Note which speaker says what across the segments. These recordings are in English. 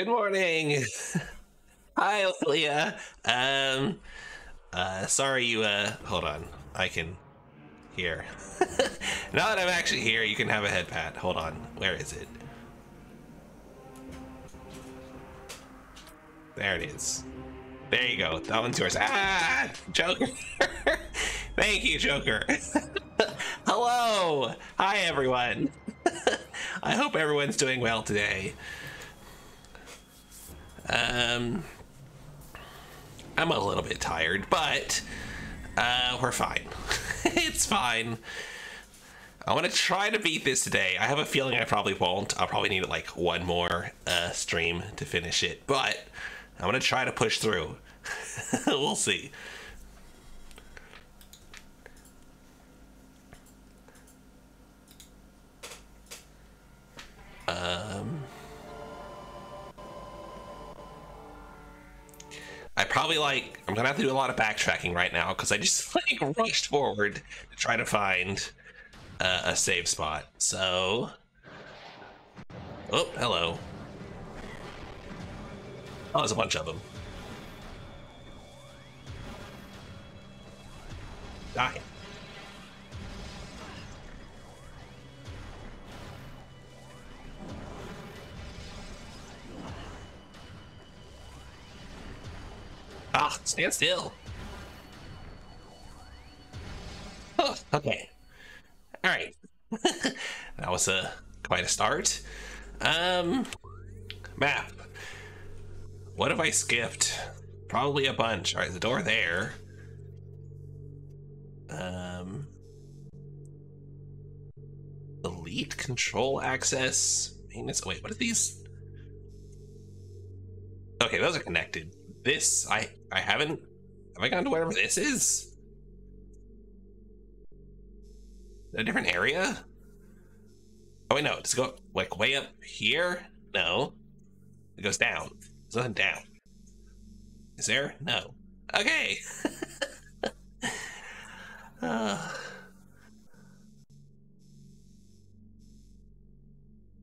Speaker 1: Good morning. Hi, Leah. Um, uh, sorry you, uh, hold on. I can hear. now that I'm actually here, you can have a head pat. Hold on. Where is it? There it is. There you go. That one's yours. Ah, Joker. Thank you, Joker. Hello. Hi, everyone. I hope everyone's doing well today. Um, I'm a little bit tired, but uh, we're fine. it's fine. I want to try to beat this today. I have a feeling I probably won't. I'll probably need like one more uh, stream to finish it, but I'm going to try to push through. we'll see. Um... I probably like I'm gonna have to do a lot of backtracking right now because I just like rushed forward to try to find uh, a save spot. So, oh, hello. Oh, there's a bunch of them. Die. Ah, stand still. Oh, okay. All right. that was a quite a start. Um, map. What have I skipped? Probably a bunch. All right, the door there. Um, elite control access maintenance. Wait, what are these? Okay, those are connected. This I I haven't. Have I gone to wherever this is? A different area? Oh wait, no. Does it go like way up here? No. It goes down. There's nothing down. Is there? No. Okay. uh.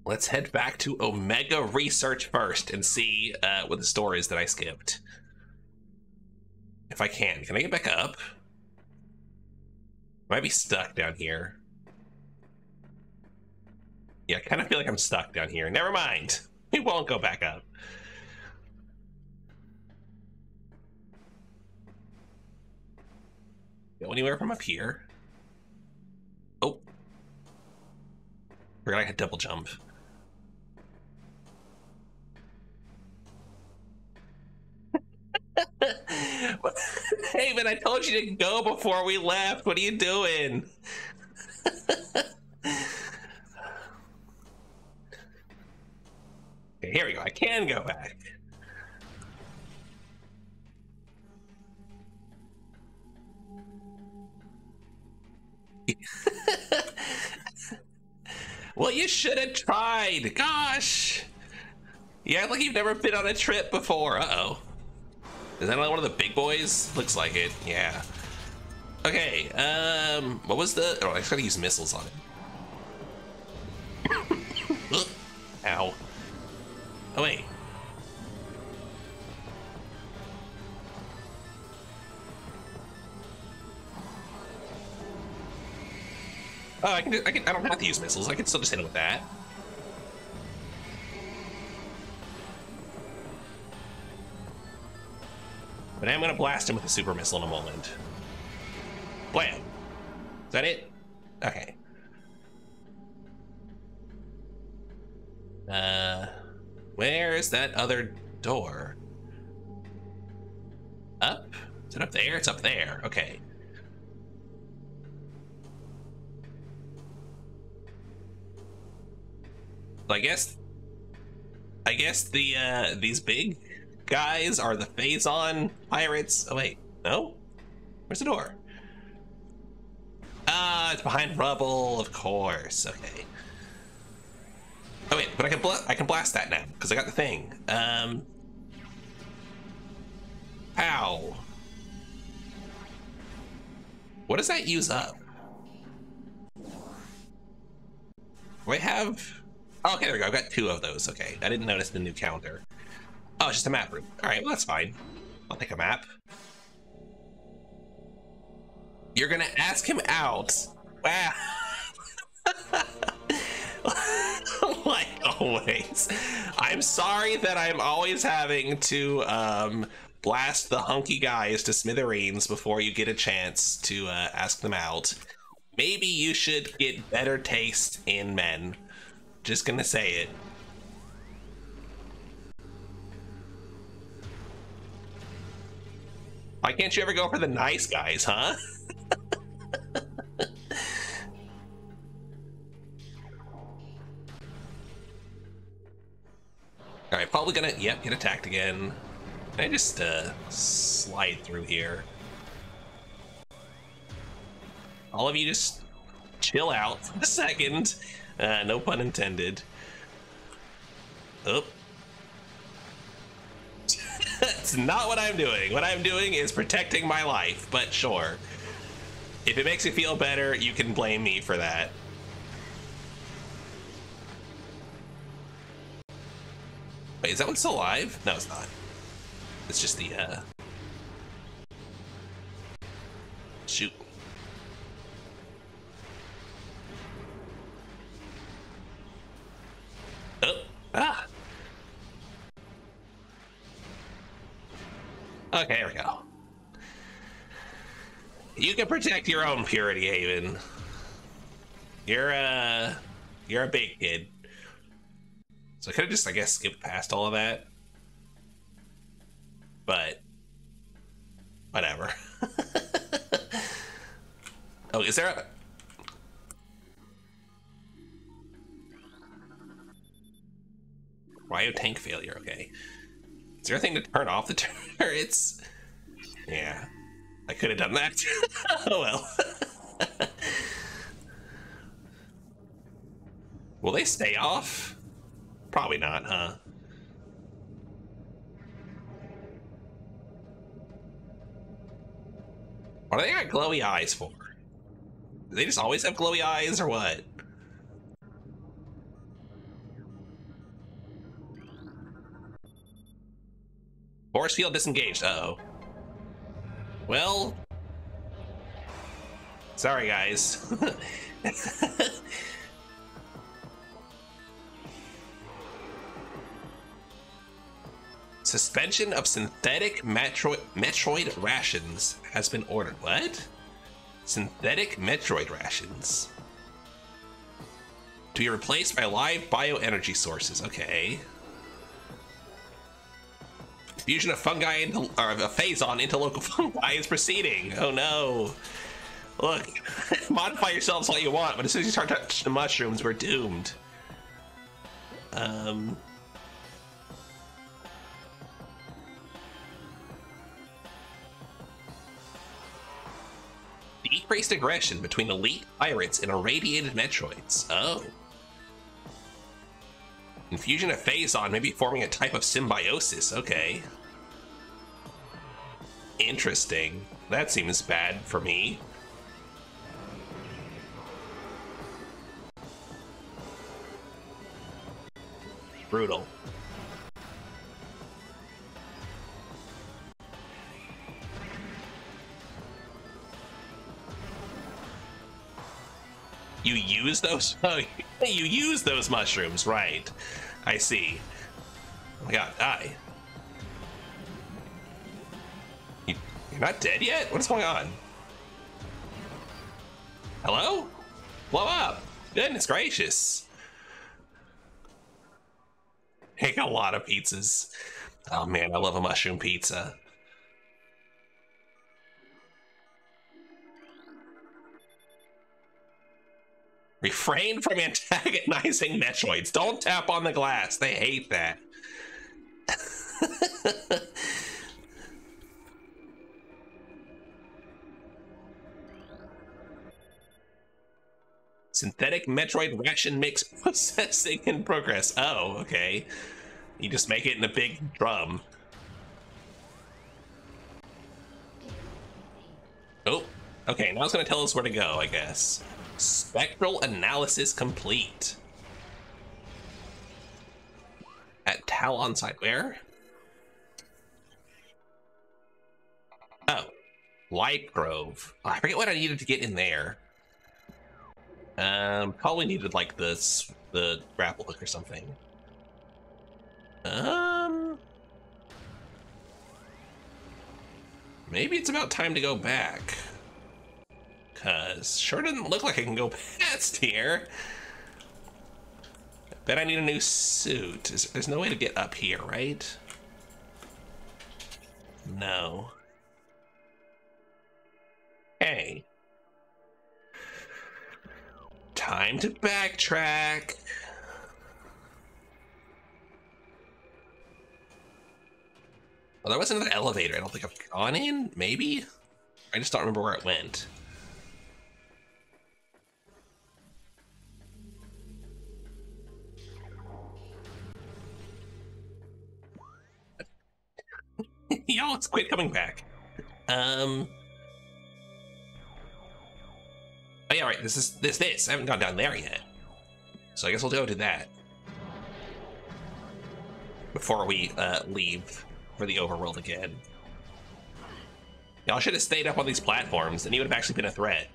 Speaker 1: Let's head back to Omega Research first and see uh, what the store is that I skipped. If I can. Can I get back up? Might be stuck down here. Yeah, I kind of feel like I'm stuck down here. Never mind. We won't go back up. Go anywhere from up here? Oh. Forgot I had double jump. Hey, man, I told you to go before we left. What are you doing? okay, here we go. I can go back. well, you should have tried. Gosh. Act like you've never been on a trip before. Uh-oh. Is that like one of the big boys? Looks like it, yeah. Okay, um, what was the, oh, I gotta use missiles on it. Ow. Oh, wait. Oh, I can, I can, I don't have to use missiles. I can still just hit him with that. But I am going to blast him with a super missile in a moment. Blam! Is that it? Okay. Uh, where is that other door? Up? Is it up there? It's up there. Okay. I guess I guess the uh these big guys are the Phazon pirates. Oh, wait. No? Where's the door? Ah, it's behind rubble, of course. Okay. Oh, wait, but I can, I can blast that now, because I got the thing. Um... Ow. What does that use up? Do I have... Oh, okay, there we go. I've got two of those. Okay, I didn't notice the new counter. Oh, it's just a map room. All right, well, that's fine. I'll take a map. You're gonna ask him out. Wow. like always. I'm sorry that I'm always having to um, blast the hunky guys to smithereens before you get a chance to uh, ask them out. Maybe you should get better taste in men. Just gonna say it. Why can't you ever go for the nice guys, huh? Alright, probably gonna, yep, get attacked again. Can I just uh, slide through here? All of you just chill out for a second. Uh, no pun intended. Oh. That's not what I'm doing. What I'm doing is protecting my life, but sure. If it makes you feel better, you can blame me for that. Wait, is that one still alive? No, it's not. It's just the, uh... Shoot. Oh, ah! Okay, here we go. You can protect your own purity, Haven. You're, uh... You're a big kid. So I could have just, I guess, skipped past all of that. But whatever. oh, is there a Cryo tank failure, okay. Is there a thing to turn off the turrets? Yeah. I could have done that. oh well. Will they stay off? Probably not, huh? What do they got glowy eyes for? Do they just always have glowy eyes or what? Force field disengaged. Uh oh. Well. Sorry, guys. Suspension of synthetic Metroid, Metroid rations has been ordered. What? Synthetic Metroid rations. To be replaced by live bioenergy sources. Okay. Fusion of fungi into, or a phazon into local fungi is proceeding. Oh no. Look, modify yourselves all you want, but as soon as you start touching the mushrooms, we're doomed. Um, Decreased aggression between elite pirates and irradiated Metroids. Oh. Infusion of Phazon may be forming a type of symbiosis. Okay. Interesting. That seems bad for me. Brutal. You use those? Oh, you use those mushrooms, right. I see. Oh my god, die. You're not dead yet? What is going on? Hello? Blow up! Goodness gracious. Make a lot of pizzas. Oh man, I love a mushroom pizza. Refrain from antagonizing Metroids. Don't tap on the glass. They hate that. Synthetic Metroid ration mix processing in progress. Oh, okay. You just make it in a big drum. Oh, okay, now it's gonna tell us where to go, I guess. Spectral analysis complete. At Talon site, where? Oh, Life Grove. Oh, I forget what I needed to get in there. Um, probably needed like this, the grapple hook or something. Um, maybe it's about time to go back. Cause sure doesn't look like I can go past here. Bet I need a new suit. Is, there's no way to get up here, right? No. Hey. Time to backtrack. Well, there was another elevator. I don't think I've gone in. Maybe? I just don't remember where it went. Y'all, it's quit coming back. Um. Oh yeah, right. This is this this. I haven't gone down there yet, so I guess we'll go to that before we uh, leave for the overworld again. Y'all should have stayed up on these platforms, and he would have actually been a threat.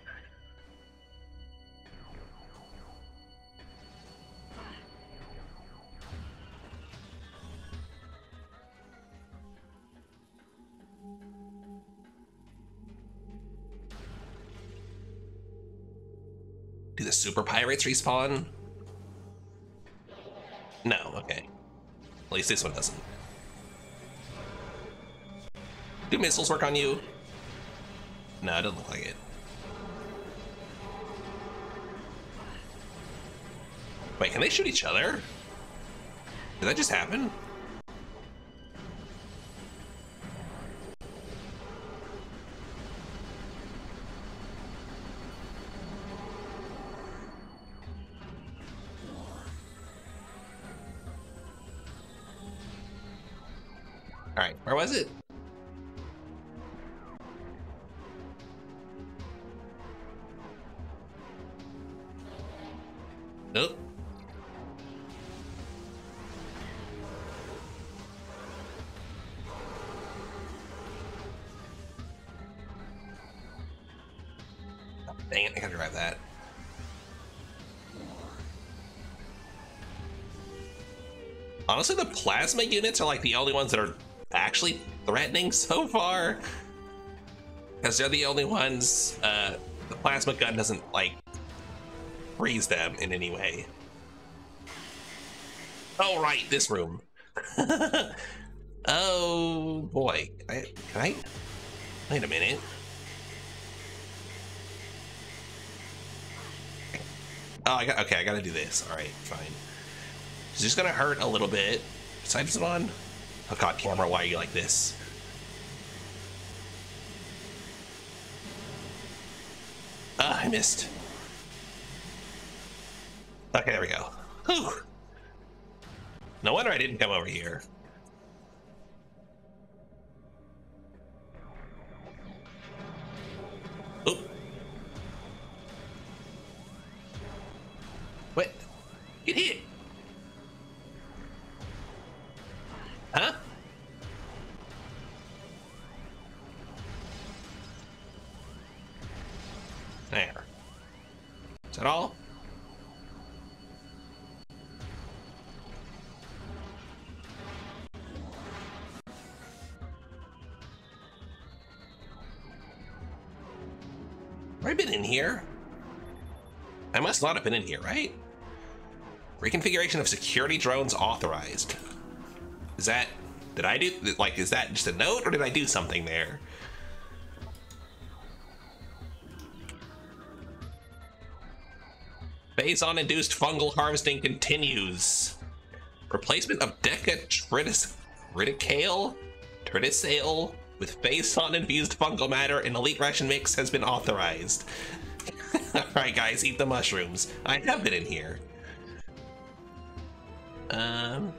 Speaker 1: Super pirates respawn? No, okay. At least this one doesn't. Do missiles work on you? No, it doesn't look like it. Wait, can they shoot each other? Did that just happen? Where was it? Nope. Oh, dang it, I gotta drive that. Honestly, the plasma units are like the only ones that are actually threatening so far. Because they're the only ones, uh, the plasma gun doesn't, like, freeze them in any way. Oh, right, this room. oh, boy. I, can I? Wait a minute. Oh, I got, okay, I gotta do this. All right, fine. It's just gonna hurt a little bit. Besides it on? Oh god, camera, why are you like this? Ah, I missed. Okay, there we go. Whew. No wonder I didn't come over here. That all? Have I been in here? I must not have been in here, right? Reconfiguration of security drones authorized. Is that, did I do, like, is that just a note or did I do something there? Phazon induced fungal harvesting continues. Replacement of Deca triticale, triticale with Phazon infused fungal matter in elite ration mix has been authorized. Alright guys, eat the mushrooms. I have been in here. Um,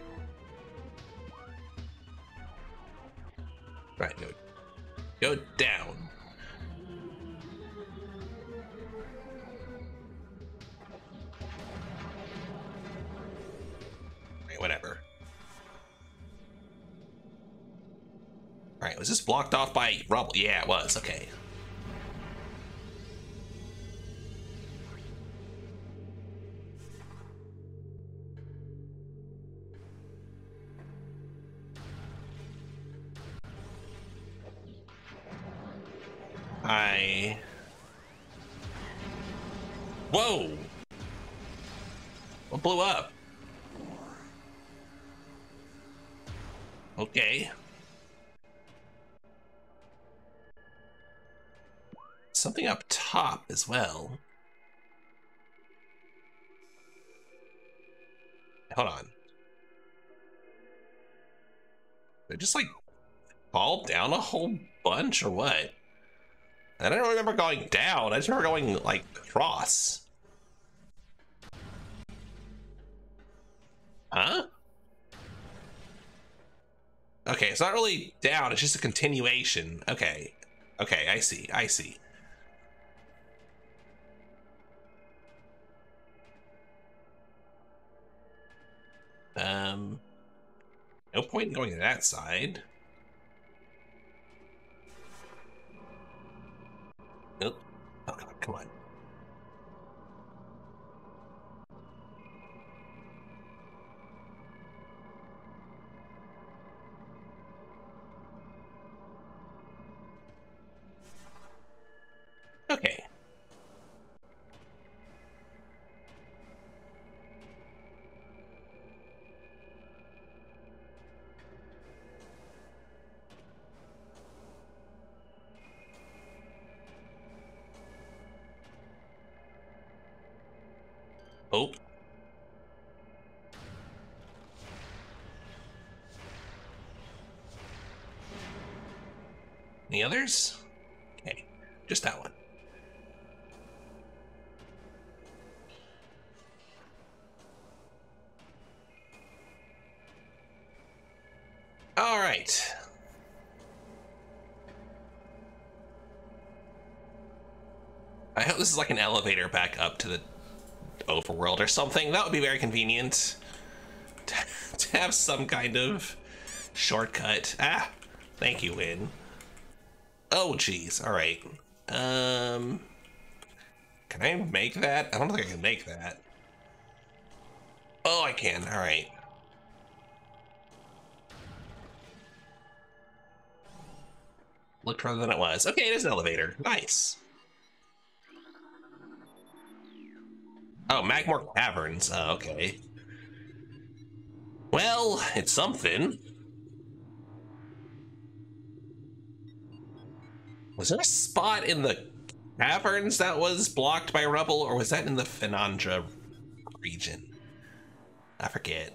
Speaker 1: blocked off by rubble. Yeah, it was. Okay. I... Whoa! What blew up? Okay. Something up top as well. Hold on. They just like fall down a whole bunch or what? I don't remember going down. I just remember going like across. Huh? Okay, it's not really down, it's just a continuation. Okay. Okay, I see. I see. Um no point in going to that side. Nope. Oh god, come on. Okay, just that one. All right. I hope this is like an elevator back up to the overworld or something. That would be very convenient. to have some kind of shortcut. Ah, thank you, Win. Oh, jeez. All right. Um, can I make that? I don't think I can make that. Oh, I can. All right. Looked further than it was. Okay, it is an elevator. Nice. Oh, Magmoor Caverns. Oh, okay. Well, it's something. Was there a spot in the caverns that was blocked by rubble, or was that in the Phendrana region? I forget.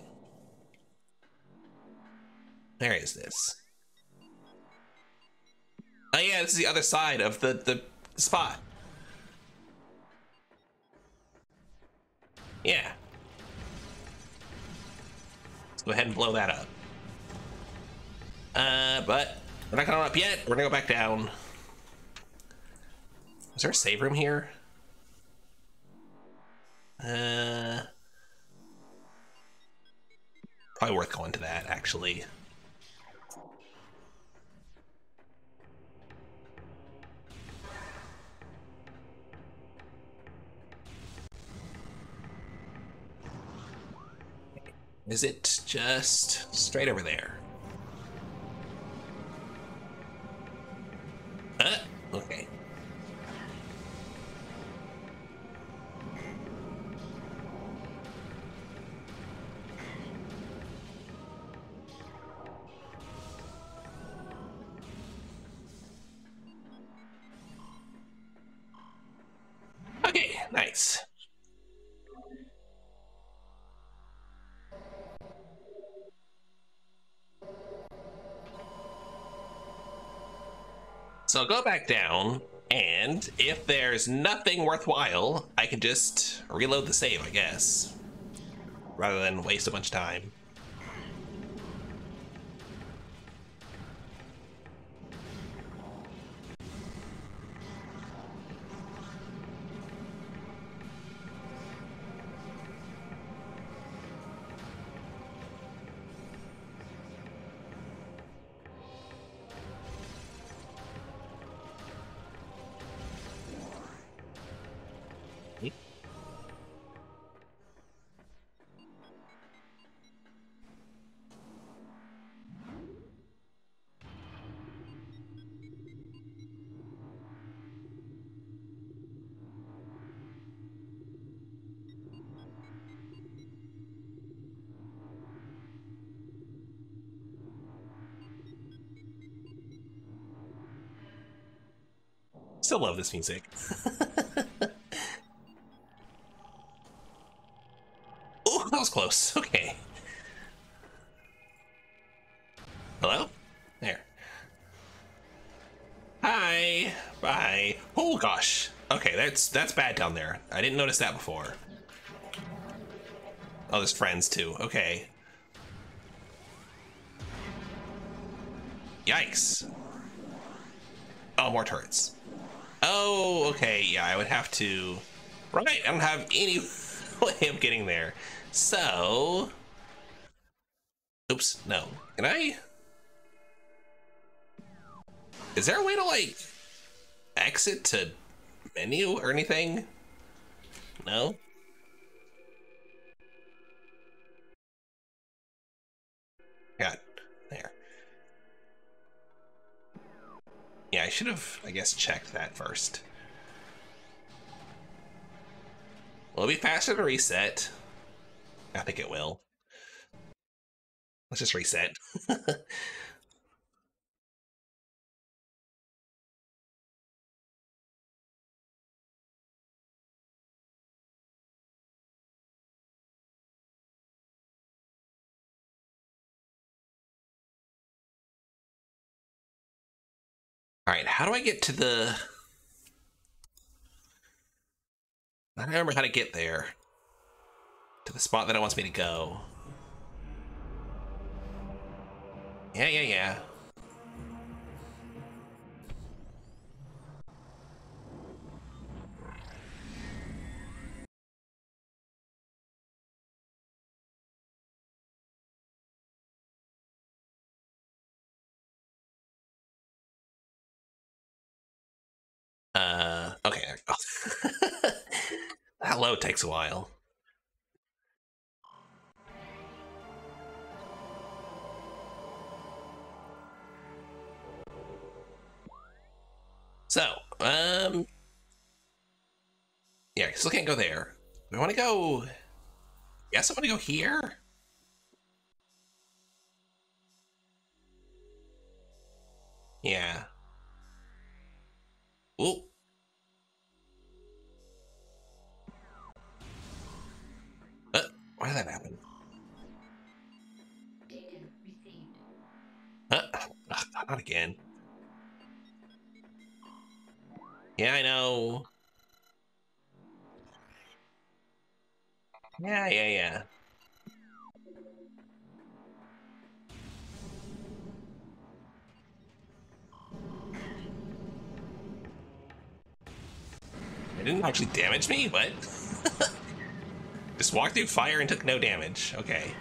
Speaker 1: Where is this? Oh yeah, this is the other side of the, the spot. Yeah. Let's go ahead and blow that up. Uh, but we're not going up yet. We're gonna go back down. Is there a save room here? Uh, probably worth going to that, actually. Is it just straight over there? Uh, okay. Okay, go back down, and if there's nothing worthwhile, I can just reload the save, I guess. Rather than waste a bunch of time. Still love this music. oh, that was close. Okay. Hello? There. Hi. Bye. Oh gosh. Okay, that's that's bad down there. I didn't notice that before. Oh, there's friends too. Okay. Yikes. Oh, more turrets. Oh, okay. Yeah, I would have to... Right, I don't have any way of getting there. So... Oops, no. Can I... Is there a way to, like, exit to menu or anything? No? There. Yeah, I should have, I guess, checked that first. Will be faster to reset? I think it will. Let's just reset. All right, how do I get to the... I don't remember how to get there. To the spot that it wants me to go. Yeah, yeah, yeah. That takes a while. So, um, yeah, still can't go there. We want to go. Yes, I want to go here. Yeah. Oh. Why did that happen? Uh, not again. Yeah, I know. Yeah, yeah, yeah. It didn't actually damage me? What? Just walked through fire and took no damage. Okay.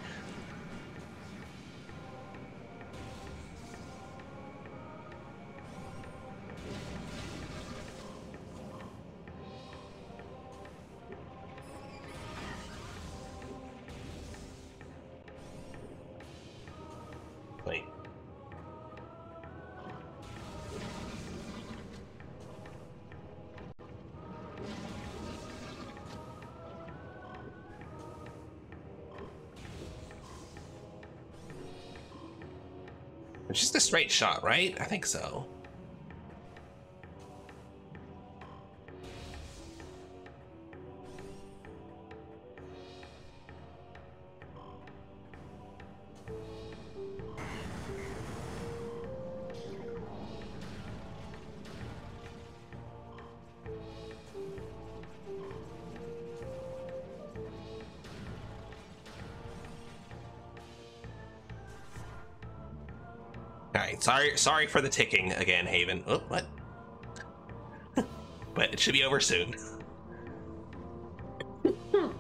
Speaker 1: Straight shot, right? I think so. Sorry, sorry for the ticking again, Haven. Oh, what? but it should be over soon. All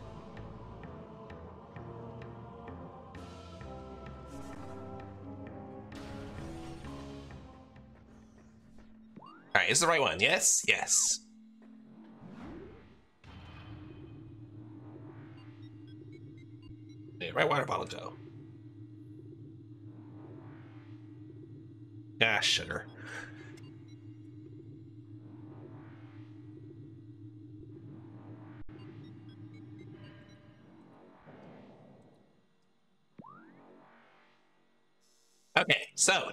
Speaker 1: right, is the right one? Yes, yes. Yeah, right water bottle, Joe.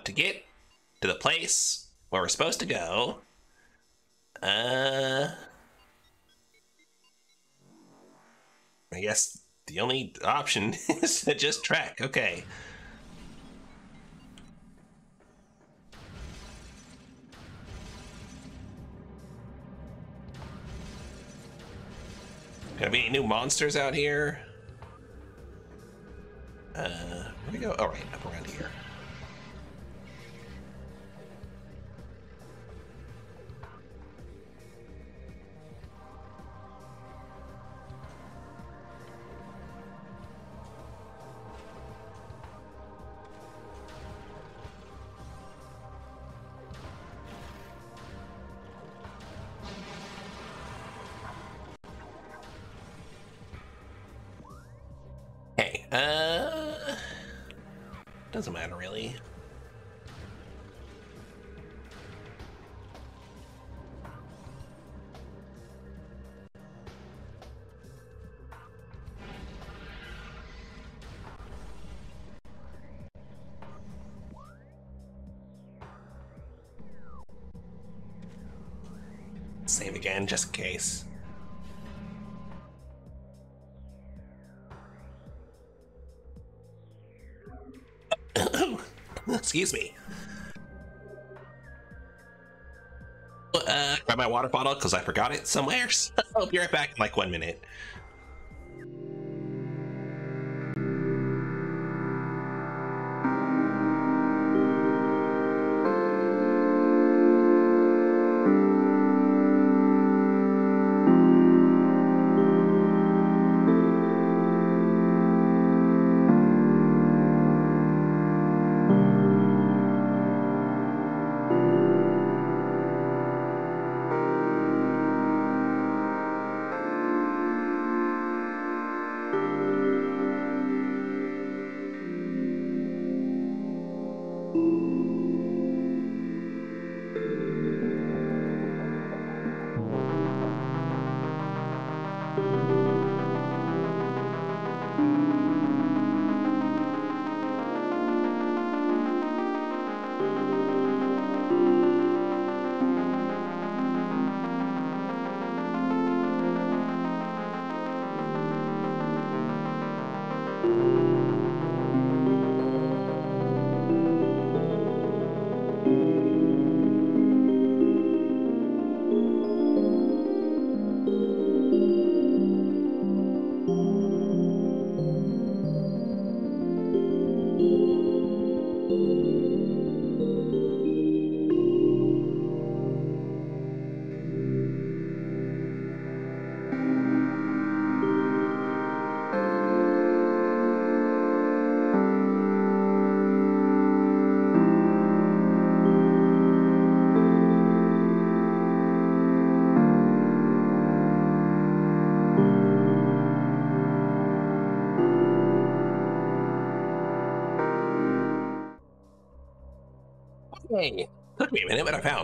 Speaker 1: To get to the place where we're supposed to go, Uh, I guess the only option is to just track. Okay. Gonna be any new monsters out here? Uh, where we go? All right, up around here. Again, just in case. Excuse me. Uh, grab my water bottle because I forgot it somewhere. So I'll be right back in like one minute.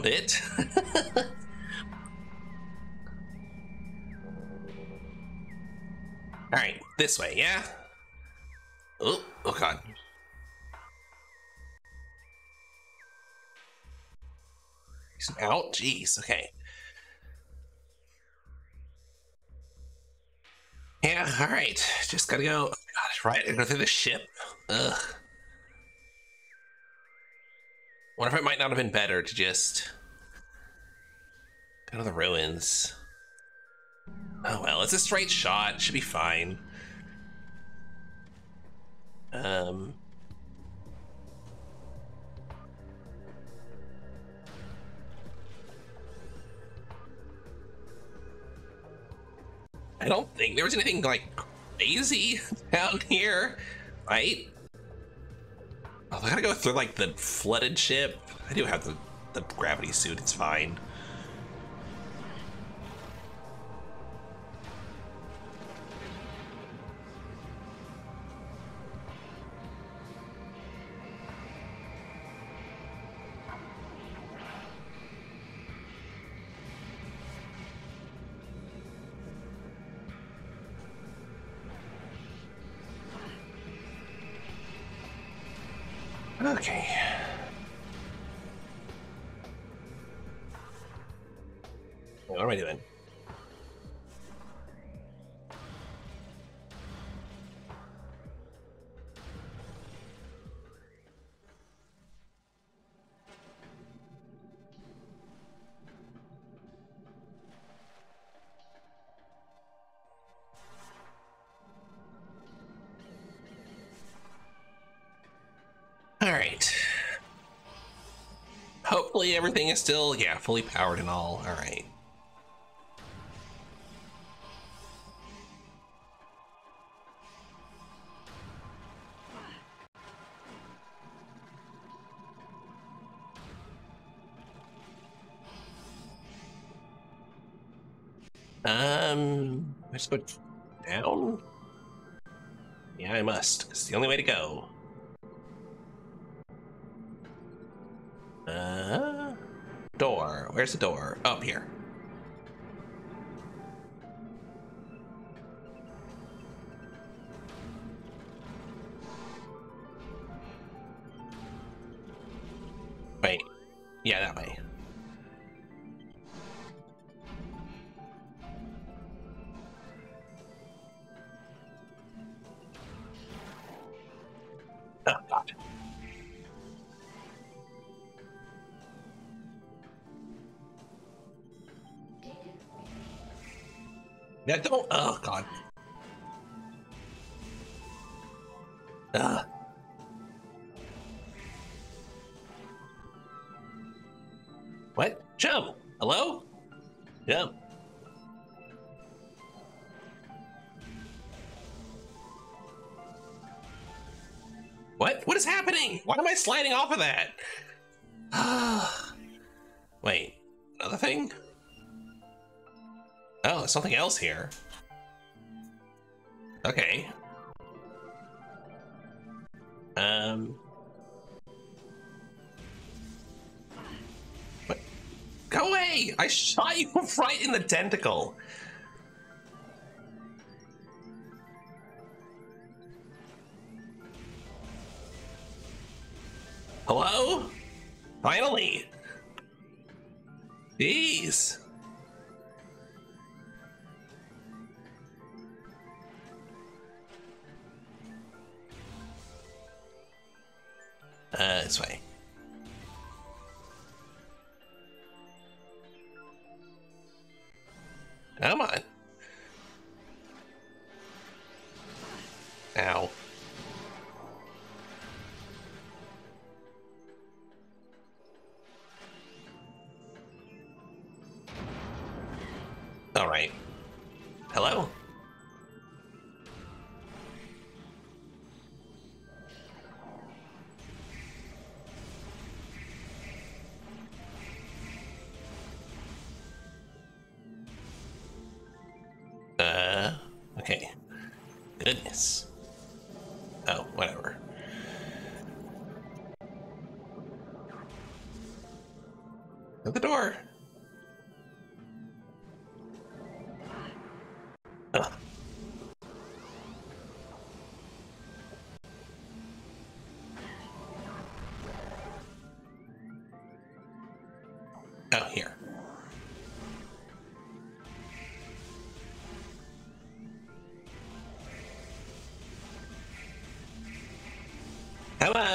Speaker 1: I found it. All right, this way, yeah. Oh, oh god. He's out. Jeez. Okay. Yeah. All right. Just gotta go. Oh, god, right. Go through the ship. Ugh. Wonder if it might not have been better to just go to the ruins. Oh well, it's a straight shot. Should be fine. Um. I don't think there was anything like crazy down here, right? Oh, I gotta go through like the flooded ship. I do have the, the gravity suit, it's fine. Everything is still, yeah, fully powered and all. All right. Um, I just go down? Yeah, I must. It's the only way to go. Where's the door? Up here. Sliding off of that? Wait, another thing? Oh, there's something else here. Okay. Um. What? Go away! I shot you right in the tentacle. Uh, this way. Come on. Ow.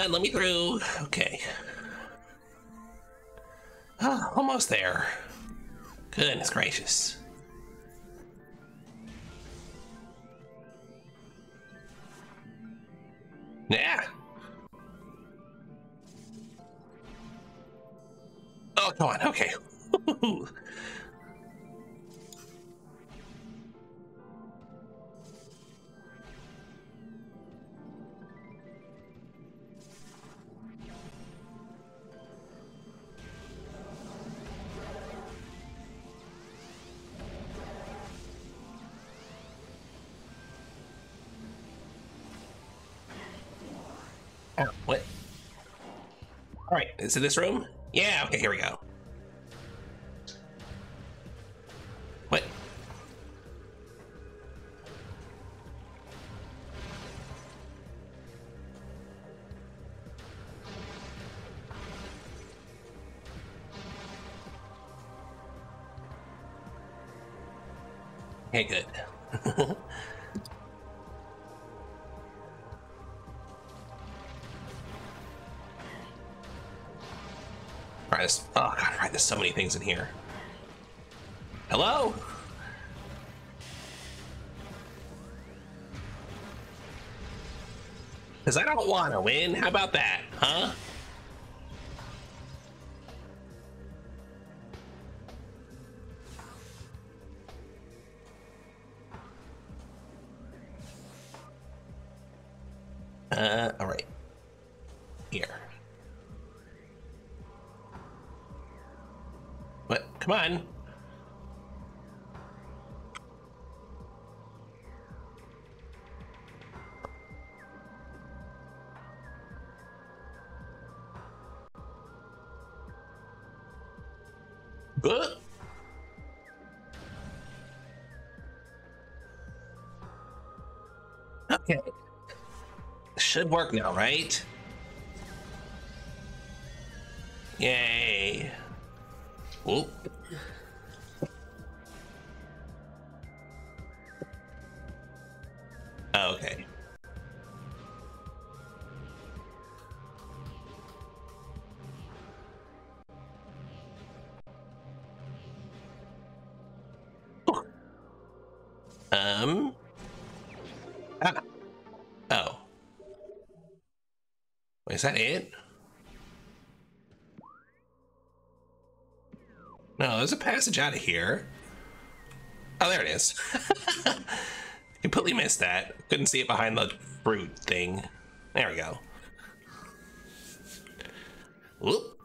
Speaker 1: On, let me through. Okay. Ah, almost there. Goodness gracious. Is it this room? Yeah, okay, here we go. What? Okay, good. There's so many things in here. Hello? Because I don't want to win. How about that, huh? Work now, right? Is that it? No, there's a passage out of here. Oh, there it is. Completely missed that. Couldn't see it behind the fruit thing. There we go. Whoop.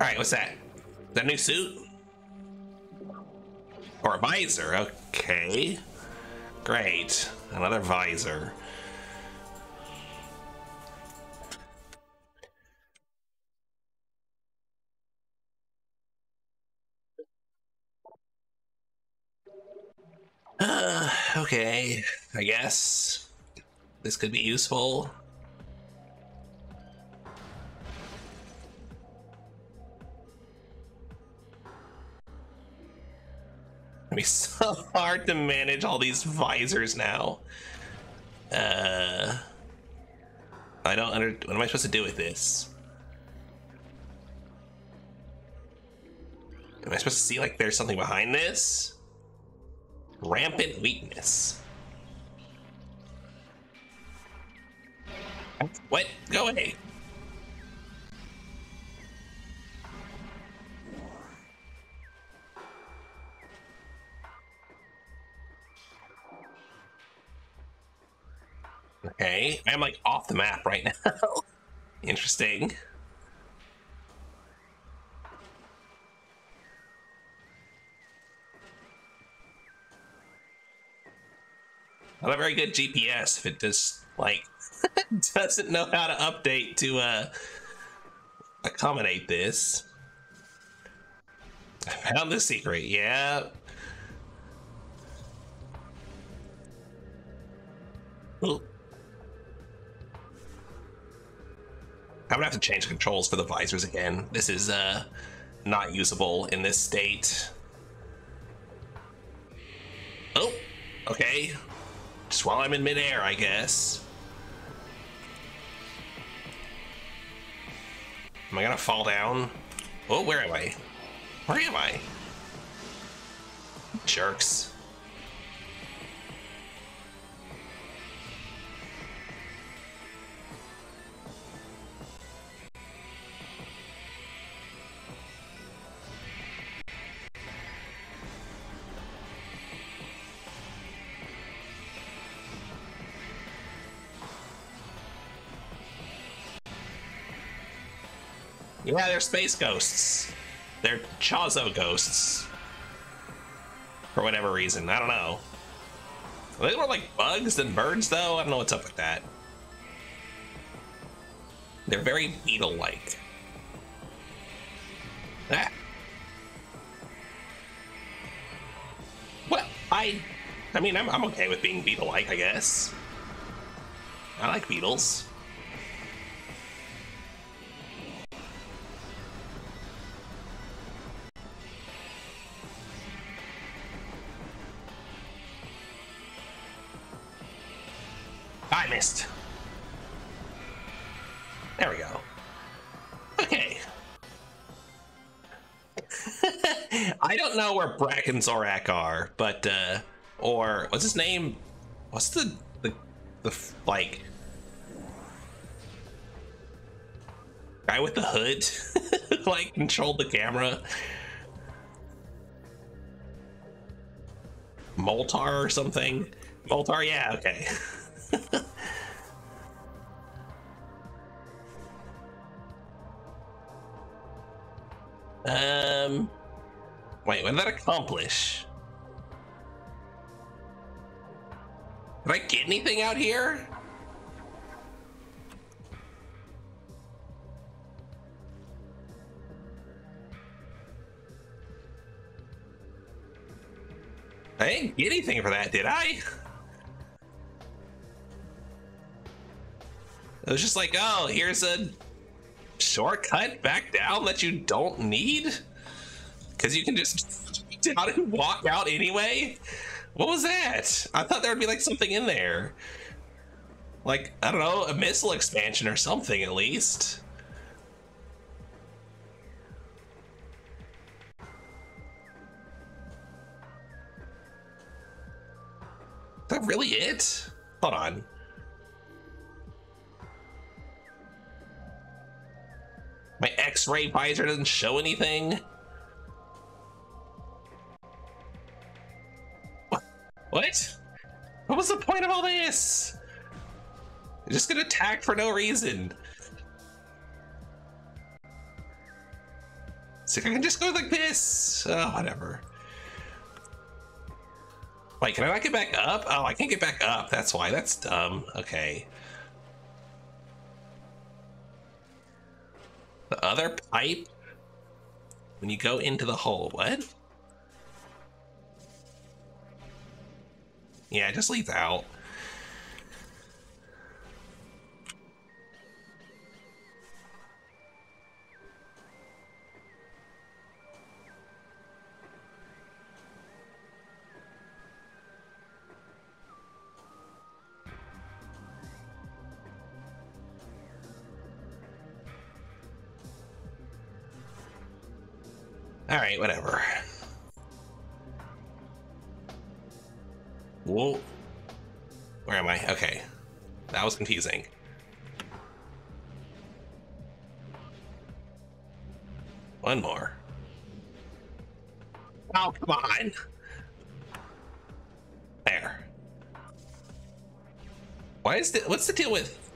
Speaker 1: Alright, what's that? That new suit? Or a visor, okay. Great. Another visor. Uh, okay, I guess this could be useful. To manage all these visors now. Uh, I don't under. What am I supposed to do with this? Am I supposed to see like there's something behind this? Rampant weakness. What? Go away. I'm like off the map right now. Interesting. Not a very good GPS if it just like doesn't know how to update to uh accommodate this. I found the secret, yeah. I'm gonna have to change controls for the visors again. This is uh not usable in this state. Oh, okay. Just while I'm in midair, I guess. Am I gonna fall down? Oh, where am I? Where am I? Jerks. Yeah, they're space ghosts. They're Chozo ghosts. For whatever reason. I don't know. Are they more like bugs than birds, though? I don't know what's up with that. They're very beetle-like. Ah. Well, I... I mean, I'm, I'm okay with being beetle-like, I guess. I like beetles. I missed. There we go. Okay. I don't know where Brak and Zorak are, but uh or what's his name? What's the the the like guy with the hood like controlled the camera? Moltar or something? Moltar, yeah, okay. um, wait, what did that accomplish? Did I get anything out here? I didn't get anything for that, did I? It was just like, oh, here's a shortcut back down that you don't need? Because you can just walk out anyway? What was that? I thought there would be like something in there. Like, I don't know, a missile expansion or something at least. Is that really it? Hold on. My x-ray visor doesn't show anything? What? What? Was the point of all this? I'm just gonna attack for no reason. So I can just go like this. Oh, whatever. Wait, can I not get back up? Oh, I can't get back up. That's why. That's dumb. Okay. The other pipe? When you go into the hole, what? Yeah, just leave out. Whatever. Whoa. Where am I? Okay. That was confusing. One more. Oh, come on. There. Why is the, what's the deal with?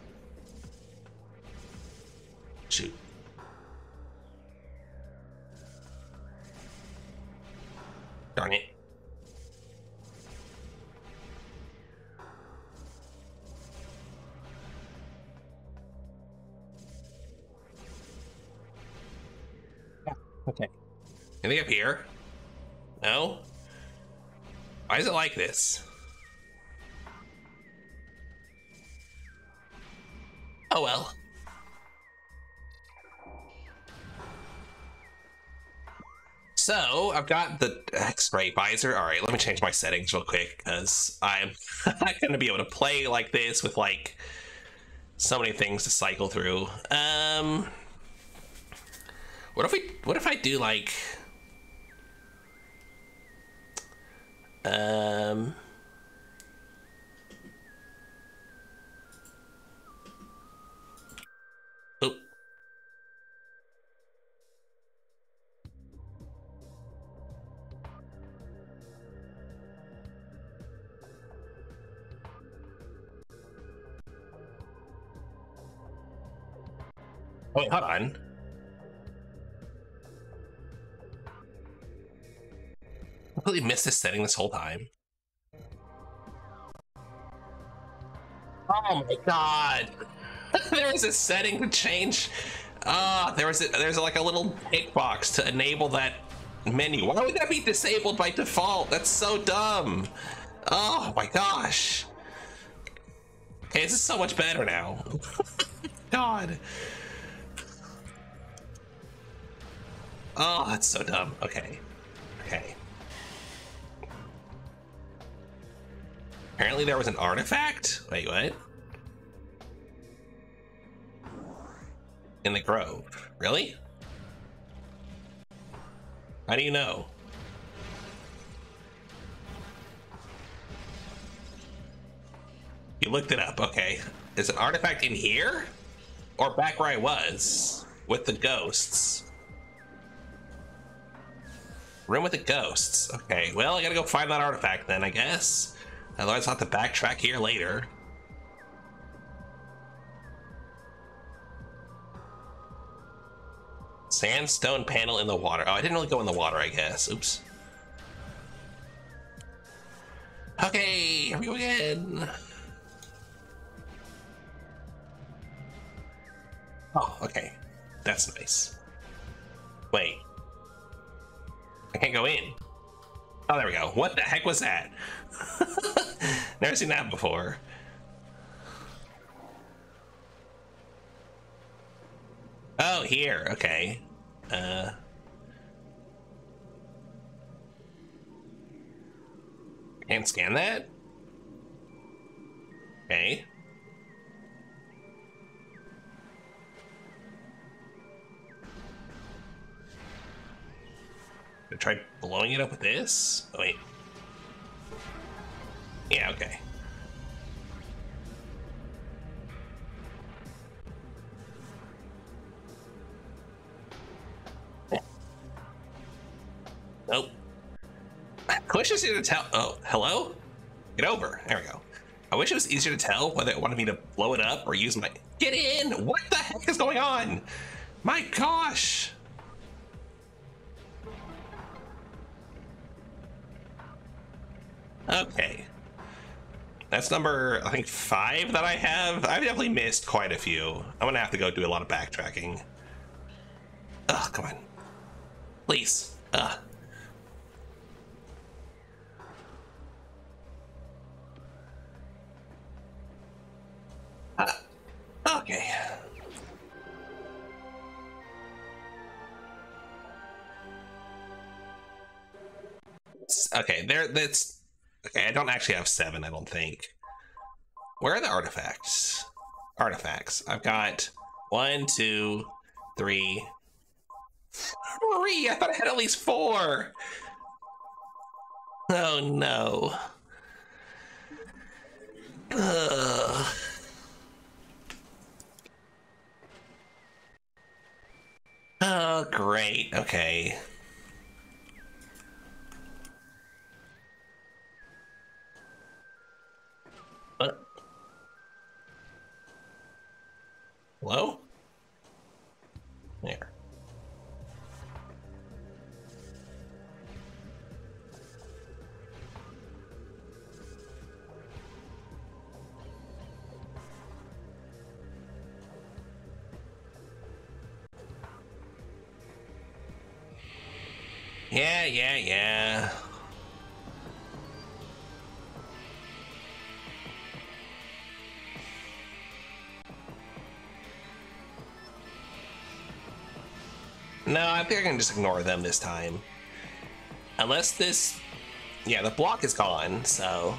Speaker 1: Up here? No? Why is it like this? Oh well. So I've got the X-ray visor. All right, let me change my settings real quick because I'm not going to be able to play like this with like so many things to cycle through. Um, what if we? What if I do like? Hold on. I completely missed this setting this whole time. Oh my god! there was a setting to change. Ah, uh, there was a, there's like a little tick box to enable that menu. Why would that be disabled by default? That's so dumb. Oh my gosh. Okay, this is so much better now. god. Oh, that's so dumb. Okay. Okay. Apparently there was an artifact? Wait, what? In the grove. Really? How do you know? You looked it up, okay. Is an artifact in here? Or back where I was? With the ghosts? Room with the ghosts. Okay, well, I gotta go find that artifact then, I guess. Otherwise, I'll have to backtrack here later. Sandstone panel in the water. Oh, I didn't really go in the water, I guess. Oops. Okay, here we go again. Oh, okay. That's nice. Wait. I can't go in. Oh, there we go. What the heck was that? Never seen that before. Oh, here. Okay. Uh. Can't scan that? Okay. Try blowing it up with this? Oh, wait. Yeah, okay. Nope. It was easier to tell. Oh, hello? Get over. There we go. I wish it was easier to tell whether it wanted me to blow it up or use my. Get in! What the heck is going on? My gosh! Okay. That's number, I think, five that I have. I've definitely missed quite a few. I'm gonna have to go do a lot of backtracking. Ugh, come on. Please. Ugh. Uh, okay. Okay, there. That's Okay, I don't actually have seven, I don't think. Where are the artifacts? Artifacts. I've got one, two, three, three. I thought I had at least four. Oh no. Ugh. Oh, great. Okay. Hello? There. Yeah, yeah, yeah. No, I think I can just ignore them this time. Unless this... Yeah, the block is gone, so...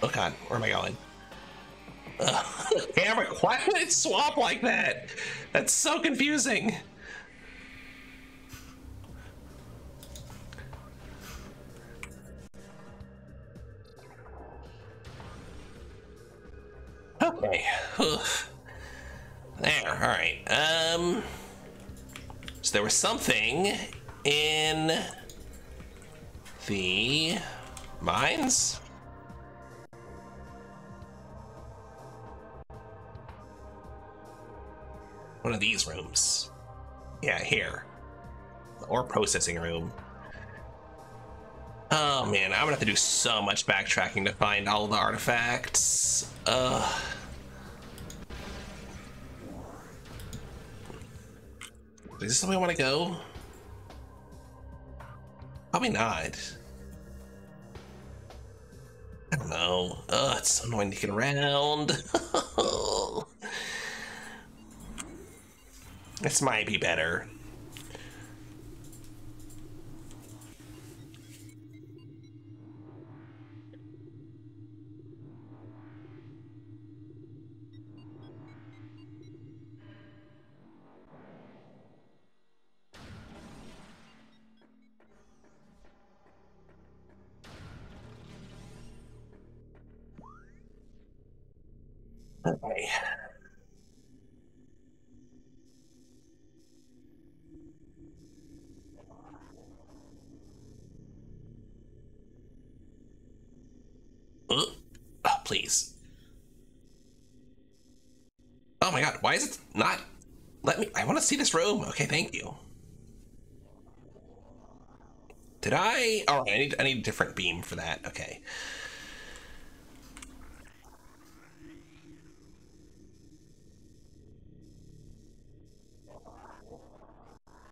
Speaker 1: Oh god, where am I going? camera, why would it swap like that? That's so confusing. Okay. There, alright. Um so there was something in the mines? One of these rooms. Yeah, here. Or processing room. Oh man, I'm gonna have to do so much backtracking to find all the artifacts. Ugh. Is this somewhere I want to go? Probably not. I don't know. Ugh, it's so annoying to get around. this might be better. See this room. Okay, thank you. Did I... Oh, I need, I need a different beam for that. Okay.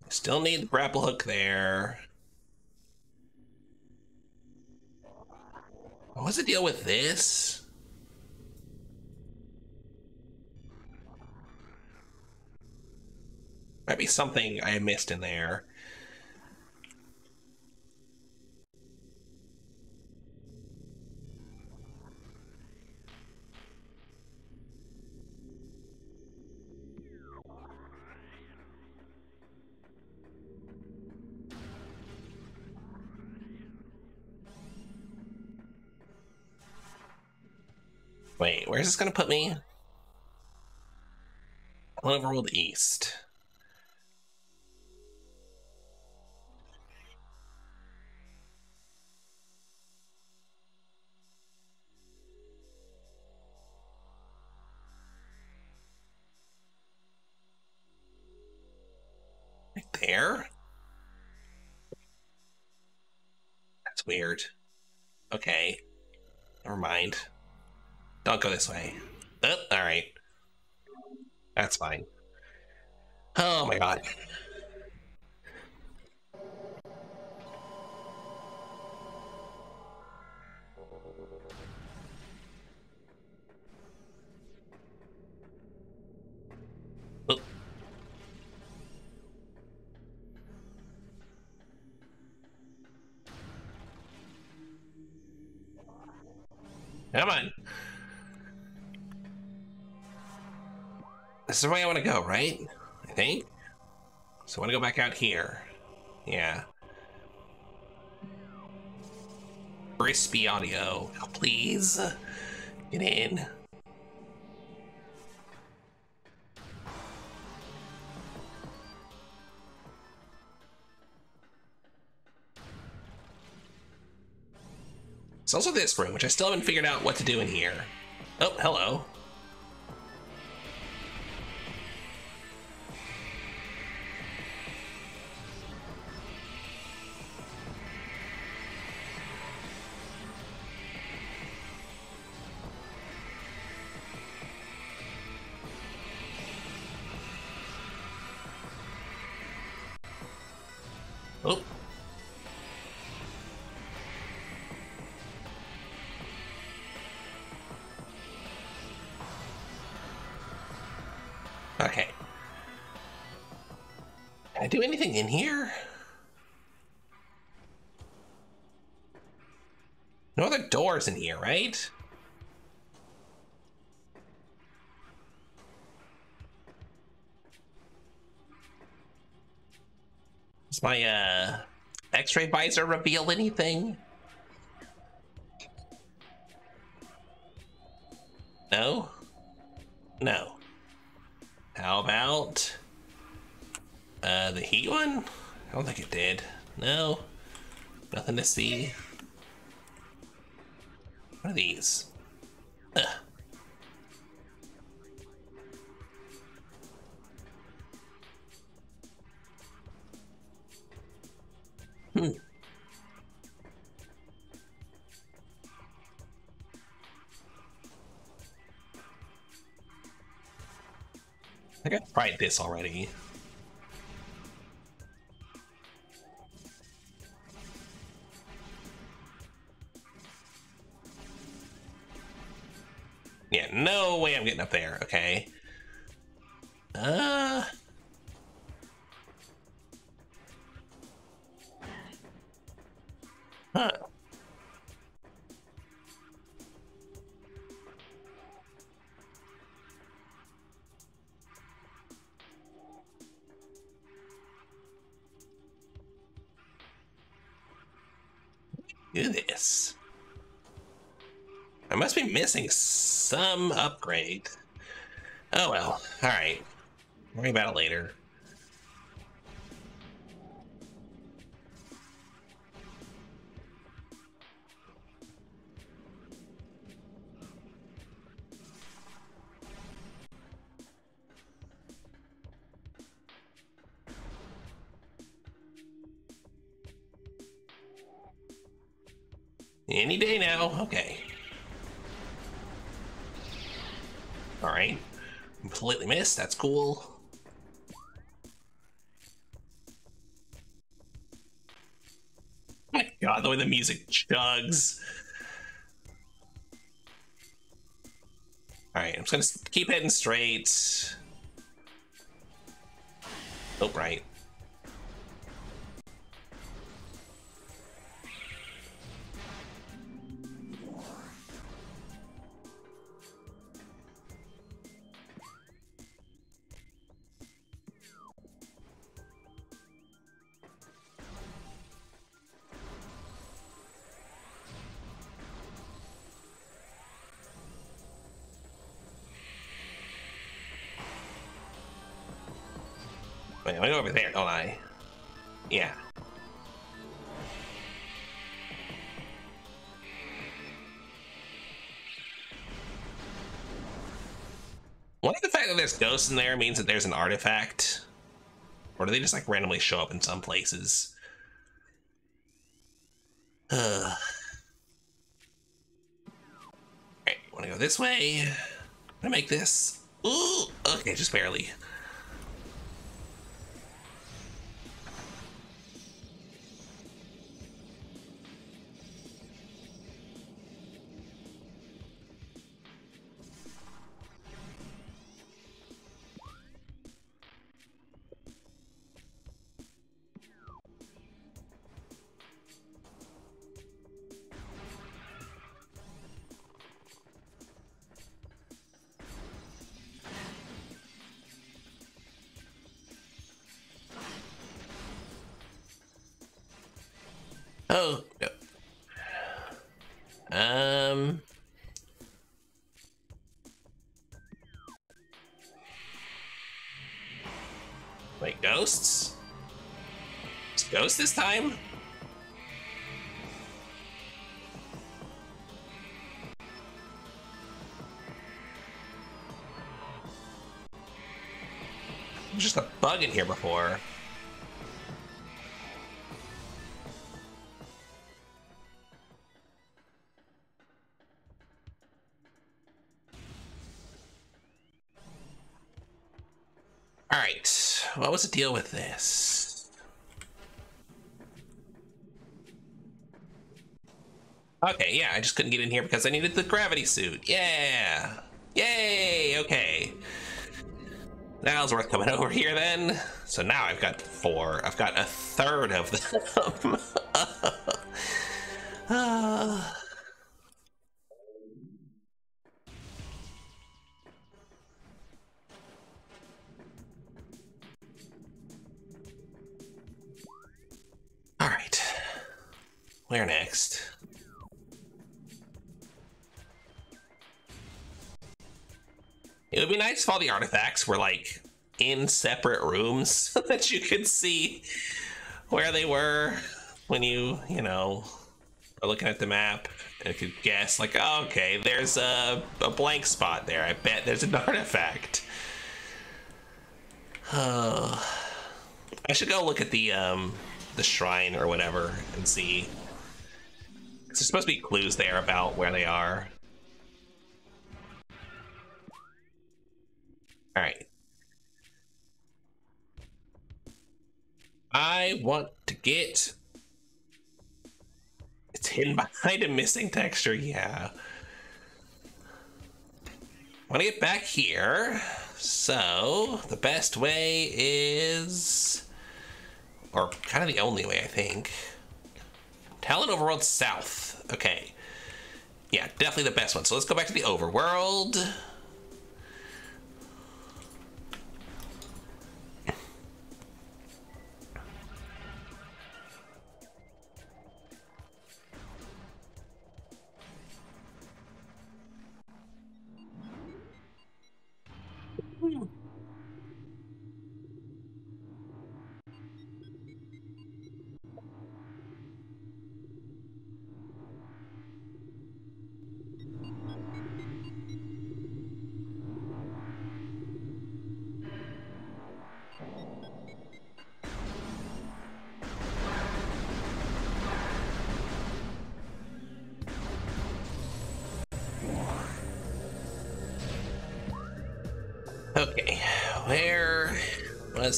Speaker 1: Still need the grapple hook there. What's the deal with this? Might be something I missed in there. Wait, where's this gonna put me? Overworld East. There? That's weird. Okay. Never mind. Don't go this way. Oh, all right. That's fine. Oh my god. Come on. This is where I want to go, right? I think. So I want to go back out here. Yeah. Crispy audio. Please. Get in. Also this room, which I still haven't figured out what to do in here. Oh, hello. Anything in here? No other doors in here, right? Does my uh, X-ray visor reveal anything? I don't think it did. No. Nothing to see. What are these? Ugh. Hmm. I think I tried this already. Up there, okay. great. Oh well. All right. Worry about it later. That's cool. My god, the way the music chugs. Alright, I'm just gonna keep heading straight. Oh, right. There's ghosts in there means that there's an artifact? Or do they just like randomly show up in some places? Uh. Alright, wanna go this way? Gonna make this. Ooh, okay, just barely. This time? Just a bug in here before. Alright, what was the deal with this? Okay, yeah, I just couldn't get in here because I needed the gravity suit. Yeah! Yay! Okay. That was worth coming over here then. So now I've got four. I've got a third of them. All the artifacts were like in separate rooms so that you could see where they were when you, you know, are looking at the map and could guess like, oh, okay, there's a, a blank spot there. I bet there's an artifact. Oh, I should go look at the um, the shrine or whatever and see. There's supposed to be clues there about where they are. Want to get. It's hidden behind a missing texture, yeah. Want to get back here. So, the best way is or kind of the only way, I think. Tallon Overworld South. Okay. Yeah, definitely the best one. So let's go back to the Overworld.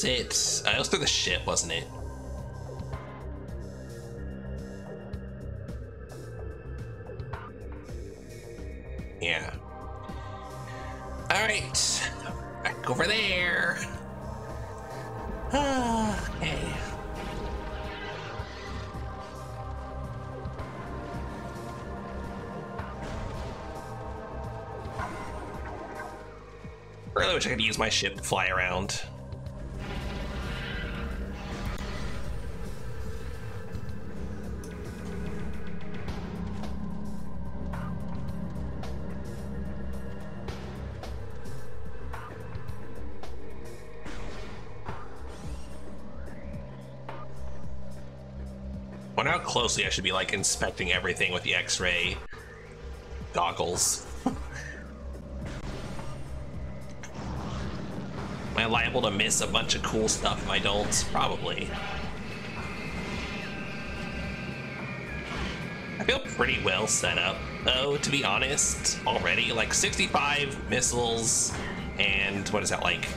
Speaker 1: Was it? Uh, it was through the ship, wasn't it? Yeah. All right, back over there. Okay. really wish I could use my ship to fly around. Wonder how closely I should be like inspecting everything with the X-ray goggles. Am I liable to miss a bunch of cool stuff if I don't? Probably. I feel pretty well set up, though, to be honest, already. Like 65 missiles and what is that, like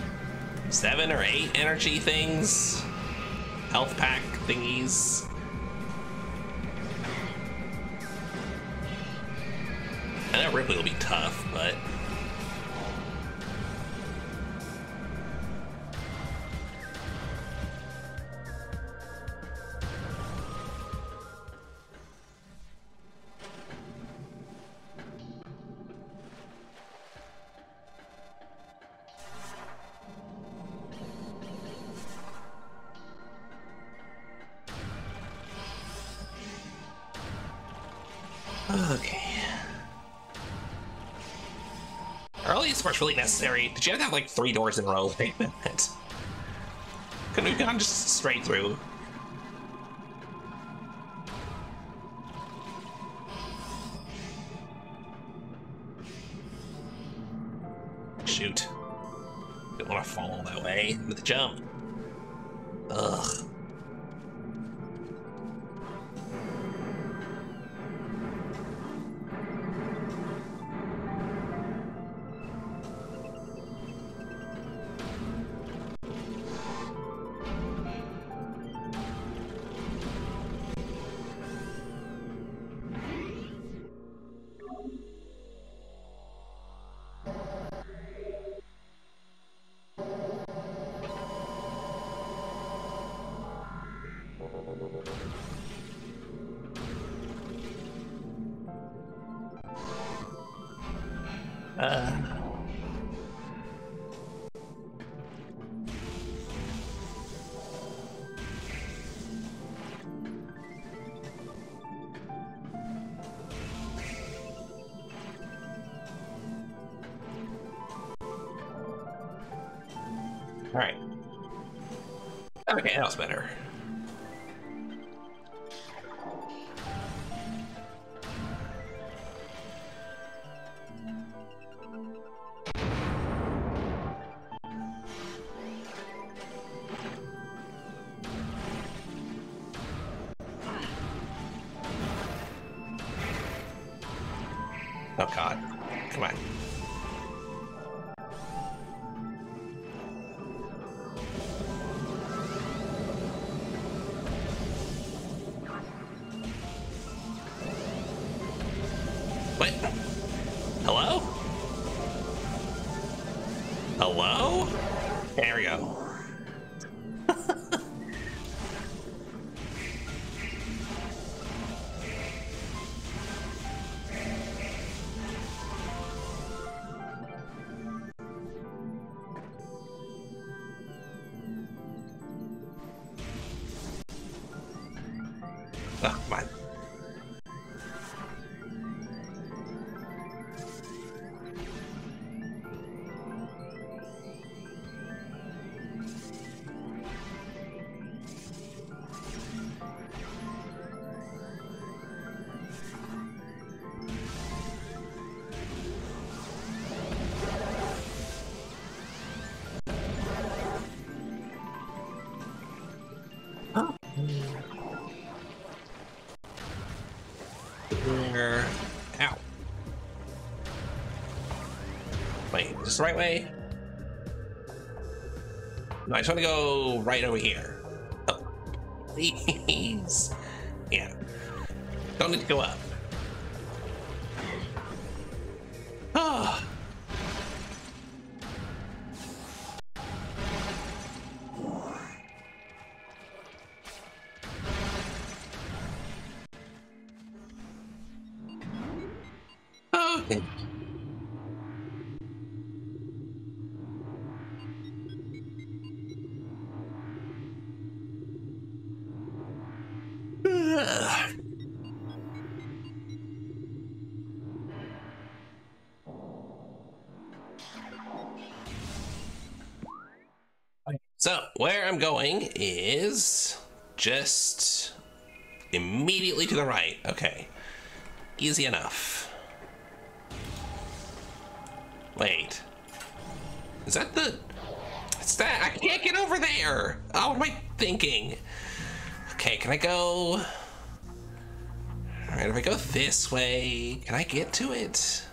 Speaker 1: seven or eight energy things? Health pack thingies. Necessary? Did you have to have like three doors in a row like that? Couldn't we gone just straight through? Is this the right way? No, I just want to go right over here. Oh. Where I'm going is just immediately to the right. Okay. Easy enough. Wait. Is that the... It's that... I can't get over there! Oh, what am I thinking? Okay, can I go... Alright, if I go this way, can I get to it?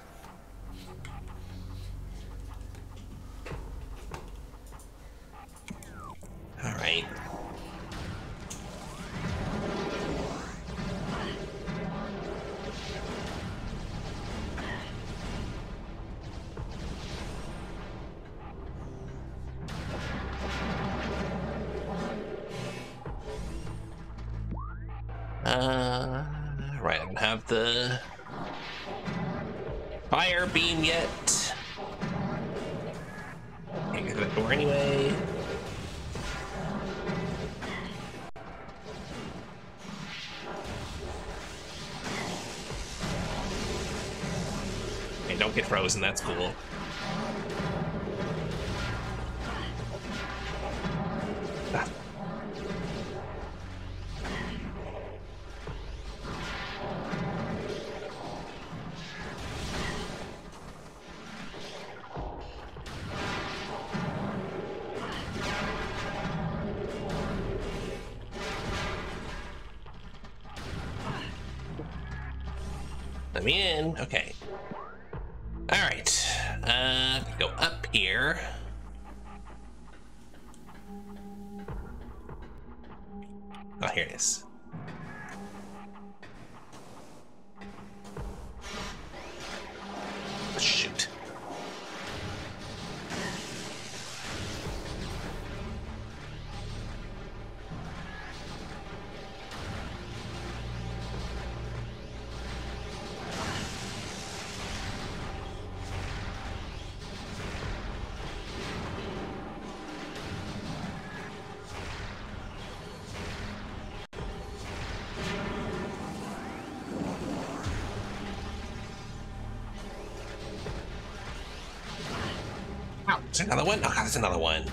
Speaker 1: One? Oh, God, there's another one.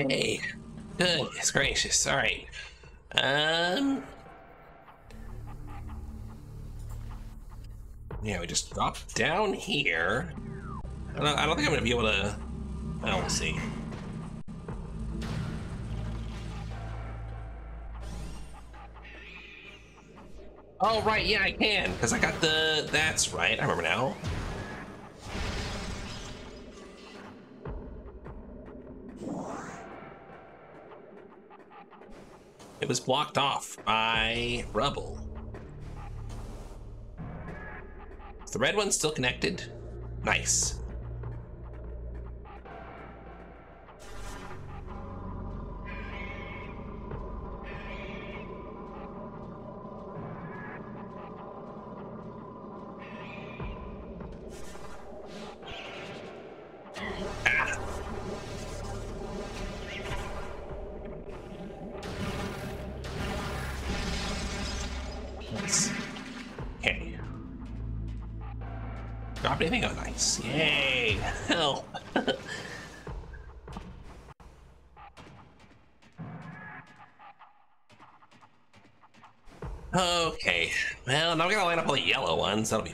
Speaker 1: Okay. Goodness gracious. All right. Um. Yeah, we just drop down here. I don't, I don't think I'm gonna be able to. I don't see. Oh, right, yeah, I can, because I got the... That's right, I remember now. Was blocked off by rubble. Is the red one still connected? Nice.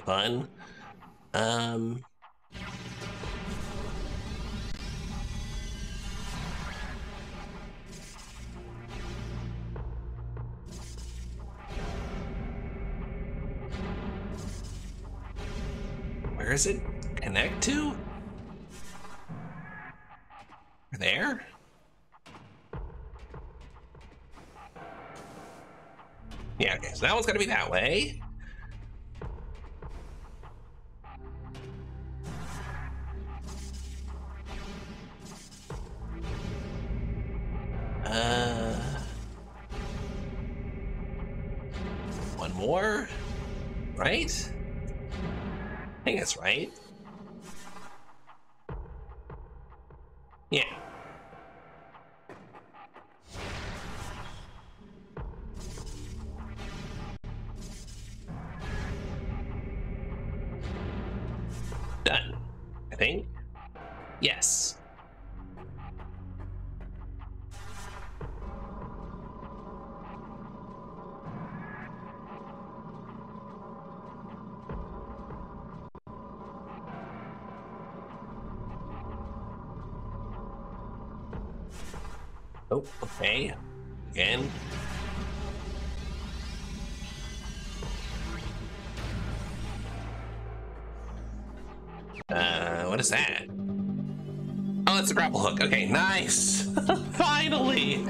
Speaker 1: Fun. Um... Where does it connect to? There? Yeah, okay, so that one's gonna be that way. That? Oh, it's a grapple hook. Okay, nice. Finally.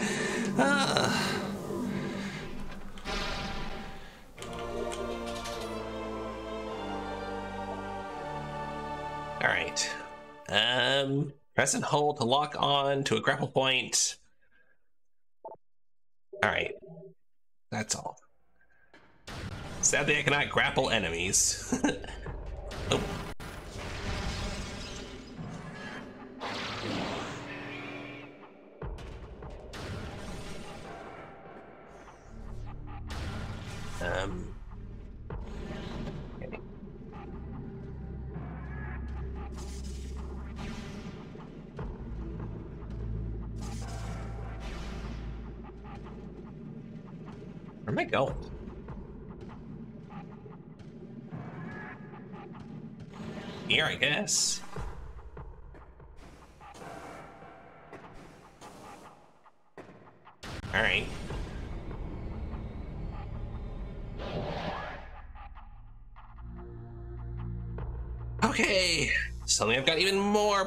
Speaker 1: Uh. All right. Um, press and hold to lock on to a grapple point. All right. That's all. Sadly, I cannot grapple enemies.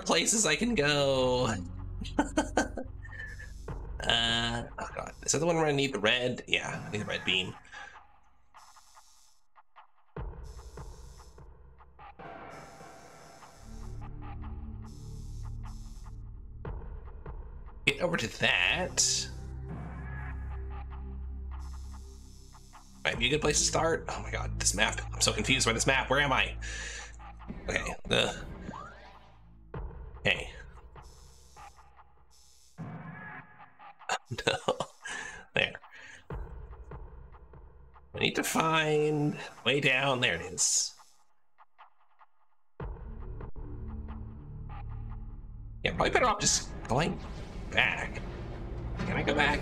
Speaker 1: places I can go. uh, oh god. Is that the one where I need the red? Yeah, I need the red beam. Get over to that. Might be a good place to start. Oh my god, this map. I'm so confused by this map. Where am I? Okay, the. Hey. no. There. I need to find way down. There it is. Yeah, probably better off just going back. Can I go back?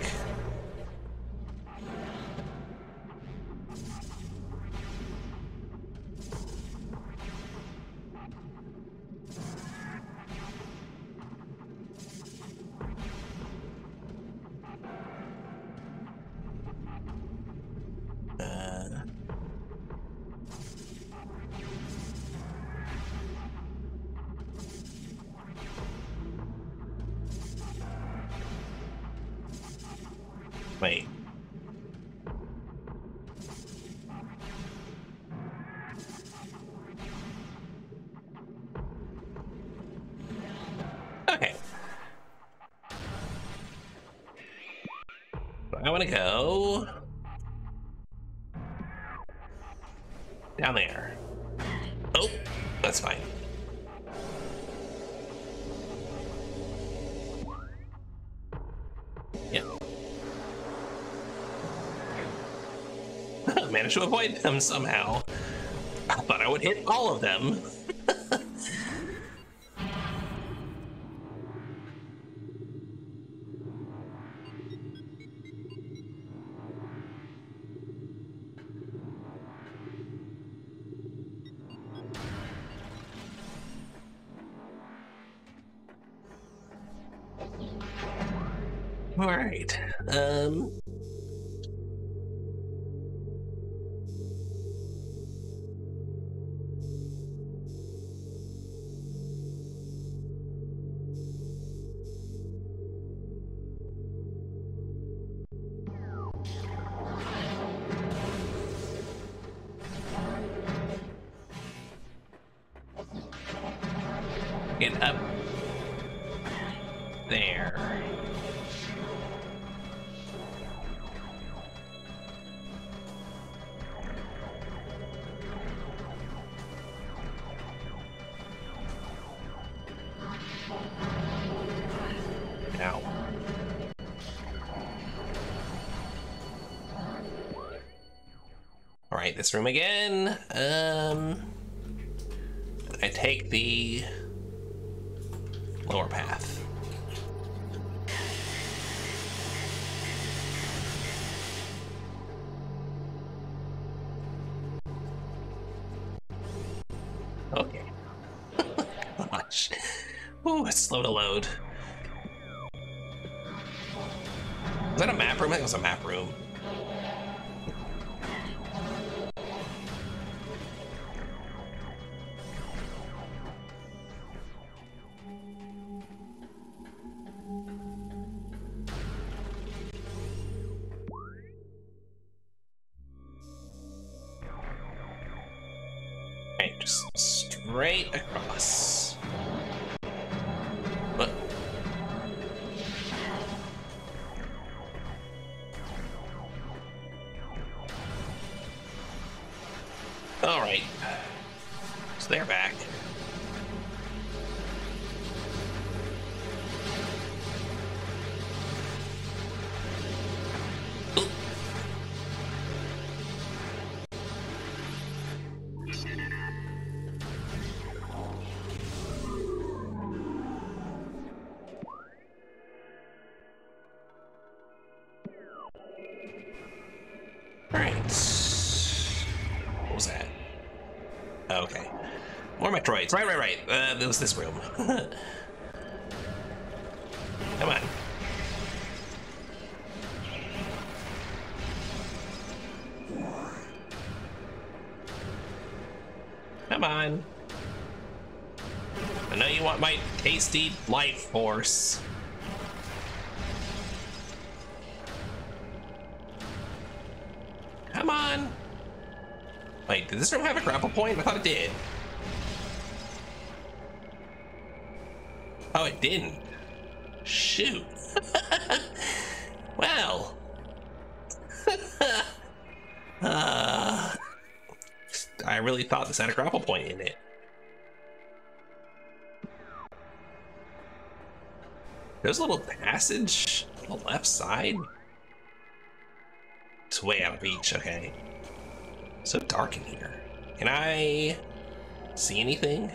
Speaker 1: Managed to avoid them somehow. I thought I would hit all of them. This room again. Um, I take the lower path. Okay. Gosh. Ooh, it's slow to load. Is that a map room? I think it was a map room. Metroids. Right, right, right. Uh, it was this room. Come on. Come on. I know you want my tasty life force. Come on. Wait, did this room have a grapple point? I thought it did. It didn't. Shoot. well. uh, I really thought this had a grapple point in it. There's a little passage on the left side. It's way out of reach, okay. So dark in here. Can I see anything?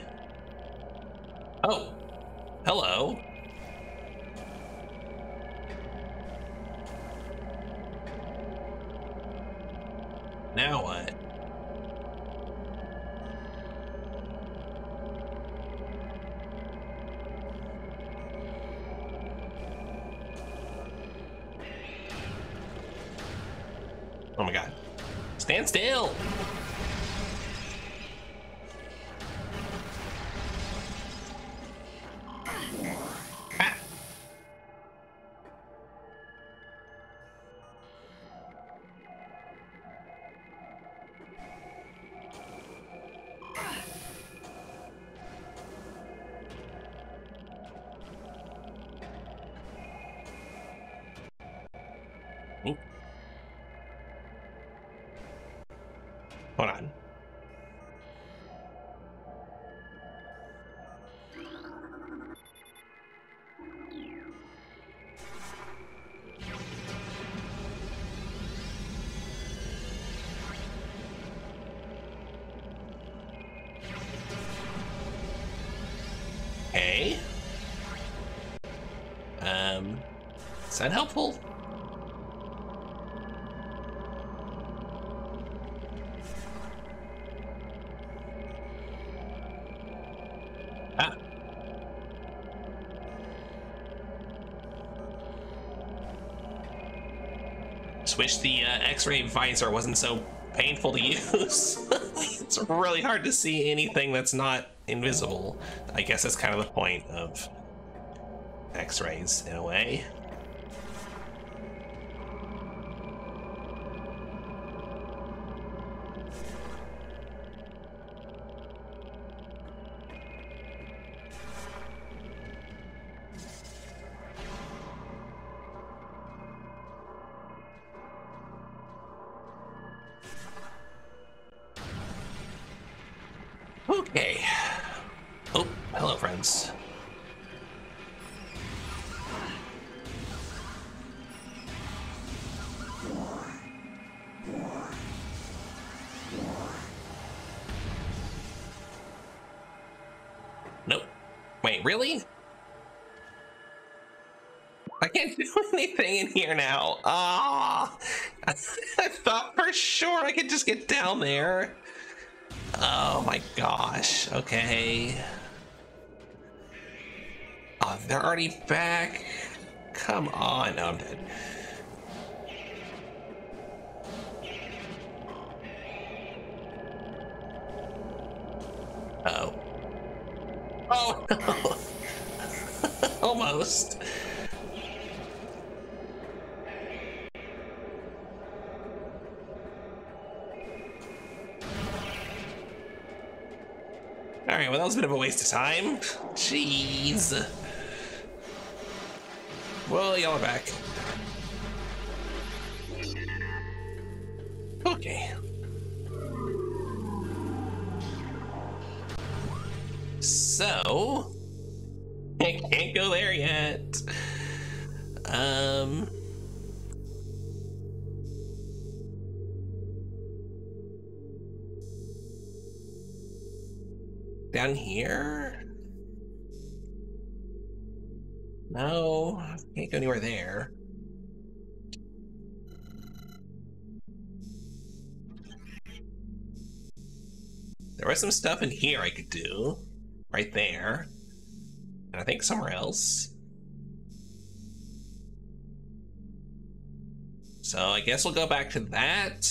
Speaker 1: Okay. Um, is that helpful? Ah. Just wish the uh, x-ray visor wasn't so painful to use. it's really hard to see anything that's not invisible. I guess that's kind of the point of x-rays in a way. anywhere there. There was some stuff in here I could do. Right there. And I think somewhere else. So I guess we'll go back to that.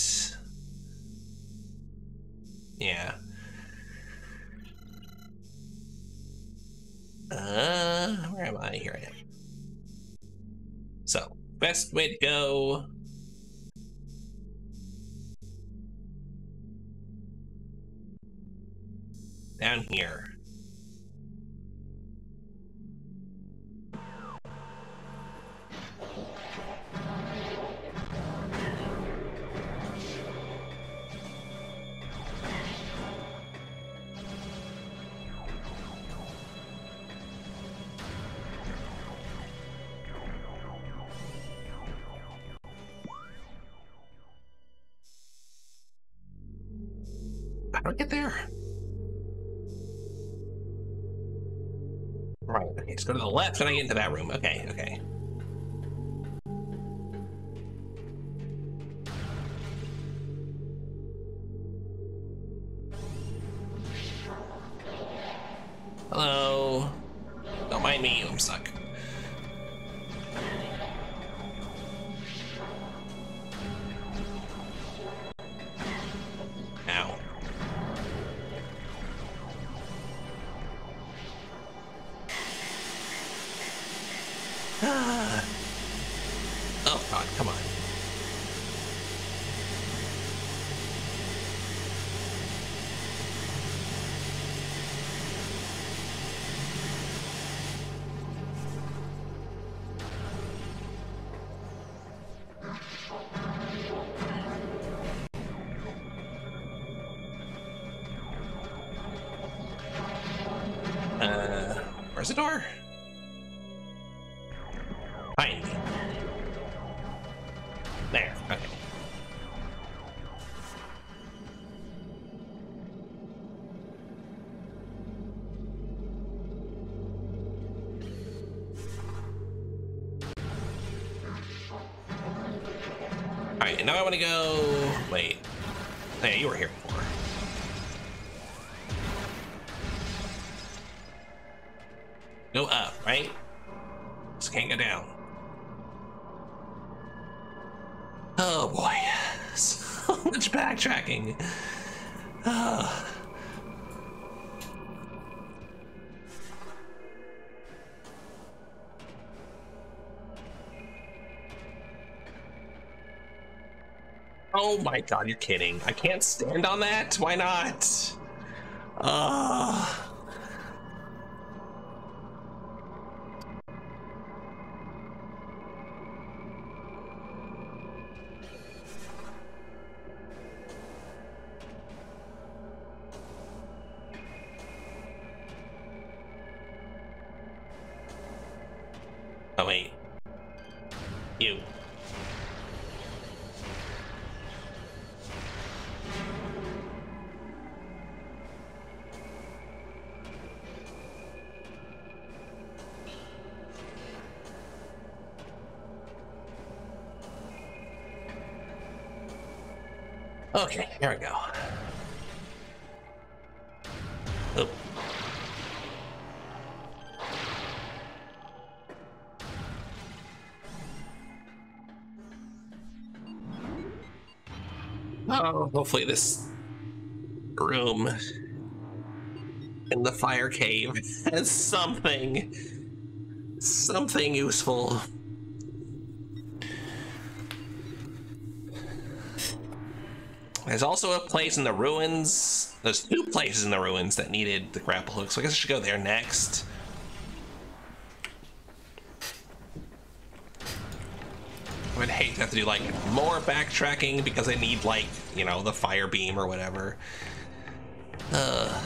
Speaker 1: Yeah. Uh, where am I? Here I am. So, best way to go. Down here. Let's go to the left. and I get into that room? Okay, okay. My god, you're kidding. I can't stand on that? Why not? Uh... Okay, here we go. Oh, hopefully this room in the fire cave has something, something useful. There's also a place in the ruins. There's two places in the ruins that needed the grapple hook, so I guess I should go there next. I would hate to have to do like more backtracking because I need like, you know, the fire beam or whatever. Uh.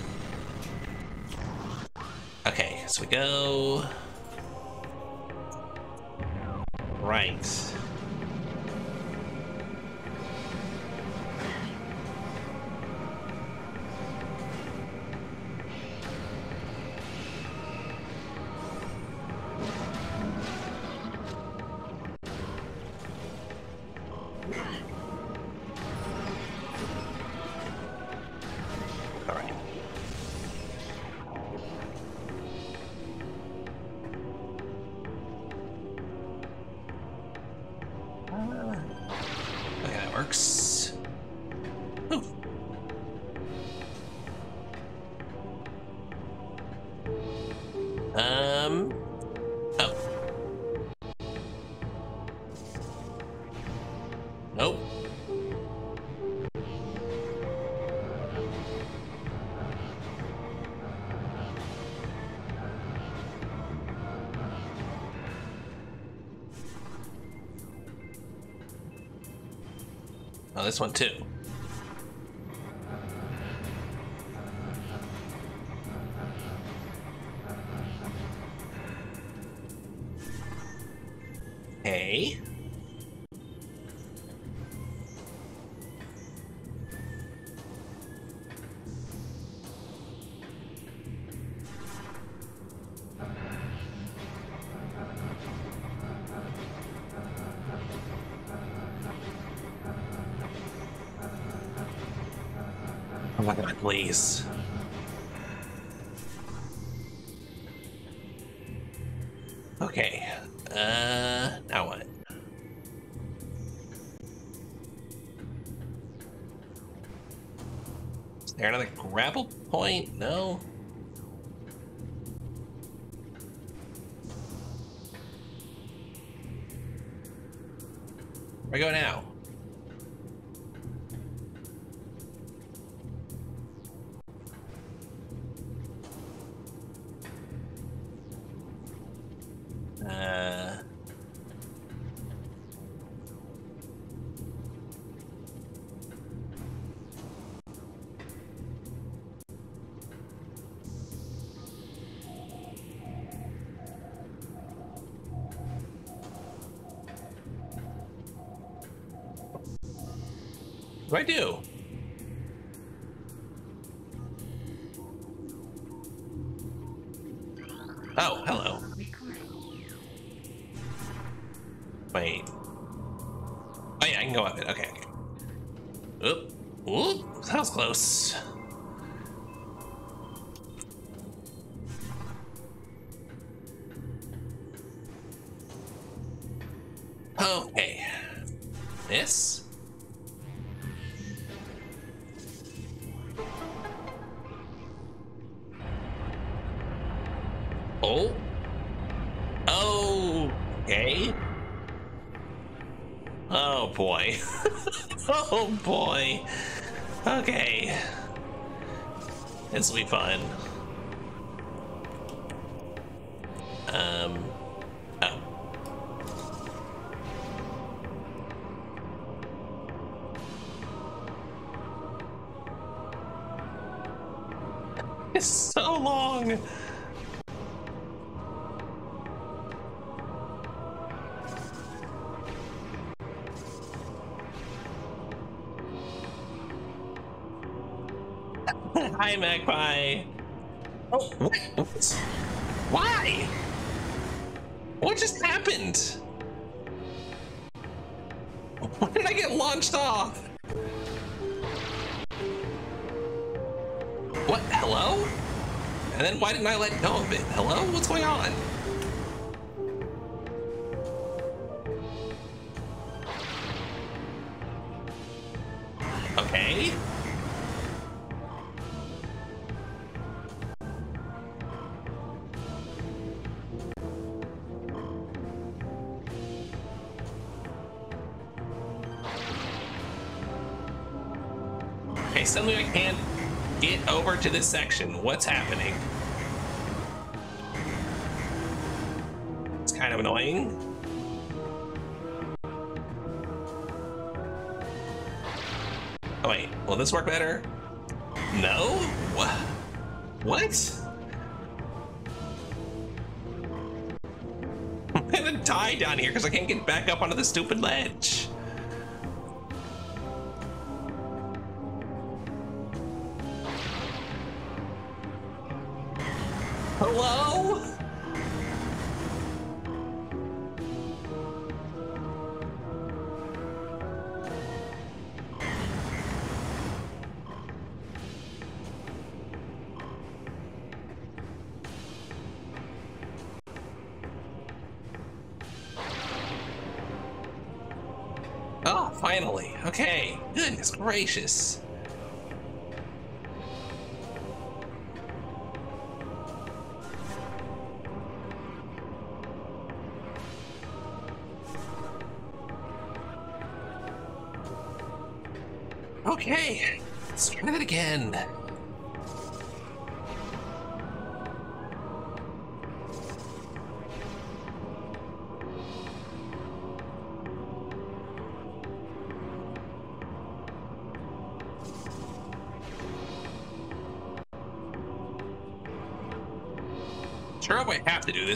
Speaker 1: Okay, so we go. Right. This one too. Please. Do I do? This will suddenly I can't get over to this section. What's happening? It's kind of annoying. Oh wait, will this work better? No? What? I'm gonna die down here because I can't get back up onto the stupid ledge. Gracious.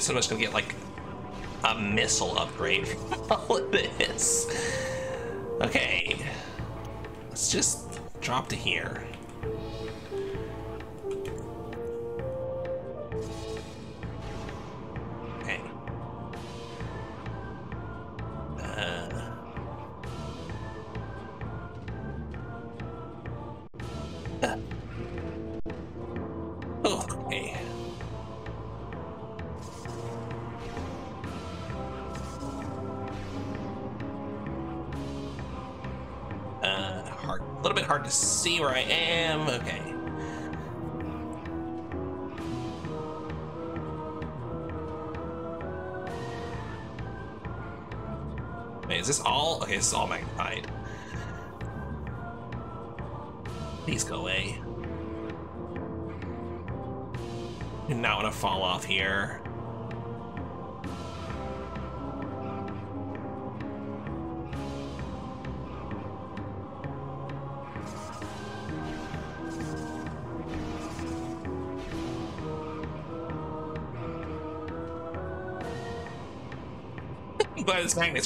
Speaker 1: I'm just gonna get like a missile upgrade from all of this. Okay. Let's just drop to here.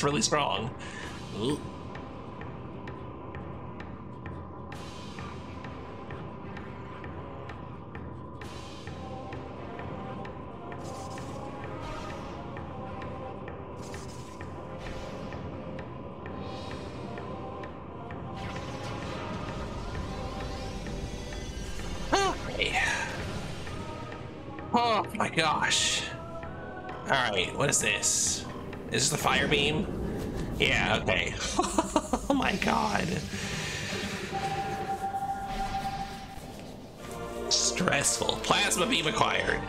Speaker 1: Really strong. Ooh. Oh my gosh. Alright, what is this? Is this the fire beam? Yeah, okay. Oh my god. Stressful. Plasma beam acquired.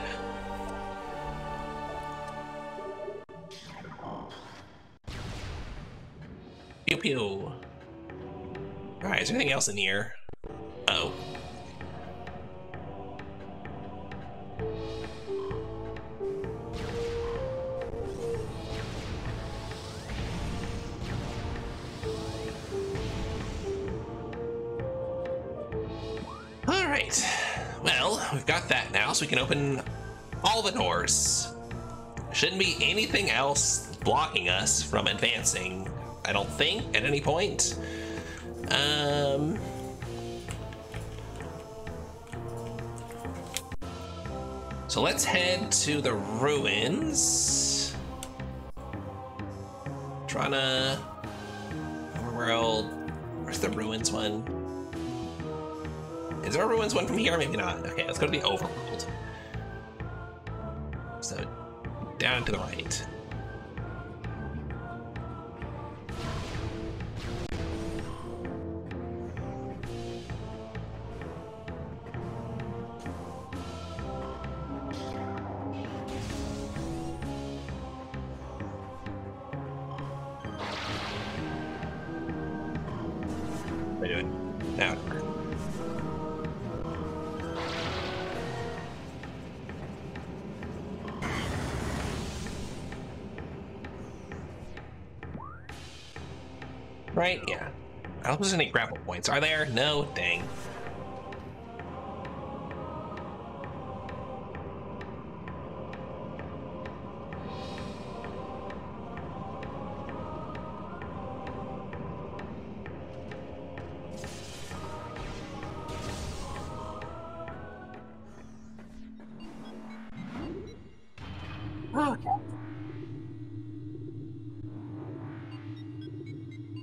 Speaker 1: From advancing, I don't think, at any point. Um... So let's head to the ruins. Trying to... Overworld... Where's the ruins one? Is there a ruins one from here? Maybe not. Okay, let's go to the overworld. So, down to the right. There's any grapple points. Are there? No? Dang.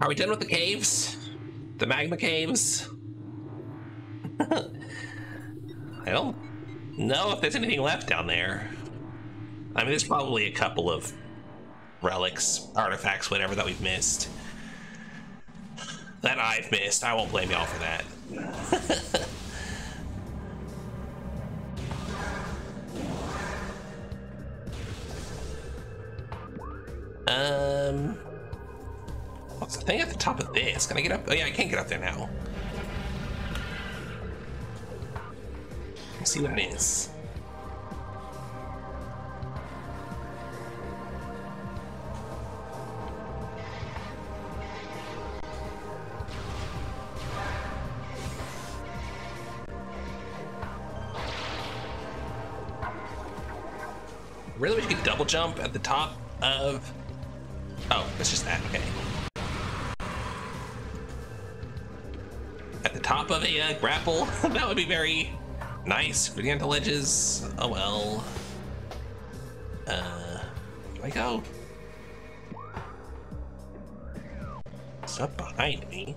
Speaker 1: Are we done with the caves? The magma caves? I don't know if there's anything left down there. I mean, there's probably a couple of relics, artifacts, whatever that we've missed. That I've missed. I won't blame y'all for that. thing at the top of this? Can I get up? Oh yeah, I can't get up there now. Let's see what it is. Really you could double jump at the top of... Oh, it's just that, okay. Top of a uh, grapple, that would be very nice end ledges. Oh well. Uh, do I go? Up behind me.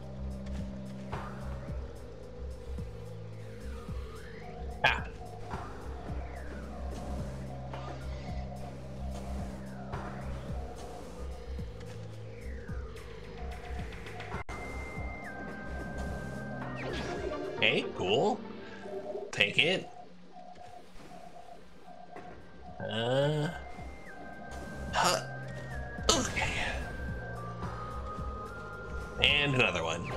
Speaker 1: And another one.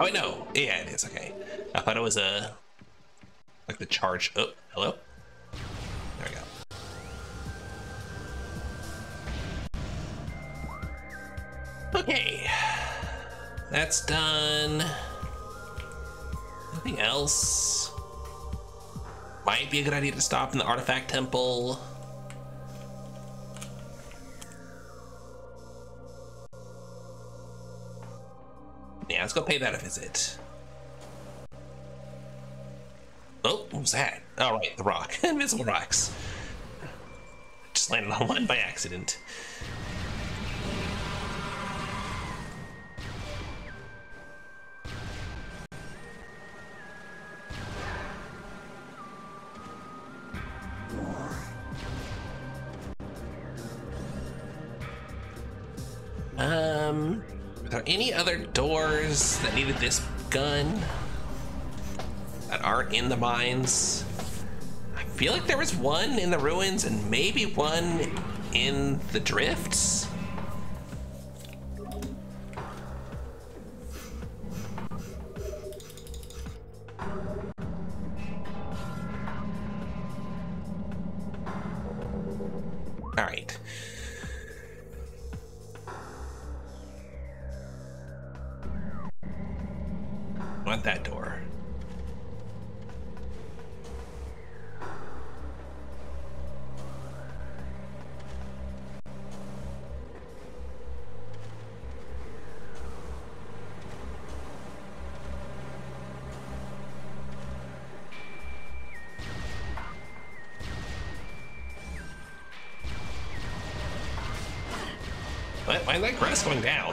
Speaker 1: Oh wait, no. Yeah, it is. Okay. I thought it was a like the charge. Oh, hello. There we go. Okay. That's done. Anything else? Might be a good idea to stop in the artifact temple. Let's go pay that a visit. Oh, was that? All right, the rock. Invisible rocks. Just landed on one by accident. That needed this gun that aren't in the mines? I feel like there was one in the ruins and maybe one in the drifts. Is going down?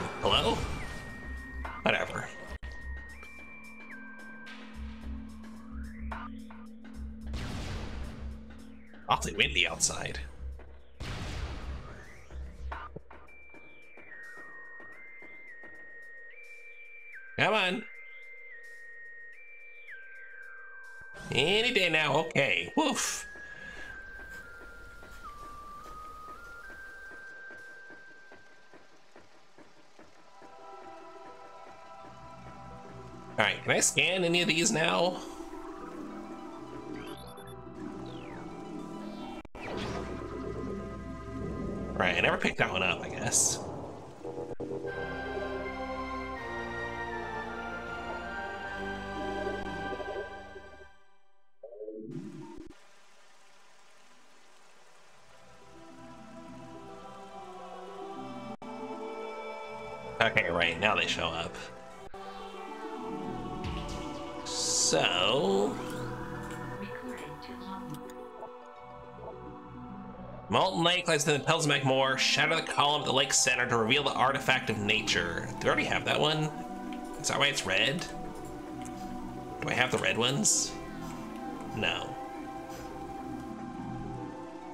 Speaker 1: I scan any of these now? Right, I never picked that one up, I guess. Okay, right, now they show up. Molten Lake lies within the Pelzmec Moor. Shatter the column at the lake center to reveal the artifact of nature. Do I already have that one? Is that why it's red? Do I have the red ones? No.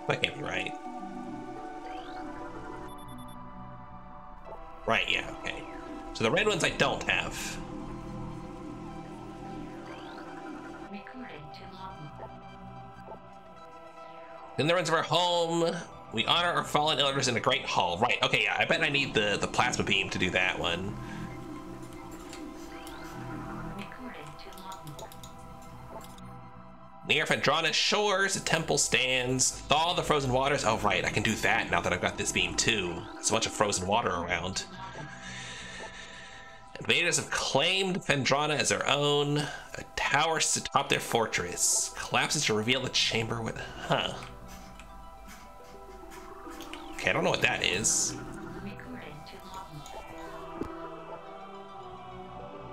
Speaker 1: That can't be right. Right, yeah, okay. So the red ones I don't have. In the ruins of our home, we honor our fallen elders in a great hall. Right, okay, yeah, I bet I need the, the plasma beam to do that one. Near Phendrana's shores, a temple stands. Thaw the frozen waters. Oh, right, I can do that now that I've got this beam too. There's a bunch of frozen water around. Invaders have claimed Phendrana as their own. A tower sits atop their fortress. Collapses to reveal the chamber with... Huh. Okay, I don't know what that is.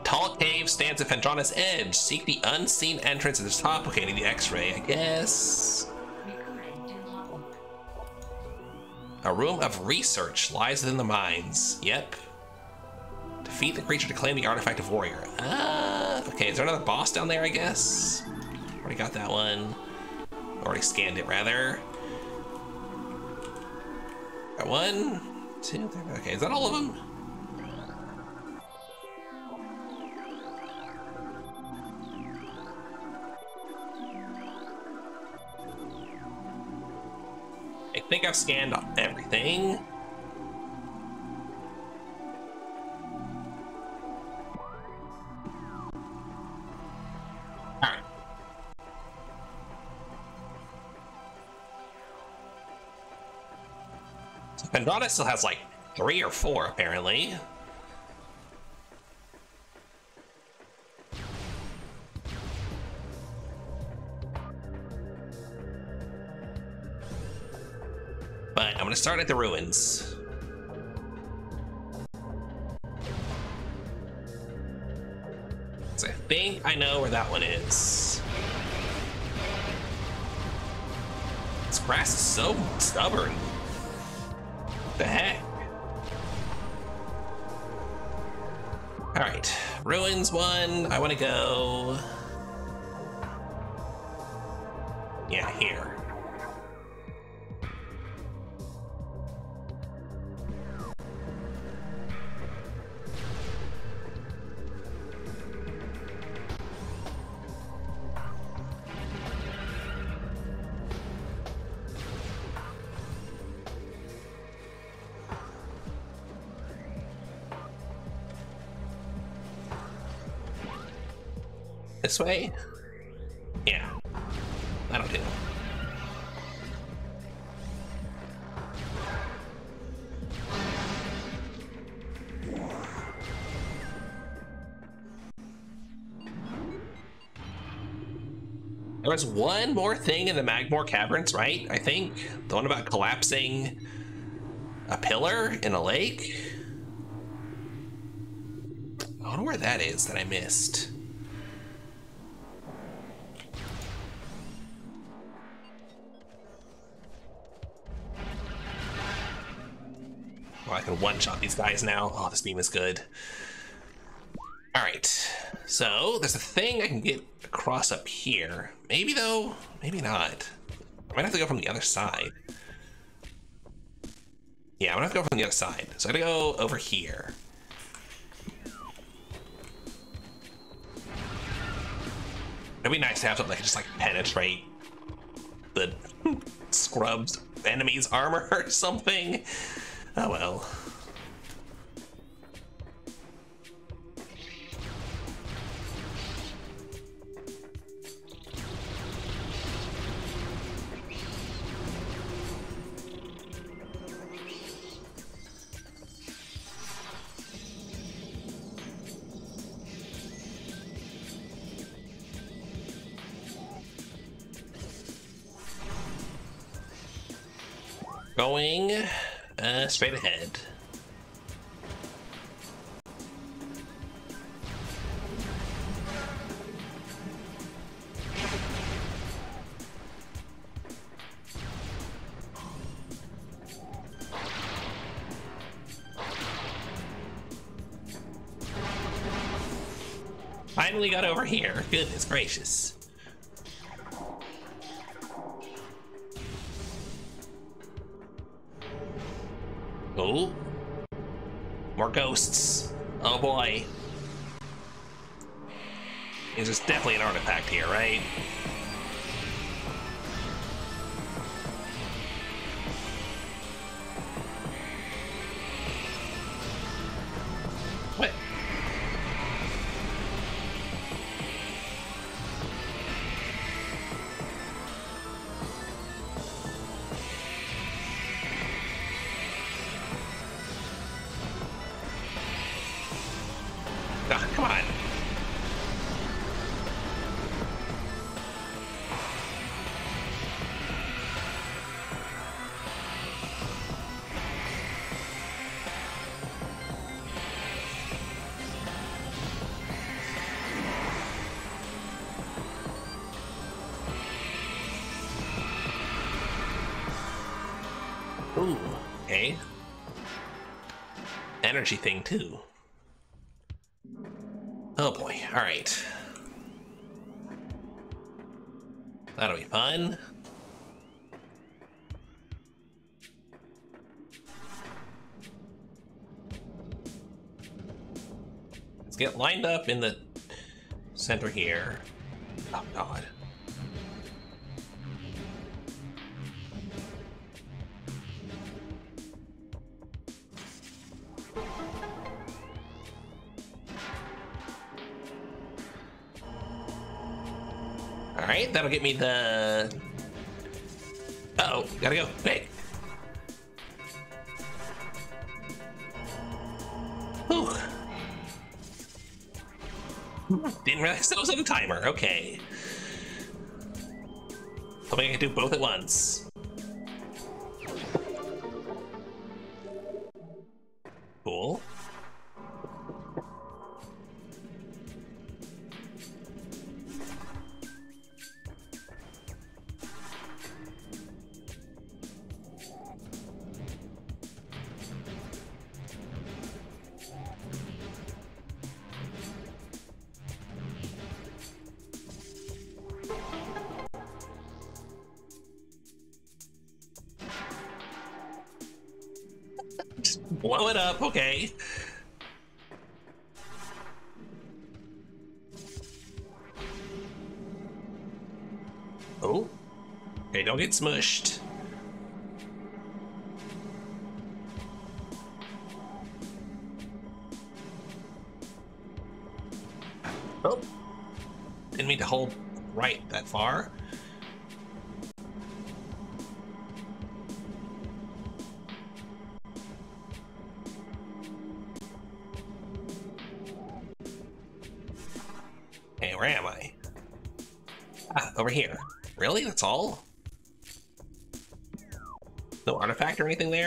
Speaker 1: Tall cave stands at Phendrana's edge. Seek the unseen entrance at the top. Okay, I need the x-ray, I guess. A room of research lies within the mines. Yep. Defeat the creature to claim the artifact of warrior. Ah, okay, is there another boss down there, I guess? Already got that one. Already scanned it, rather. One, two, three, okay, is that all of them? I think I've scanned everything. Phendrana still has like three or four apparently. But I'm gonna start at the ruins. So I think I know where that one is. This grass is so stubborn. The heck? All right, ruins one. I want to go. This way? Yeah. That'll do. There was one more thing in the Magmoor Caverns, right? I think the one about collapsing a pillar in a lake. I wonder where that is that I missed. Can one-shot these guys now. Oh, this beam is good. All right, so there's a thing I can get across up here. Maybe though, maybe not. I might have to go from the other side. Yeah, I'm gonna have to go from the other side. So I gotta go over here. It'd be nice to have something that can just like penetrate the scrubs enemy's armor or something. Oh well. Going uh, straight ahead. Finally got over here. Goodness gracious. More ghosts. Oh boy. There's definitely an artifact here, right? Energy thing too. Oh boy, alright. That'll be fun. Let's get lined up in the center here. Oh god. That'll get me the... Uh oh gotta go. Whew. Didn't realize that was on a timer. Okay. Hoping I can do both at once.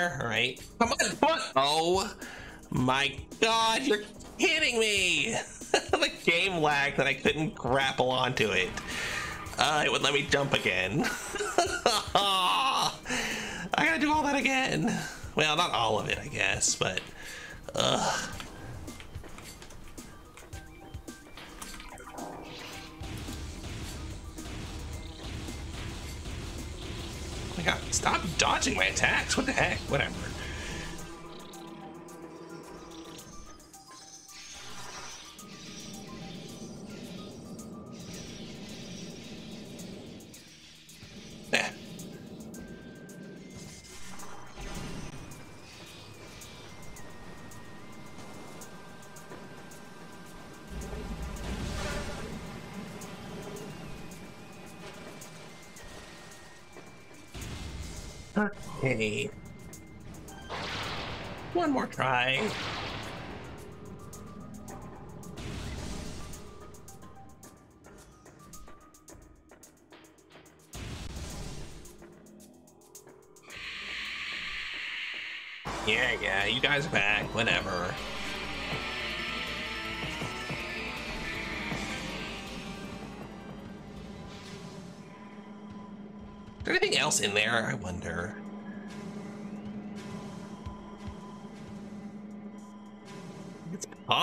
Speaker 1: Anything there? Alright. Come on, come on! Oh my god, you're kidding me! the game lagged that I couldn't grapple onto it. Uh, it would let me jump again. I gotta do all that again. Well, not all of it, I guess, but... Ugh. Oh my god, stop dodging my attacks. What the heck? Whatever.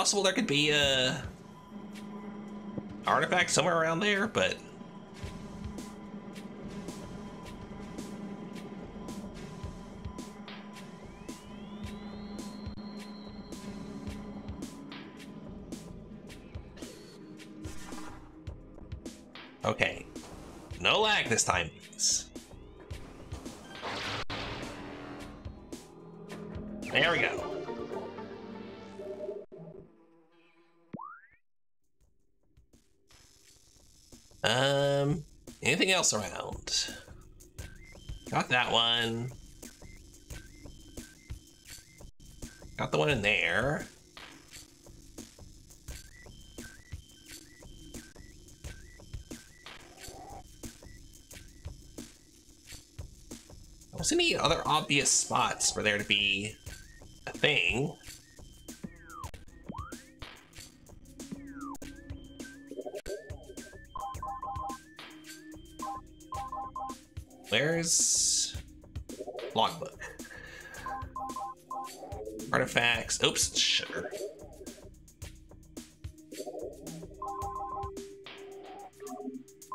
Speaker 1: Possible there could be a artifact somewhere around there, but else around? Got that one. Got the one in there. I don't any other obvious spots for there to be a thing. Where's logbook? Artifacts. Oops, sugar.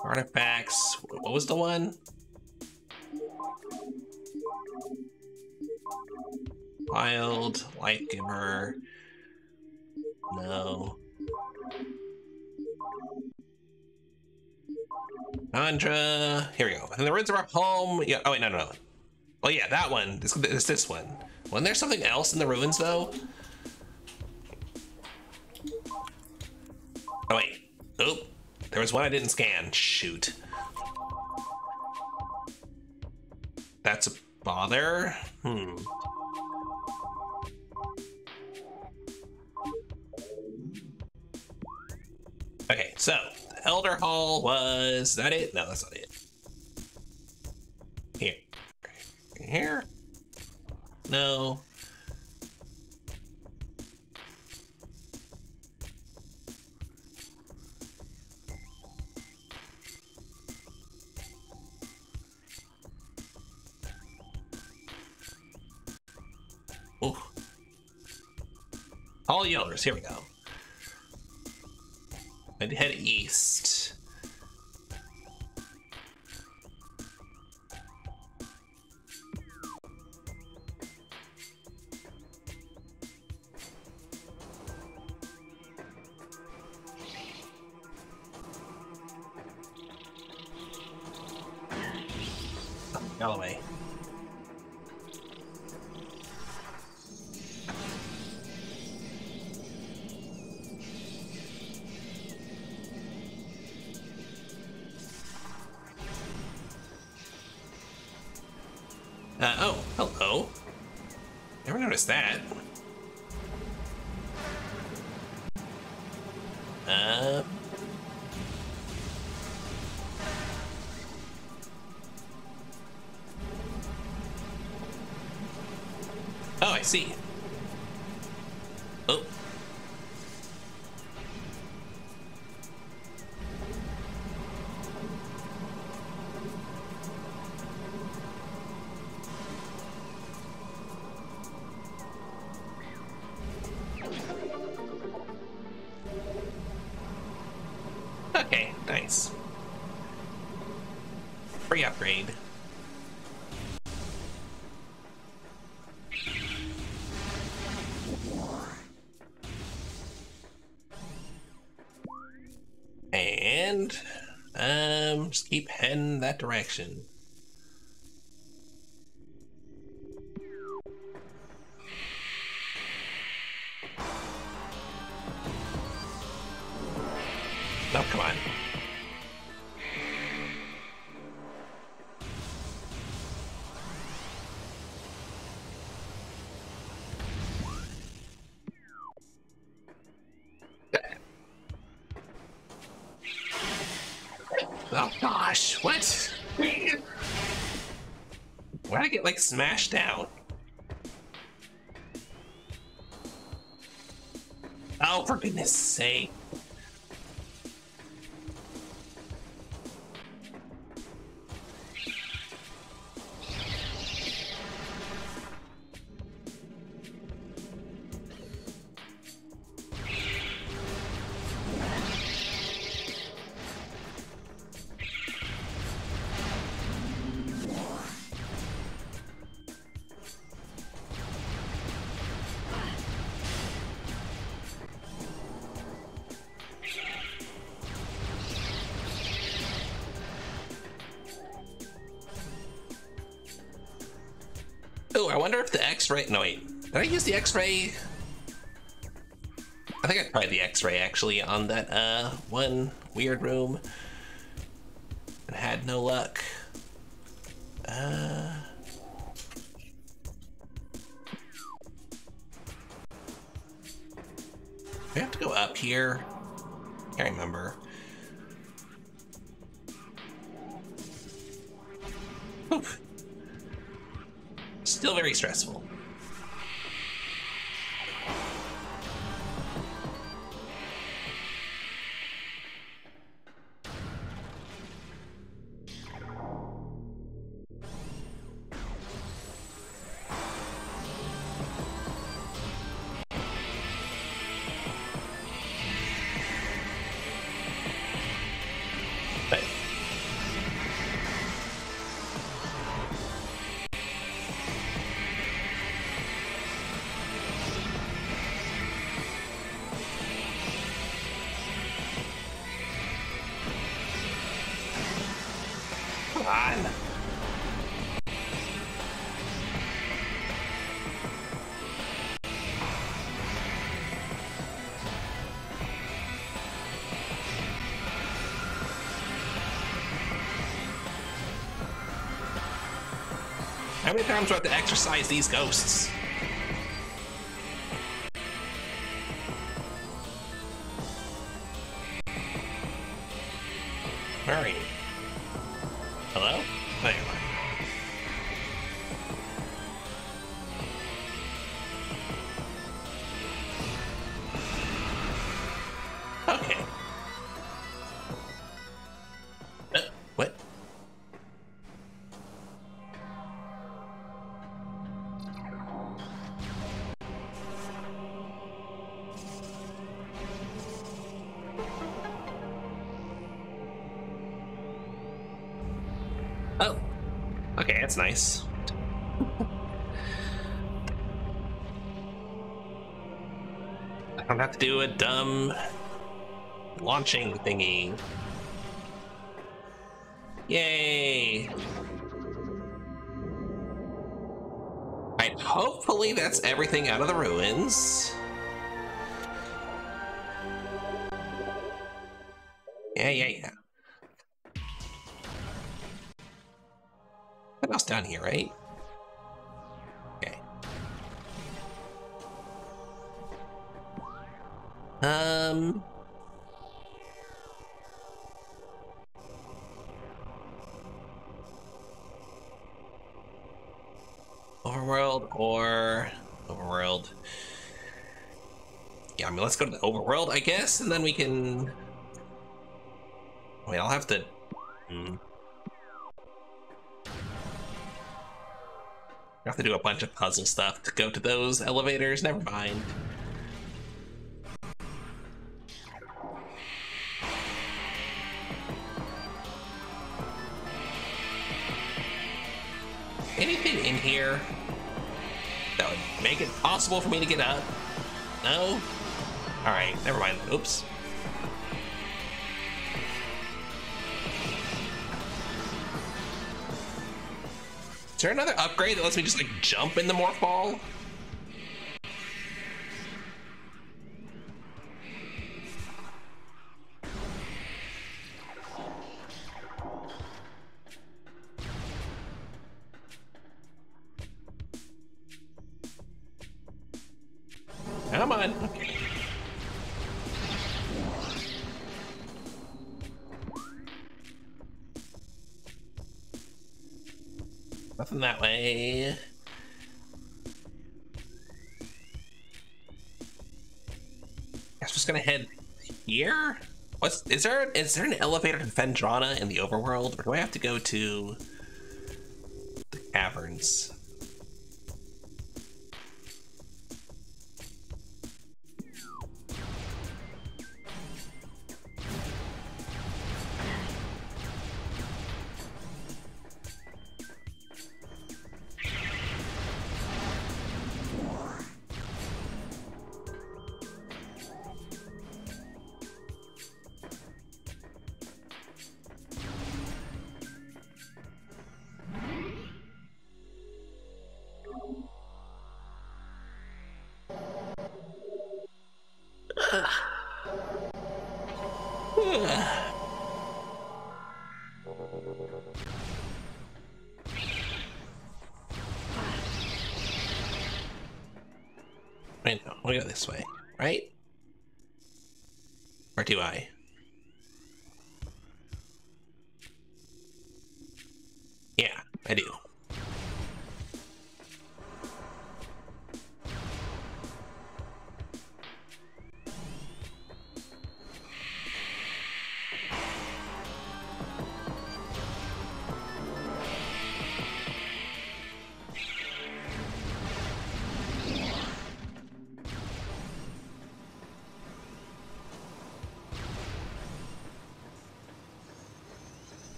Speaker 1: Artifacts. What was the one? Wild, light Here we go. And the ruins of our home. Yeah. Oh wait, no, no, no. Oh yeah, that one. It's, it's this one. Wasn't there something else in the ruins though? Oh wait. Oh, there was one I didn't scan. Shoot. That's a bother. Hall was that it? No, that's not it. Here. Here? No. Ooh. All the elders, here we go. Keep heading that direction. Smashed down? Oh, for goodness sake. X-ray. No wait, did I use the X-ray? I think I tried the X-ray actually on that uh one weird room and had no luck. How many times do I have to exercise these ghosts? That's nice. I don't have to do a dumb launching thingy. Yay! Alright, hopefully that's everything out of the ruins. Overworld, I guess, and then we can. Wait, I'll have to. Hmm. I have to do a bunch of puzzle stuff to go to those elevators. Never mind. Anything in here that would make it possible for me to get up? No? Alright, never mind. Oops. Is there another upgrade that lets me just like jump in the morph ball? Way. Guess just gonna head here. What's is there? Is there an elevator to Phendrana in the overworld, or do I have to go to the caverns?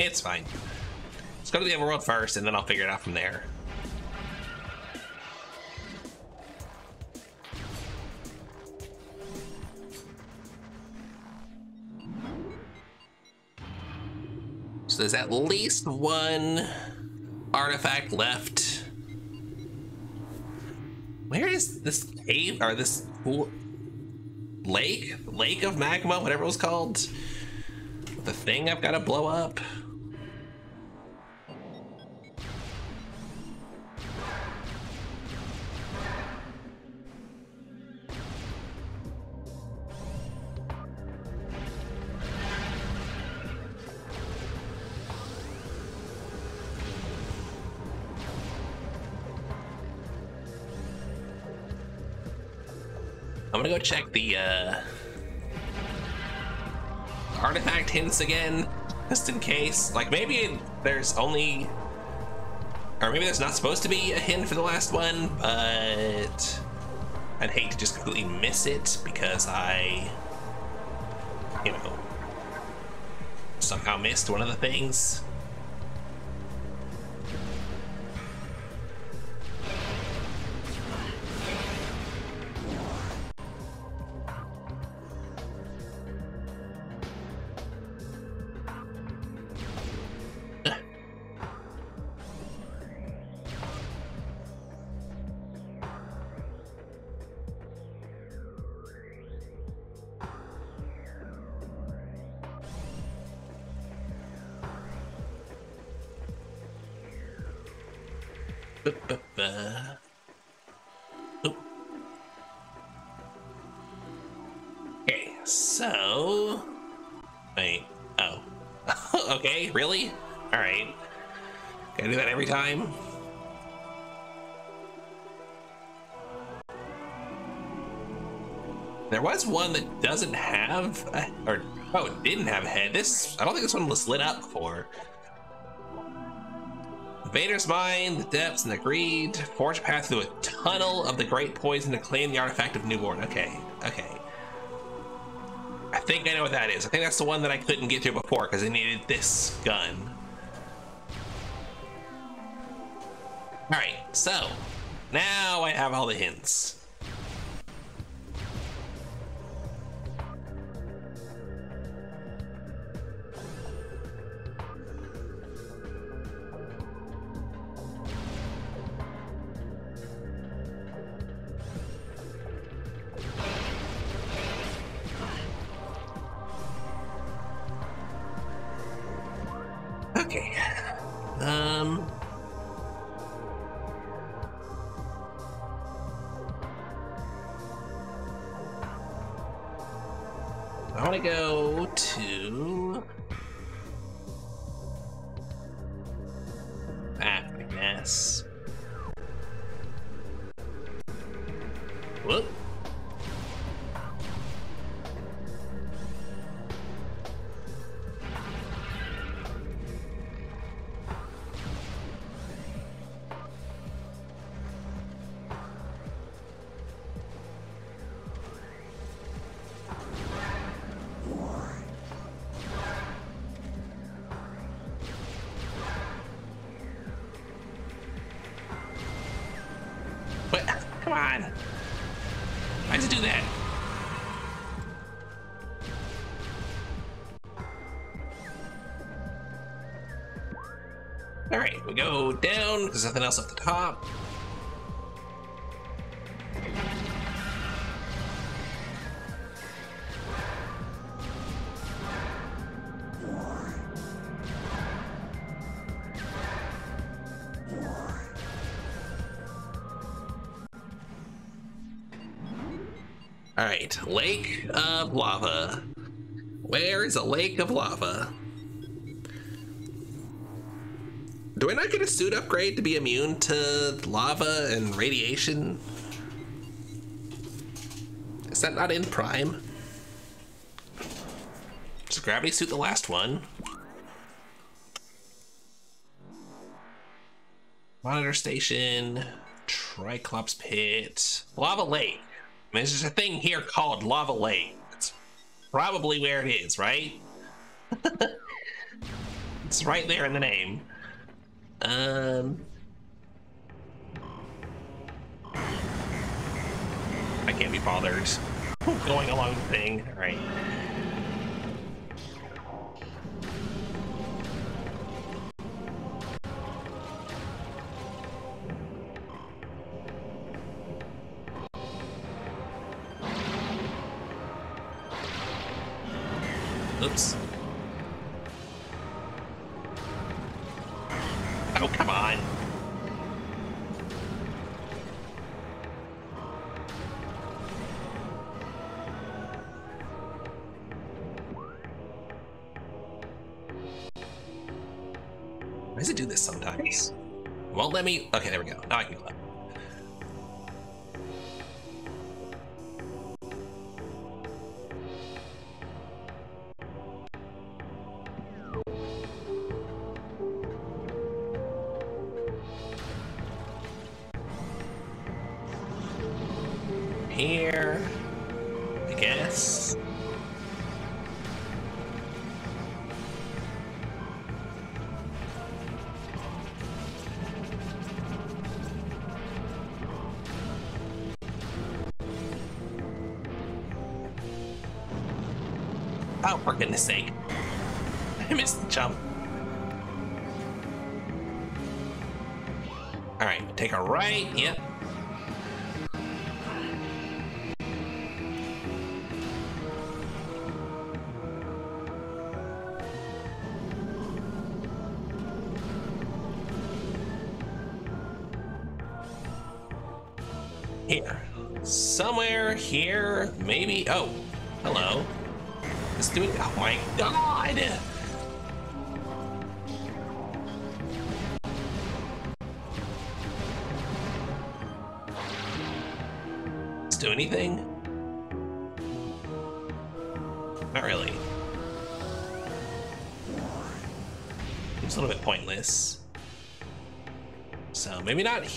Speaker 1: It's fine. Let's go to the overworld first, and then I'll figure it out from there. So there's at least one artifact left. Where is this cave or this pool? lake? Lake of magma, whatever it was called. The thing I've got to blow up. Check the uh, artifact hints again, just in case. Like maybe there's only, or maybe there's not supposed to be a hint for the last one, but I'd hate to just completely miss it because I, you know, somehow missed one of the things. Was one that doesn't have, or oh, it didn't have a head. This, I don't think this one was lit up before. Vader's mind, the depths, and the greed. Forge a path through a tunnel of the great poison to claim the artifact of Newborn. Okay, okay. I think I know what that is. I think that's the one that I couldn't get through before because I needed this gun. Alright, so now I have all the hints. Down. There's nothing else at the top. All right, Lake of Lava. Where is a lake of lava? I not get a suit upgrade to be immune to lava and radiation? Is that not in Prime? Is gravity suit the last one? Monitor station, Triclops pit, lava lake. I mean, there's a thing here called lava lake. It's probably where it is, right? it's right there in the name. Um, I can't be bothered going along thing. All right.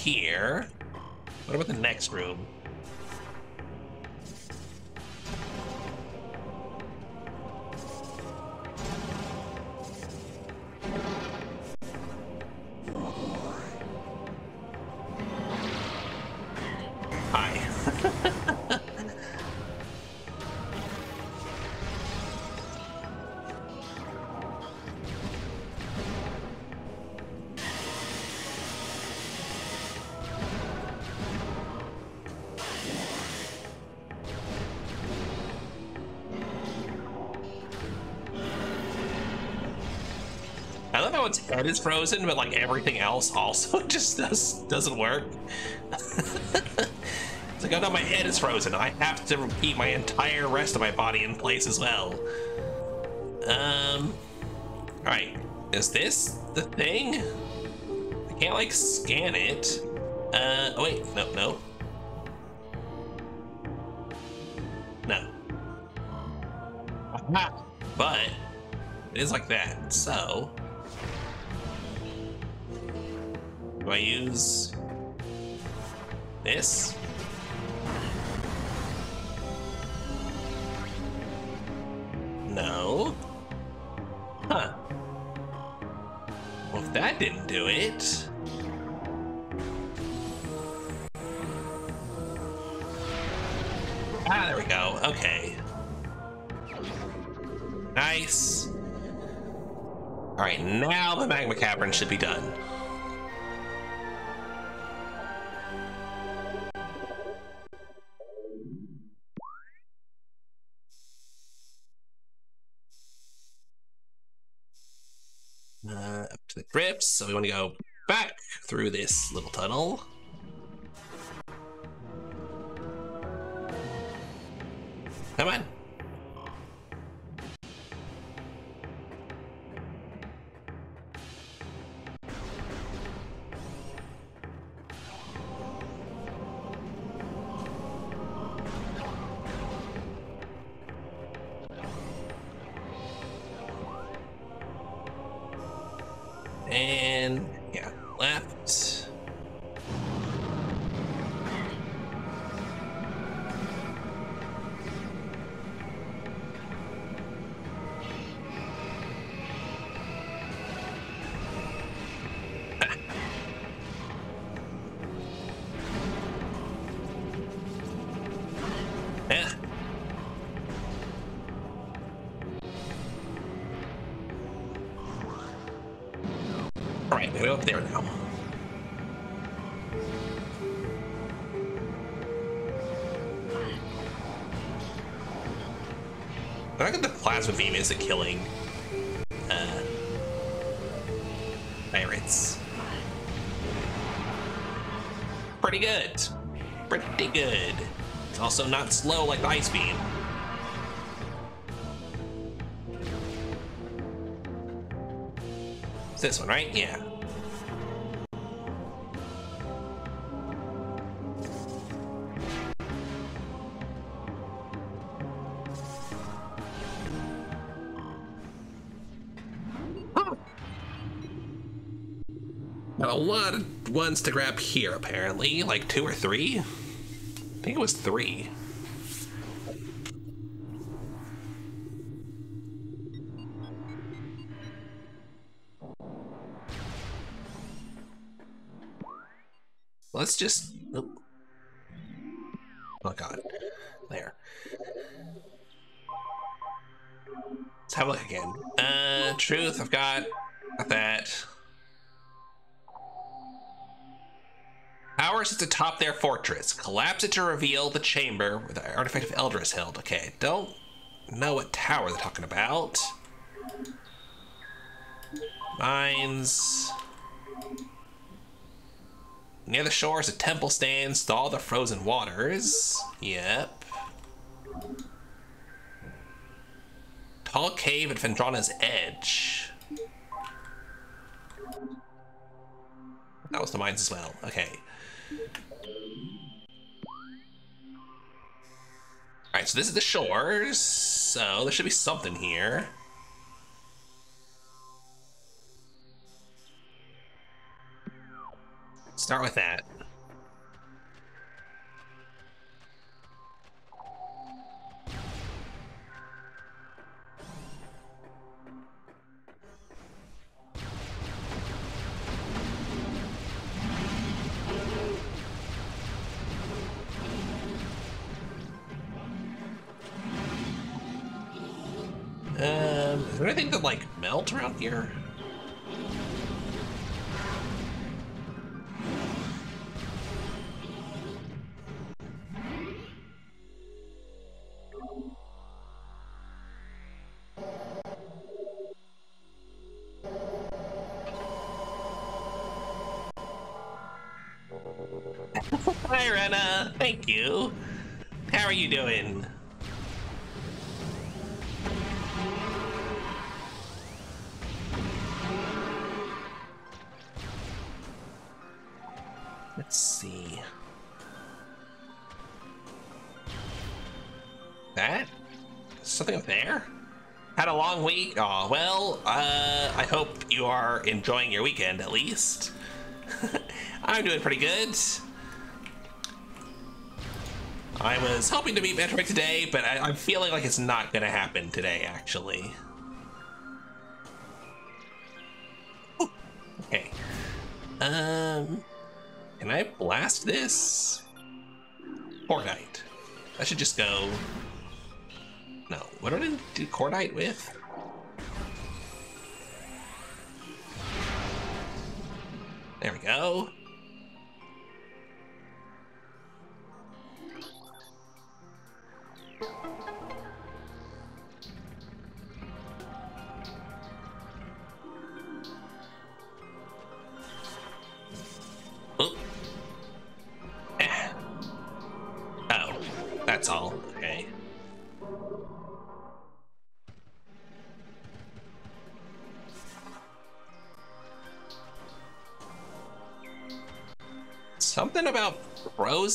Speaker 1: Here. What about the next room? Head is frozen, but like everything else also just does doesn't work. it's like, oh no, my head is frozen. I have to keep my entire rest of my body in place as well. Um, all right, is this the thing? I can't like scan it. Uh, oh wait, no. No. So we want to go back through this little tunnel. Plasma beam isn't killing uh, pirates. Pretty good. Pretty good. It's also not slow like the ice beam. It's this one, right? Yeah. Ones to grab here, apparently. Like two or three? I think it was three. Let's just... Oh, oh god. There. Let's have a look again. Uh, truth, I've got, atop their fortress. Collapse it to reveal the chamber where the artifact of Elder is held. Okay, don't know what tower they're talking about. Mines. Near the shores, a temple stands to all the frozen waters. Yep. Tall cave at Phendrana's edge. That was the mines as well. Okay. So this is the shores. So there should be something here. Start with that. A long? Oh, well, uh, I hope you are enjoying your weekend at least. I'm doing pretty good. I was hoping to meet Metroid today, but I, am feeling like it's not gonna happen today, actually. Ooh, okay. Um, can I blast this? Cordite. I should just go. No, what do I do Cordite with? There we go.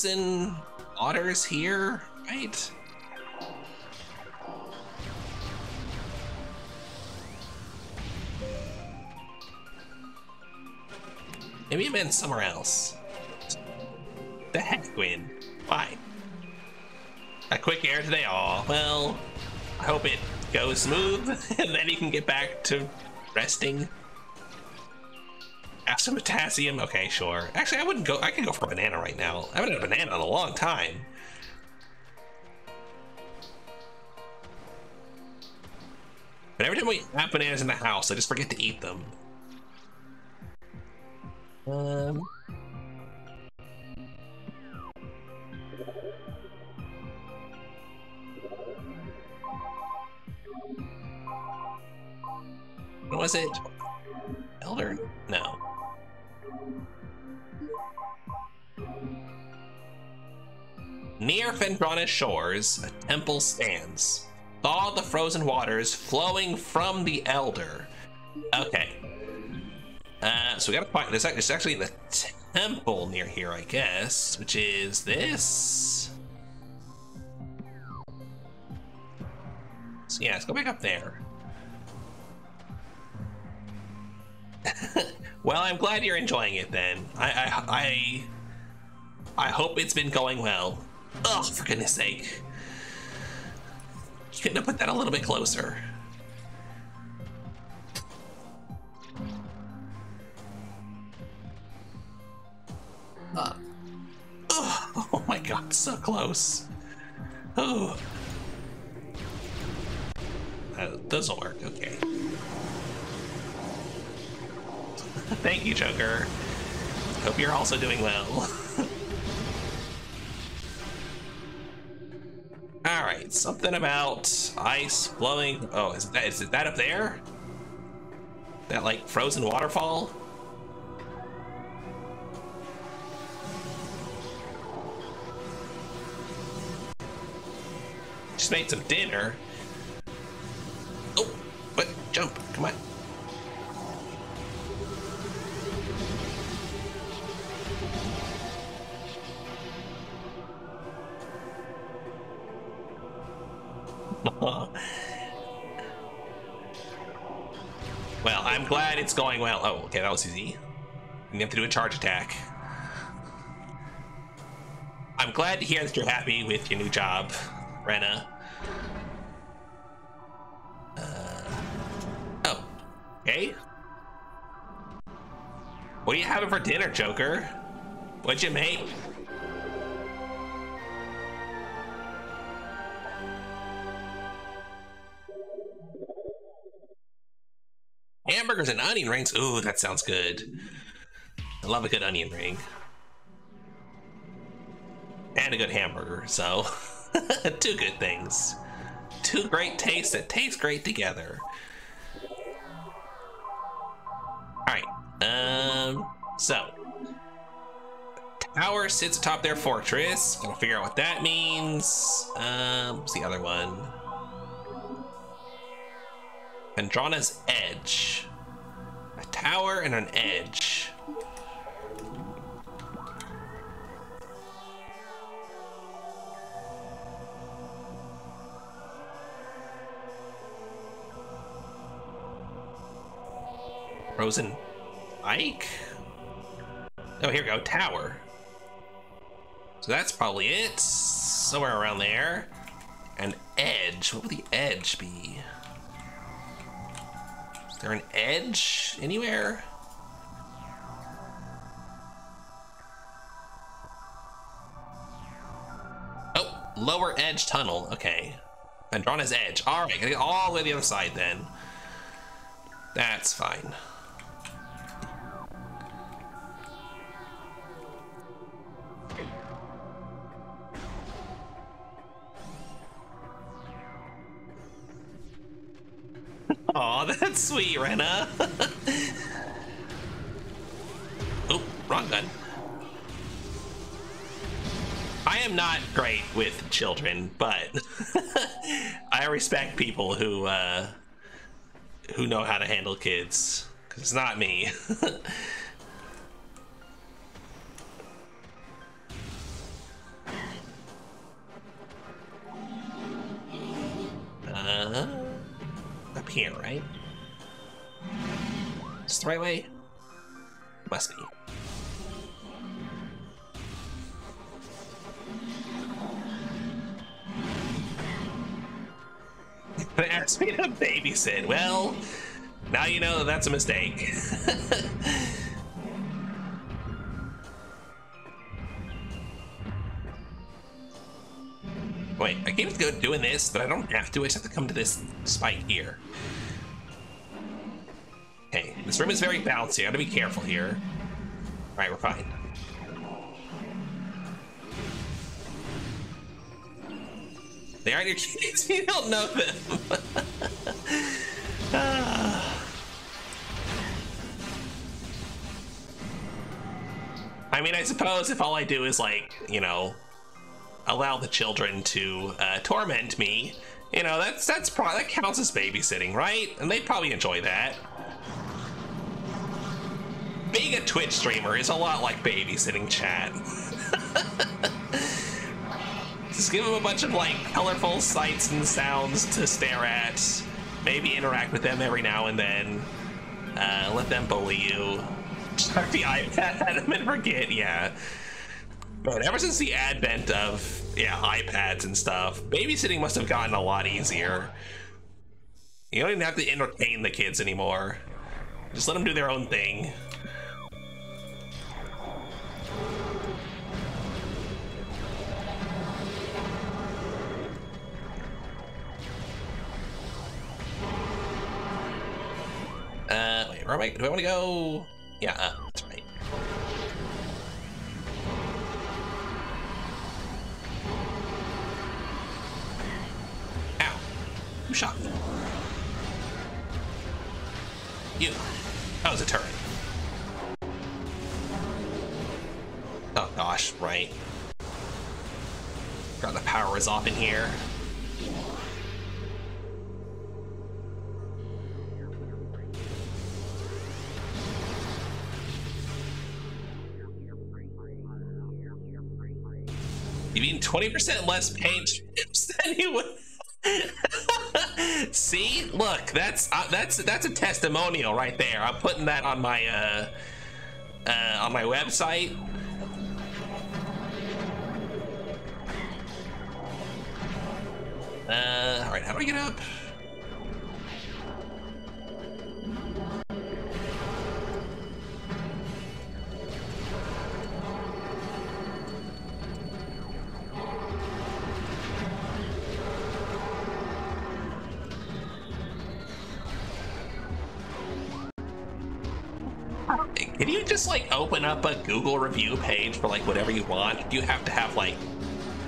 Speaker 1: Frozen otters here, right? Maybe it meant somewhere else. The heck, Gwyn? Why? A quick air today? Aw, well, I hope it goes smooth, and then you can get back to resting. Some potassium? Okay, sure. Actually, I wouldn't go, I can go for a banana right now. I haven't had a banana in a long time. But every time we have bananas in the house, I just forget to eat them. Um. What was it? Elder? Near Phendrana's shores, a temple stands. Saw the frozen waters flowing from the Elder. Okay, uh, so we gotta find, there's actually the temple near here, I guess, which is this. So yeah, let's go back up there. well, I'm glad you're enjoying it then. I, I, I, I hope it's been going well. Oh, for goodness sake. Couldn't have put that a little bit closer. Uh, oh, oh my god, so close. Oh. That doesn't work, okay. Thank you, Joker. Hope you're also doing well. All right, something about ice flowing. Oh, is that is that up there? That like frozen waterfall? Just made some dinner. Oh, but jump, come on. well, I'm glad it's going well. Oh, okay, that was easy. You have to do a charge attack. I'm glad to hear that you're happy with your new job, Rena. Uh, oh, okay. What are you having for dinner, Joker? What'd you make? Hamburgers and onion rings. Ooh, that sounds good. I love a good onion ring. And a good hamburger, so two good things. Two great tastes that taste great together. Alright, um, so. Tower sits atop their fortress. Gonna figure out what that means. Um, what's the other one? Phendrana's Edge. A tower and an edge. Frozen Ike? Oh, here we go. Tower. So that's probably it. Somewhere around there. And edge. What would the edge be? Is there an edge anywhere? Oh, lower edge tunnel. Okay. Phendrana's edge. All right, gotta get all the way to the other side then. That's fine. Aw, that's sweet, Rena. oh, wrong gun. I am not great with children, but I respect people who uh, who know how to handle kids. Cause it's not me. uh here, right? Is the right way? Must be. They asked me to babysit. Well, now you know that that's a mistake. Wait, I keep doing this, but I don't have to. I just have to come to this spike here. Okay, this room is very bouncy. I gotta be careful here. Alright, we're fine. They aren't your kids. You don't know them. Ah. I mean, I suppose if all I do is like, you know, allow the children to uh, torment me, you know, that's that's probably that counts as babysitting, right? And they probably enjoy that. Being a Twitch streamer is a lot like babysitting chat. Just give them a bunch of like colorful sights and sounds to stare at. Maybe interact with them every now and then. Uh, let them bully you. Chuck the iPad at them and forget, yeah. But ever since the advent of yeah iPads and stuff, babysitting must have gotten a lot easier. You don't even have to entertain the kids anymore. Just let them do their own thing. Uh, wait, where am I? Do I want to go? Yeah, uh, I'm shocked. You. That was a turret. Oh gosh, right. Got the power is off in here. You mean 20% less paint than you would? See, look, that's uh, that's that's a testimonial right there. I'm putting that on my uh, uh, on my website. Uh, all right, how do I get up? Can you just like open up a Google review page for like whatever you want? Do you have to have like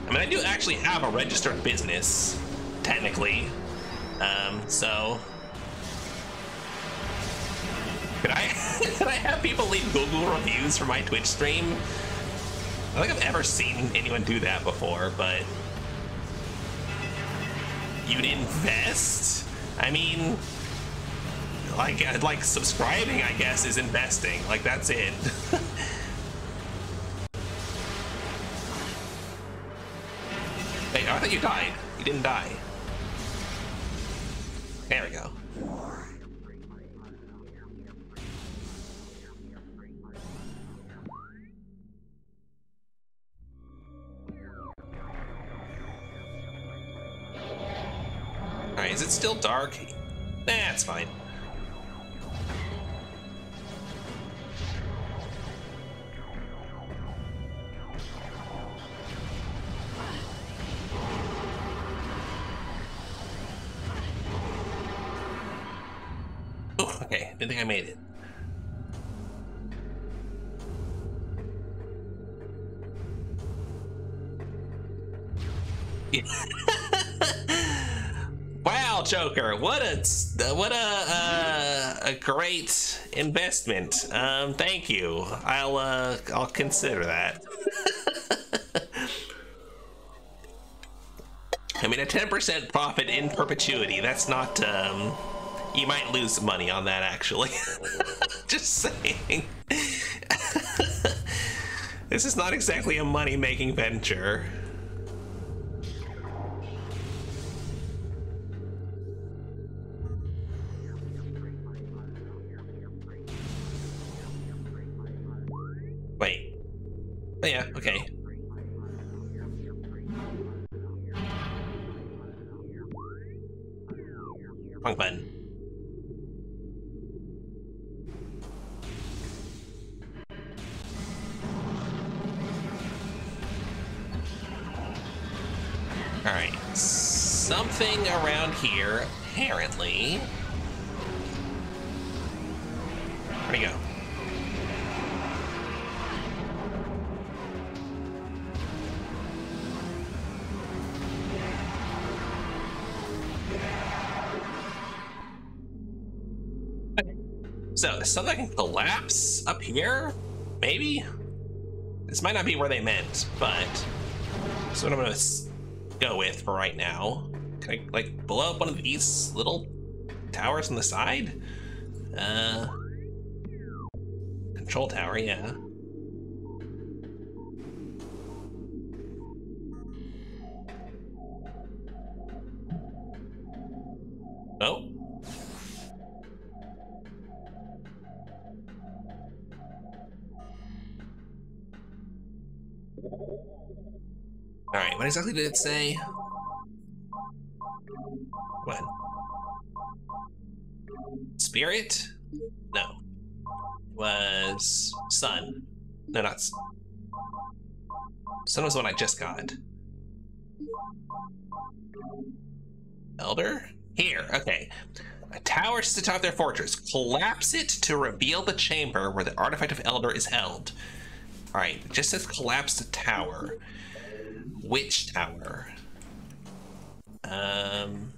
Speaker 1: I mean I do actually have a registered business, technically. Um, so could I could I have people leave Google reviews for my Twitch stream? I don't think I've ever seen anyone do that before, but you'd invest? I mean like uh, like subscribing i guess is investing. Like that's it. Hey i thought you died. You didn't die. There we go. All right is it still dark? That's nah, fine Didn't think I made it. wow, Joker! What a what a uh, a great investment. Um, thank you. I'll uh, I'll consider that. I mean, a ten percent profit in perpetuity. That's not um, you might lose money on that, actually. Just saying. this is not exactly a money-making venture. Here? Maybe? This might not be where they meant, but... So what I'm gonna go with for right now. Can I, like, blow up one of these little towers on the side? Uh, control tower, yeah. Exactly did it say? What? Spirit? No. It was Sun. No, not Sun Sun was the one I just got. Elder? Here, okay. A tower sits atop their fortress. Collapse it to reveal the chamber where the artifact of Elder is held. Alright, just says collapse the tower. Which tower? Um.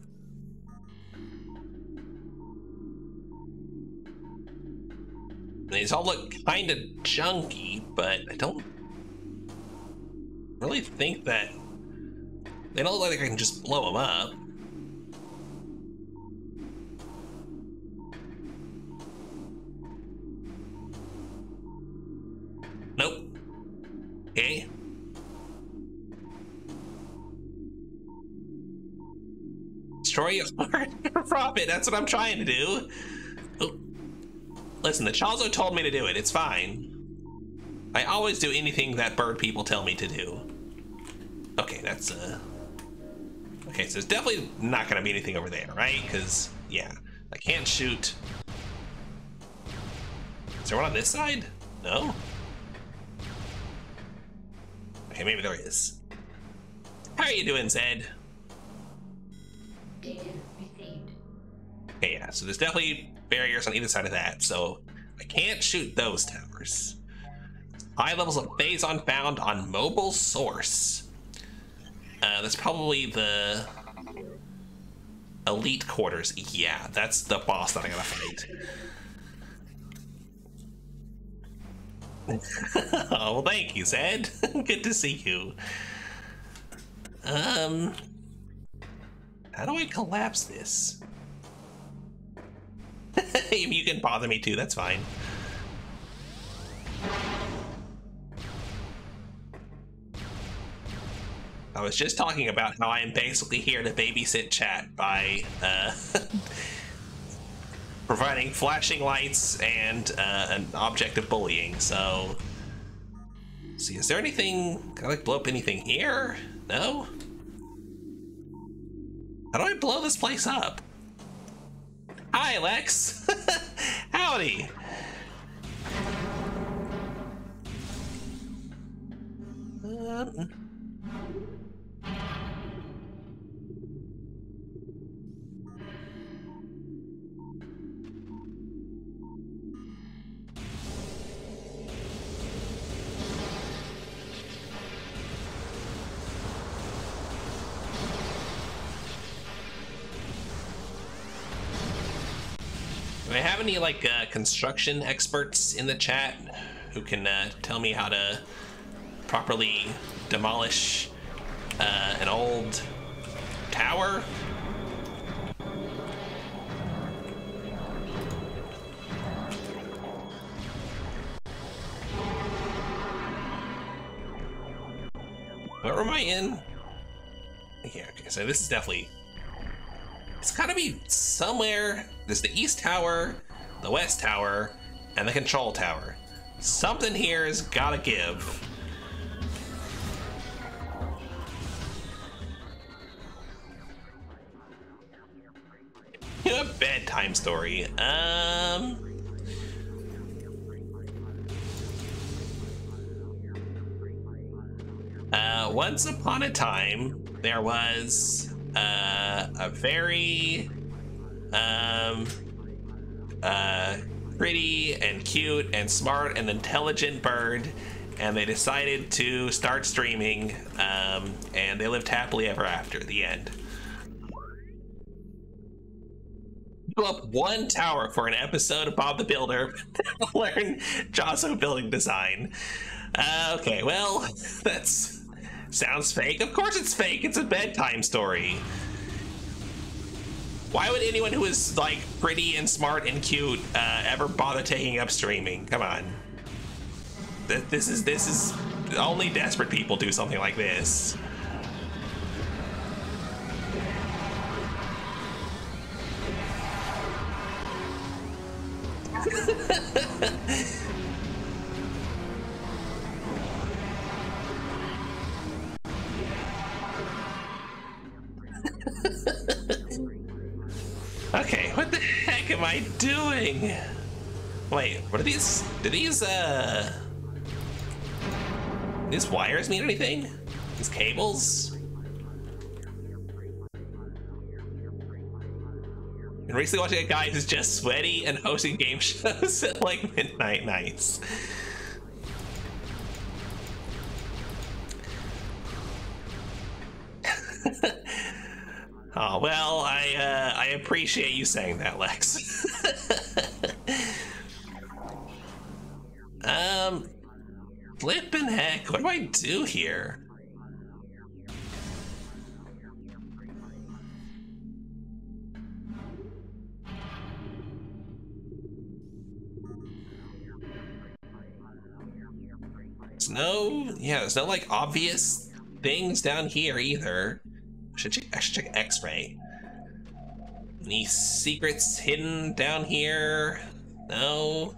Speaker 1: These all look kind of junky, but I don't really think that they don't look like I can just blow them up. Nope. Okay. Destroy your. That's what I'm trying to do. Oh. Listen, the Chozo told me to do it. It's fine. I always do anything that bird people tell me to do. Okay, that's uh. Okay, so it's definitely not gonna be anything over there, right? Because yeah, I can't shoot. Is there one on this side? No. Okay, maybe there is. How are you doing, Zed? Okay, yeah, so there's definitely barriers on either side of that, so I can't shoot those towers. High levels of Phazon found on mobile source. Uh, that's probably the elite quarters. Yeah, that's the boss that I gotta fight. oh, thank you, Zed. Good to see you. Um, how do I collapse this? you can bother me too, that's fine. I was just talking about how I am basically here to babysit chat by uh, providing flashing lights and uh, an object of bullying. So, see, is there anything? Can I like blow up anything here? No. How do I blow this place up? Hi, Lex. Howdy. Um, like uh, construction experts in the chat who can uh, tell me how to properly demolish uh, an old tower? Where am I in? Yeah, okay, so this is definitely it's gotta be somewhere. There's the East Tower, the West Tower, and the Control Tower. Something here has gotta give. a bedtime story. Um. Uh, once upon a time, there was uh, a very um, uh, pretty and cute and smart and intelligent bird and they decided to start streaming um, and they lived happily ever after the end up one tower for an episode of Bob the Builder, learn Chozo building design. Uh, okay, well, that's Sounds fake. Of course it's fake. It's a bedtime story. Why would anyone who is like pretty and smart and cute uh, ever bother taking up streaming? Come on. This is this is only desperate people do something like this. okay, what the heck am I doing? Wait, what are these? Do these, uh... These wires mean anything? These cables? And recently watching a guy who's just sweaty and hosting game shows at like midnight nights. Oh, well, I, uh, I appreciate you saying that, Lex. um, flippin' heck, what do I do here? There's no, yeah, there's no like obvious things down here either. I should check, I should check X-ray. Any secrets hidden down here? No.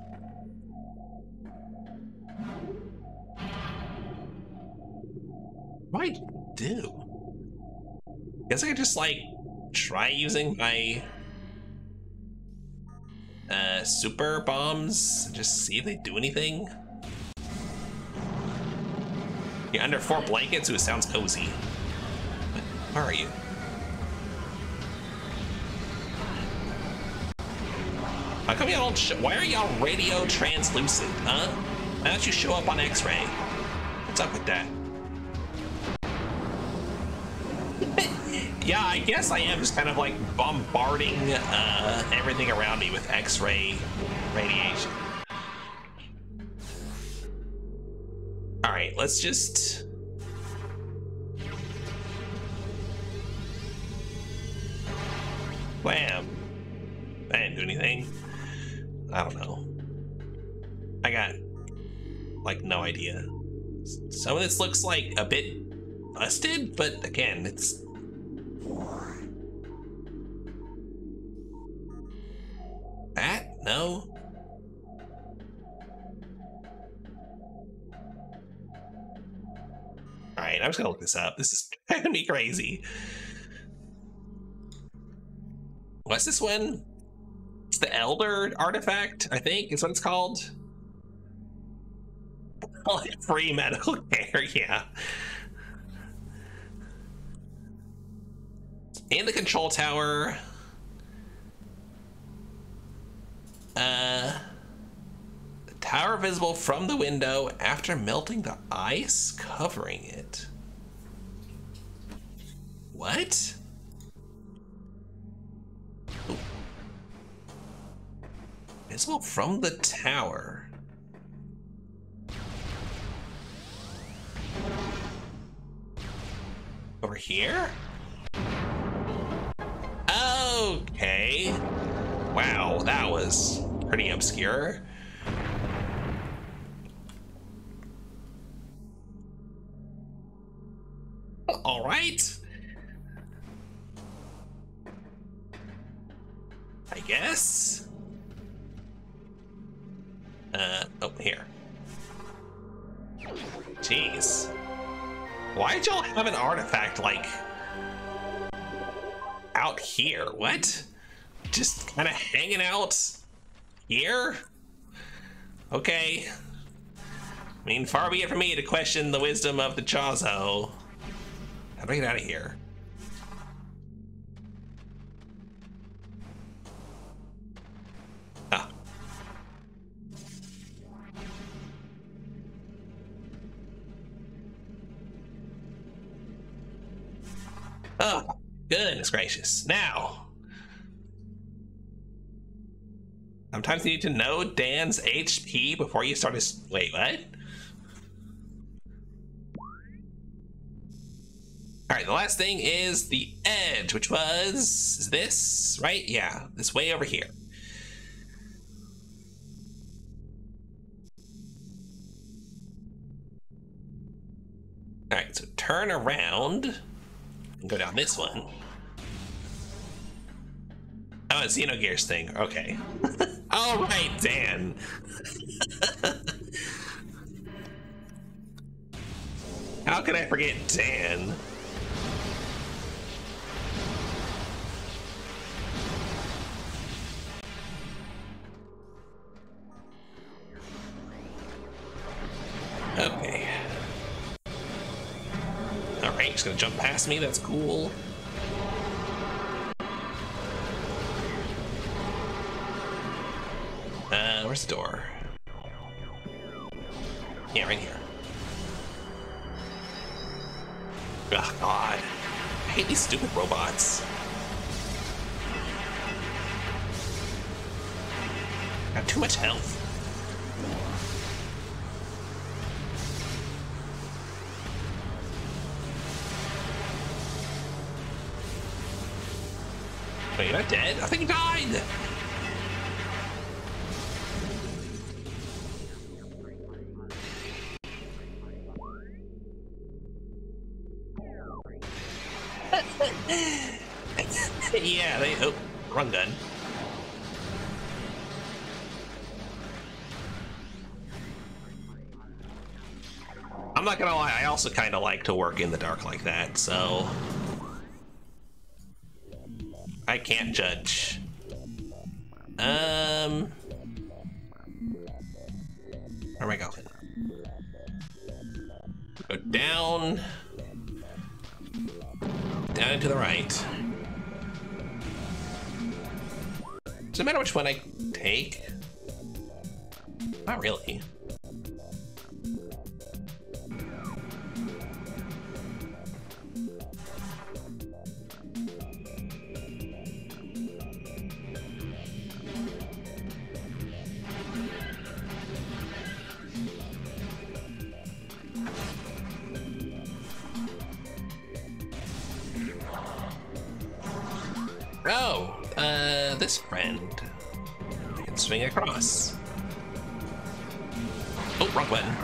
Speaker 1: What do I do? Guess I could just like try using my uh, super bombs just see if they do anything. You're under four blankets, ooh, sounds cozy. Where are you? How come y'all why are y'all radio translucent, huh? Why don't you show up on X-ray? What's up with that? yeah, I guess I am just kind of like bombarding uh, everything around me with X-ray radiation. All right, let's just. Wham! I didn't do anything. I don't know. I got like no idea. Some of this looks like a bit busted, but again, it's That? No? Alright, I'm just gonna look this up. This is gonna be crazy. What's this one? It's the Elder artifact, I think, is what it's called. Free medical care, yeah. In the control tower, Uh, the tower visible from the window after melting the ice covering it. What? Visible from the tower. Over here? Okay. Wow, that was pretty obscure. All right. I guess. Uh, oh, here. Jeez. Why'd y'all have an artifact, like, out here? What? Just kind of hanging out here? Okay. I mean, far be it from me to question the wisdom of the Chozo. How do I get out of here? Goodness gracious. Now, Sometimes you need to know Dan's HP before you start his. Wait, what? All right, the last thing is the edge, which was this, right? Yeah, this way over here. All right, so turn around go down this one. Oh, it's Xenogears thing. Okay. All right, Dan. How can I forget Dan? Just gonna jump past me, that's cool. Uh, where's the door? Yeah, right here. Oh, God. I hate these stupid robots. Got too much health. You're dead? I think you died! yeah, they. Oh, run gun. I'm not gonna lie, I also kind of like to work in the dark like that, so... I can't judge. Um... Where am I going? Go down... Down to the right. Does it matter which one I take? Not really. This friend. I can swing across. Oh, wrong button.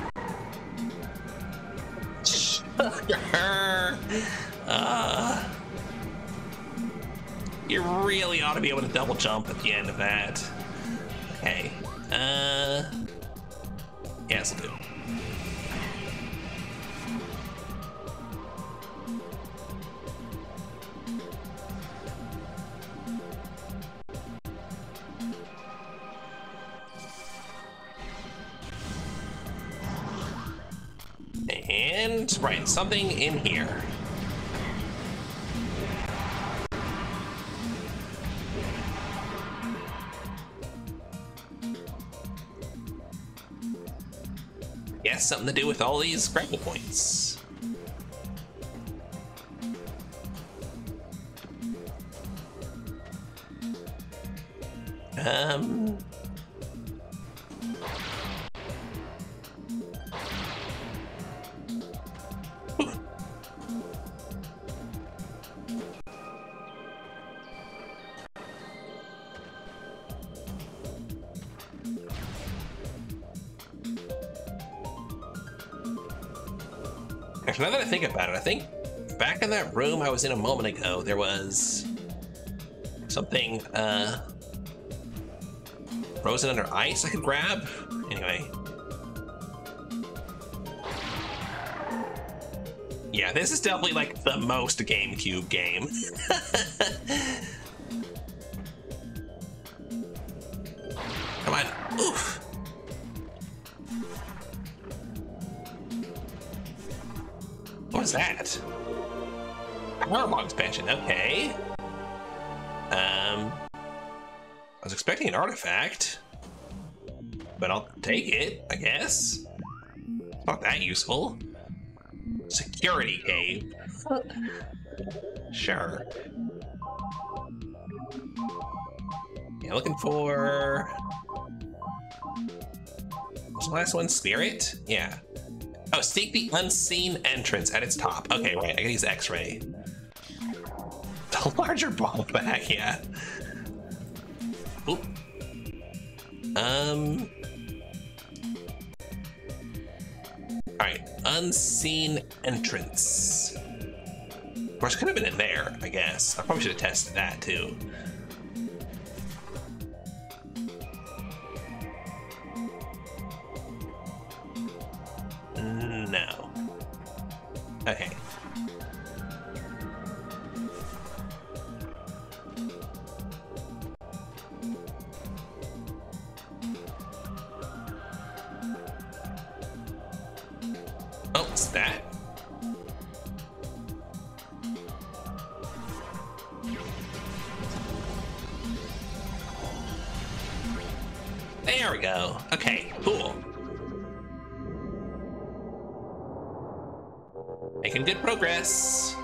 Speaker 1: uh, you really ought to be able to double jump at the end of that. Okay. Uh, yes, I'll do. Right, something in here. Yes, something to do with all these grapple points. Um... room I was in a moment ago, there was something uh, frozen under ice I could grab. Anyway. Yeah, this is definitely like the most GameCube game. an artifact, but I'll take it, I guess. Not that useful. Security cave. sure. Yeah, looking for. The last one? Spirit? Yeah. Oh, seek the unseen entrance at its top. Okay, right. I gotta use X-ray. The larger ball bag, yeah. Oop. Um. All right, unseen entrance. Course, could have been in there. I guess I probably should have tested that too. No. Okay. There we go. Okay, cool. Making good progress.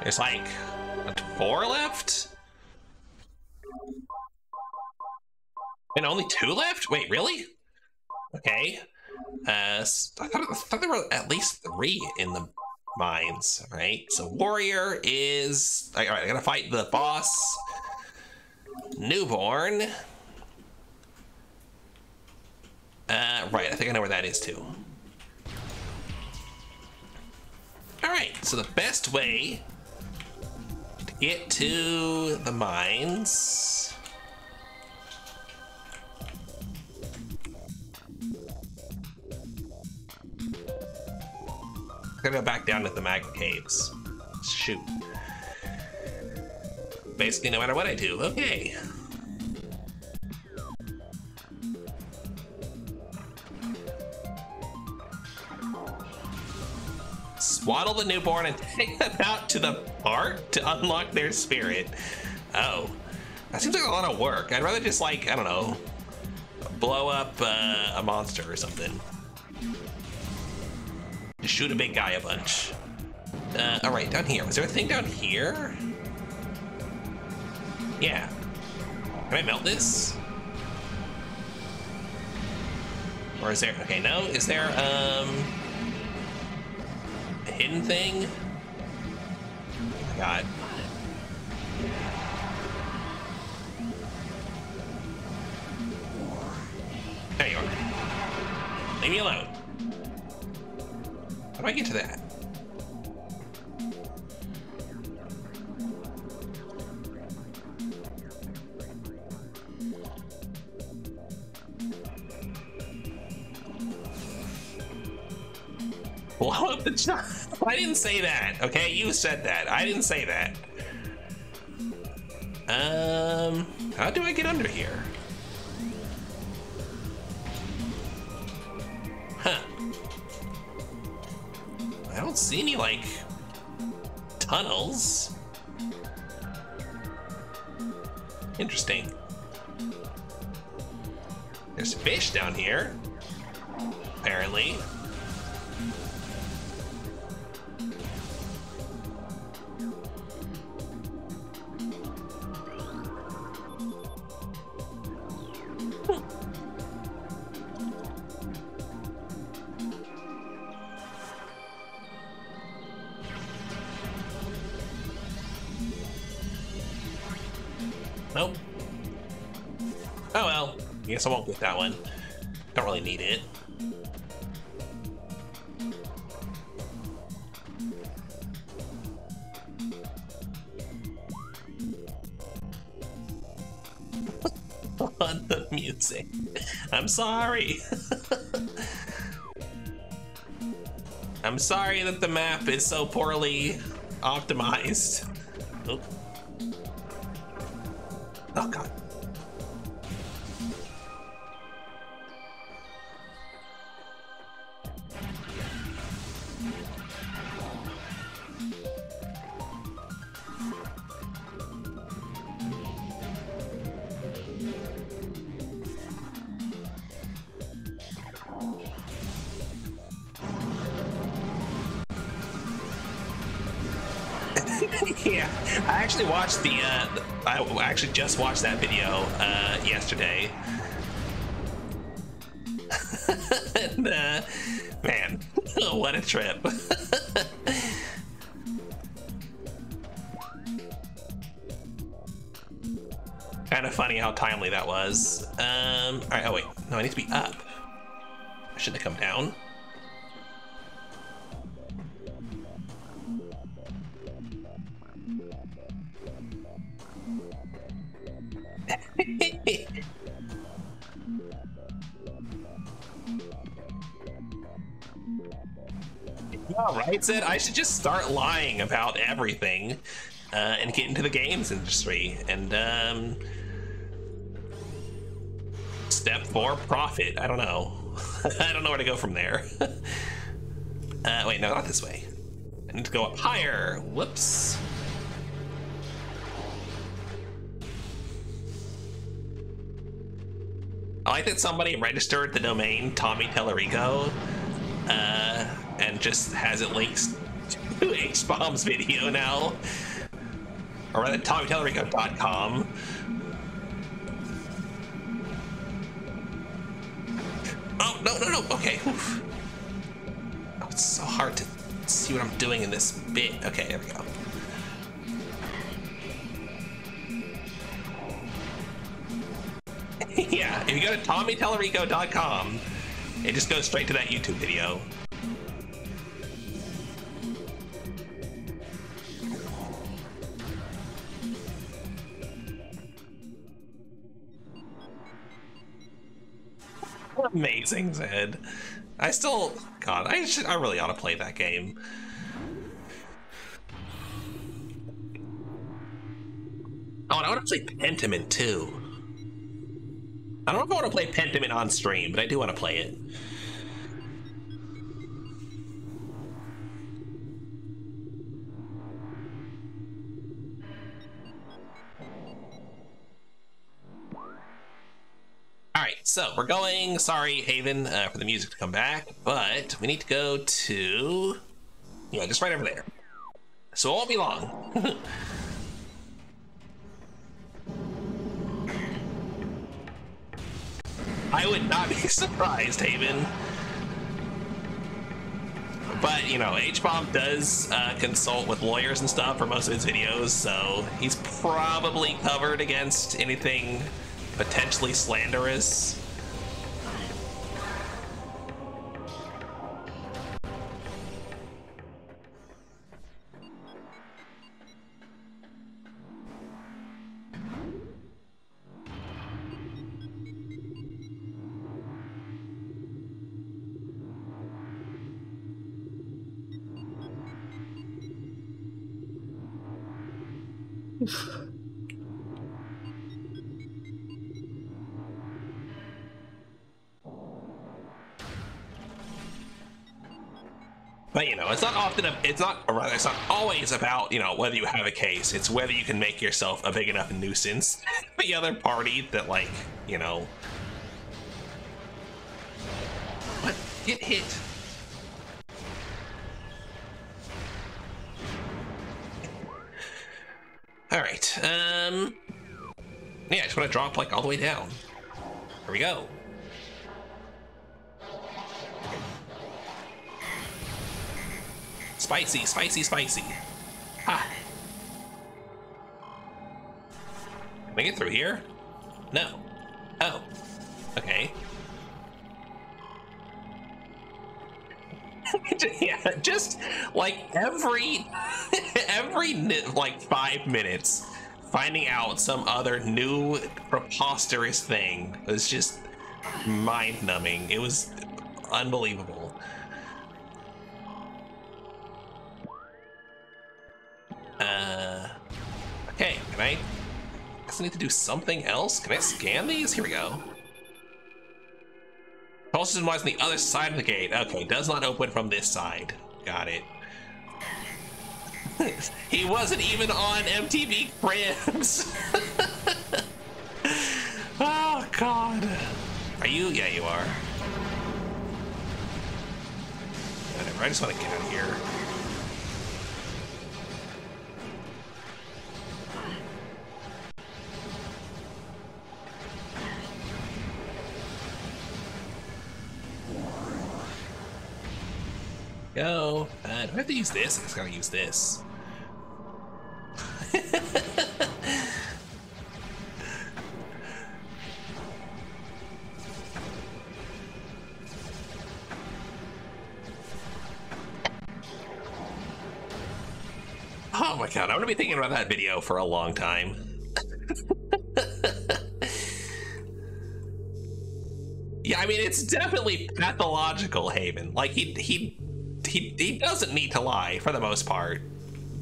Speaker 1: There's like four left? And only two left? Wait, really? Okay. Uh, I thought, I thought there were at least three in the mines, right? So warrior is all right. I gotta fight the boss. Newborn. Uh, right. I think I know where that is too. All right. So the best way to get to the mines. I'm gonna go back down to the magma caves. Shoot. Basically, no matter what I do. Okay. Swaddle the newborn and take them out to the park to unlock their spirit. Oh, that seems like a lot of work. I'd rather just like, I don't know, blow up uh, a monster or something. Just shoot a big guy a bunch. Uh, all right, down here. Was there a thing down here? Yeah. Can I melt this? Or is there, okay, no, is there, um, hidden thing? God. There you are. Leave me alone. How do I get to that? Blow up the child. I didn't say that. Okay, you said that. I didn't say that. Um, how do I get under here? Huh. I don't see any like tunnels. Interesting. There's fish down here. Apparently. Get that one. Don't really need it. The music. I'm sorry. I'm sorry that the map is so poorly optimized. Right, Said I should just start lying about everything uh, and get into the games industry. And um, step four, profit. I don't know. I don't know where to go from there. uh, wait, no, not this way. I need to go up higher. Whoops. I like that somebody registered the domain Tommy Tallarico uh, and just has it linked to H-Bomb's video now. Or rather, TommyTallarico.com. Oh, no, no, no, okay. Oof. Oh, it's so hard to see what I'm doing in this bit. Okay, there we go. yeah, if you go to TommyTallarico.com, it just goes straight to that YouTube video. Amazing, Zed. I still, God, I should, I really ought to play that game. Oh, and I want to play Pentiment too. I don't know if I want to play Pentiment on stream, but I do want to play it. Alright, so we're going, sorry Haven uh, for the music to come back, but we need to go to, yeah, just right over there. So it won't be long. I would not be surprised, Haven. But, you know, H-Bomb does uh, consult with lawyers and stuff for most of his videos, so he's probably covered against anything potentially slanderous. But you know, it's not often. A, it's not, or rather, it's not always about you know whether you have a case. It's whether you can make yourself a big enough nuisance the other party that like you know. What? Get hit. All right. Um. Yeah, I just want to drop like all the way down. Here we go. Spicy, spicy, spicy. Ha. Can I get through here? No. Oh. Okay. yeah, just like every every like five minutes, finding out some other new preposterous thing was just mind numbing. It was unbelievable. Uh, okay, can I? I guess I need to do something else. Can I scan these? Here we go. Propulsion was on the other side of the gate. Okay, does not open from this side. Got it. he wasn't even on MTV Cribs. oh God. Are you? Yeah, you are. Whatever. I just want to get out of here. Go. Uh, do I have to use this? I just gotta use this. oh my god, I'm gonna be thinking about that video for a long time. yeah, I mean, it's definitely pathological, Haven. Like, he, he he, he doesn't need to lie for the most part,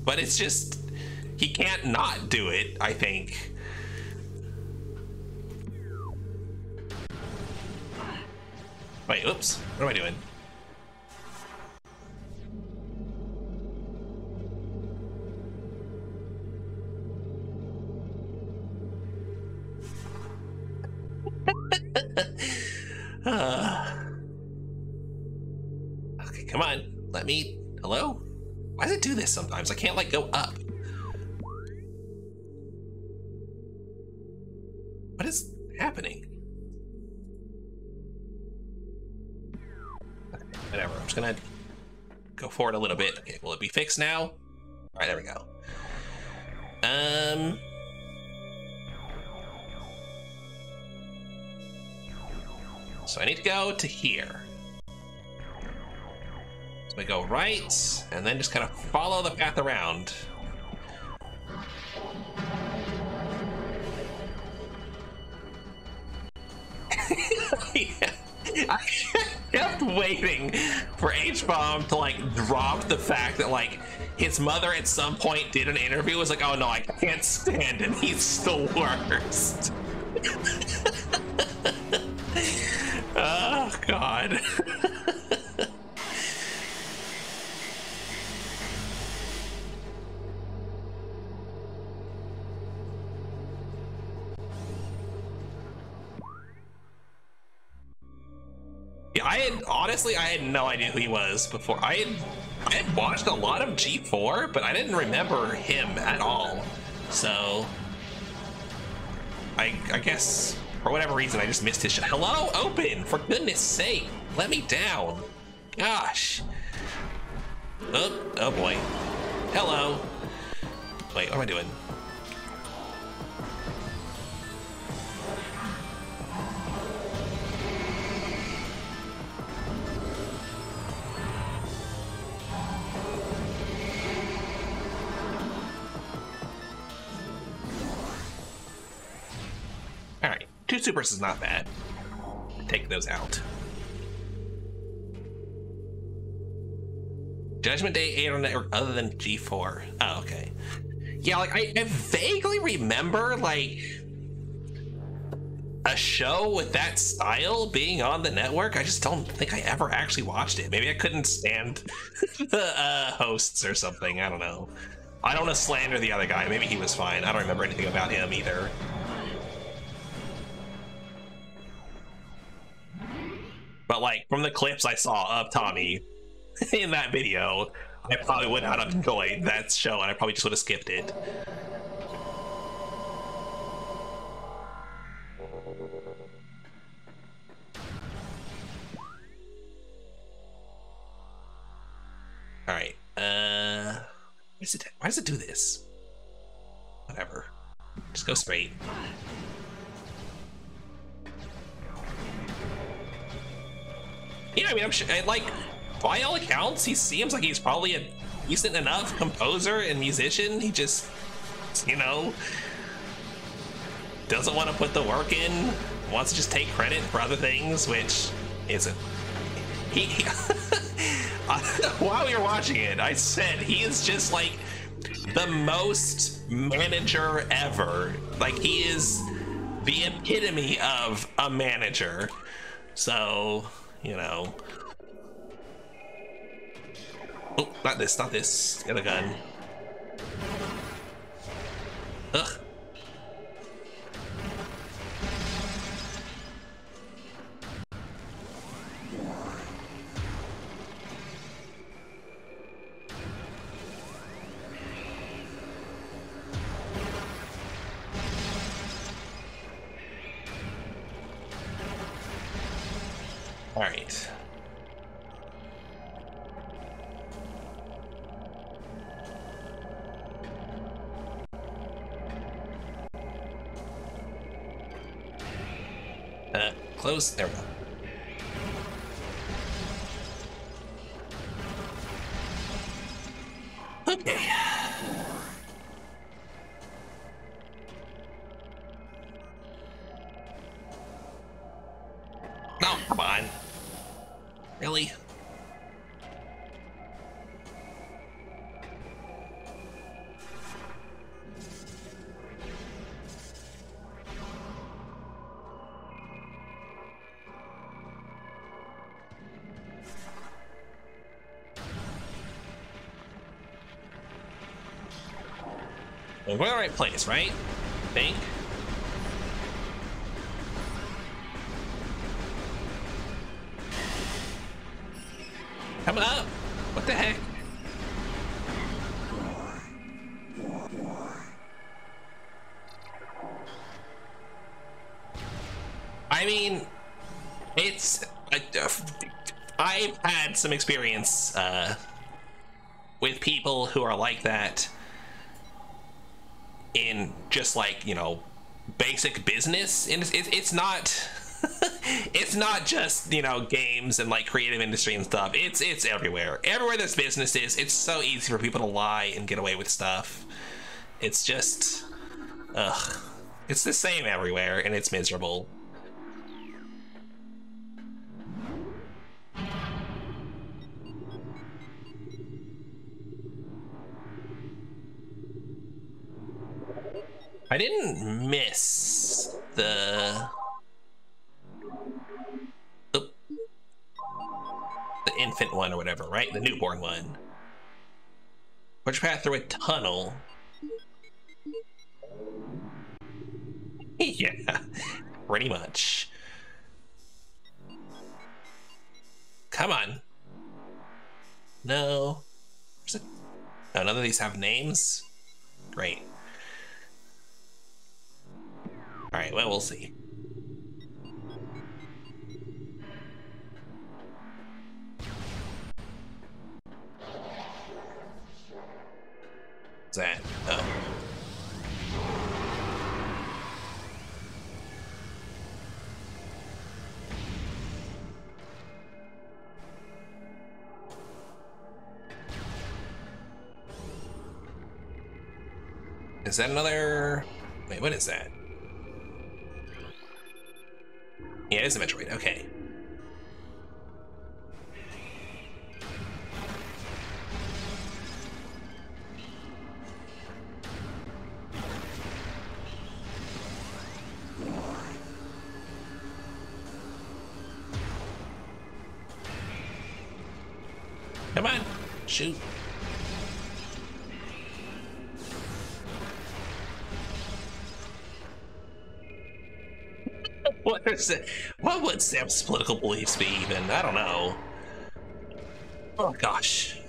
Speaker 1: but it's just he can't not do it. I think. Wait, oops. What am I doing? uh, okay, come on let me, hello? Why does it do this sometimes? I can't like go up. What is happening? whatever, I'm just gonna go forward a little bit. Okay, will it be fixed now? All right, there we go. Um, so I need to go to here. We go right, and then just kind of follow the path around. I kept waiting for H Bomb to like drop the fact that like his mother at some point did an interview was like, oh no, I can't stand him. He's the worst. oh god. I had honestly I had no idea who he was before. I had I had watched a lot of G4, but I didn't remember him at all. So I I guess for whatever reason I just missed his shot. Hello, open! For goodness sake, let me down. Gosh. Oh, oh boy. Hello. Wait, what am I doing? Supers is not bad. Take those out. Judgment Day 8 on network other than G4. Oh, okay. Yeah, like I, I vaguely remember like a show with that style being on the network. I just don't think I ever actually watched it. Maybe I couldn't stand the uh, hosts or something. I don't know. I don't want to slander the other guy. Maybe he was fine. I don't remember anything about him either. But like from the clips I saw of Tommy in that video, I probably would not have enjoyed that show and I probably just would have skipped it. All right. Uh, why does it? Why does it do this? Whatever. Just go straight. Yeah, I mean, I'm sure, like, by all accounts, he seems like he's probably a decent enough composer and musician. He just, you know, doesn't want to put the work in, wants to just take credit for other things, which isn't. He, he while we were watching it, I said he is just like the most manager ever. Like he is the epitome of a manager. So you know. Oh, not this, not this. Get a gun. Ugh. Close. There we go. Place, right? Think. Coming up! What the heck? I mean, it's. I've had some experience uh, with people who are like that like, you know, basic business. And it's, it's not it's not just you know games and like creative industry and stuff. It's it's everywhere. Everywhere there's business is, it's so easy for people to lie and get away with stuff. It's just, ugh, it's the same everywhere, and it's miserable. I didn't miss the the, the infant one or whatever, right? The newborn one. Which path through a tunnel? yeah, pretty much. Come on. No. Oh, none of these have names? Great. Alright, well, we'll see. That? Oh. Is that another... Wait, what is that? Yeah, it is a Metroid. Okay. What would Sam's political beliefs be even? I don't know. Oh gosh.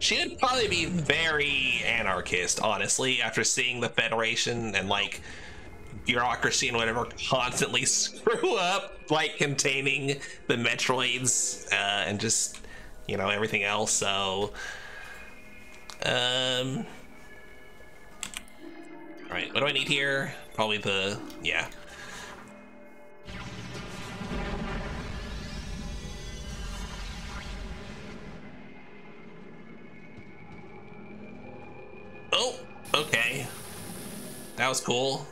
Speaker 1: She would probably be very anarchist, honestly, after seeing the Federation and like bureaucracy and whatever constantly screw up like containing the Metroids uh, and just you know everything else. So, um, all right, what do I need here? Probably the yeah. Okay. That was cool.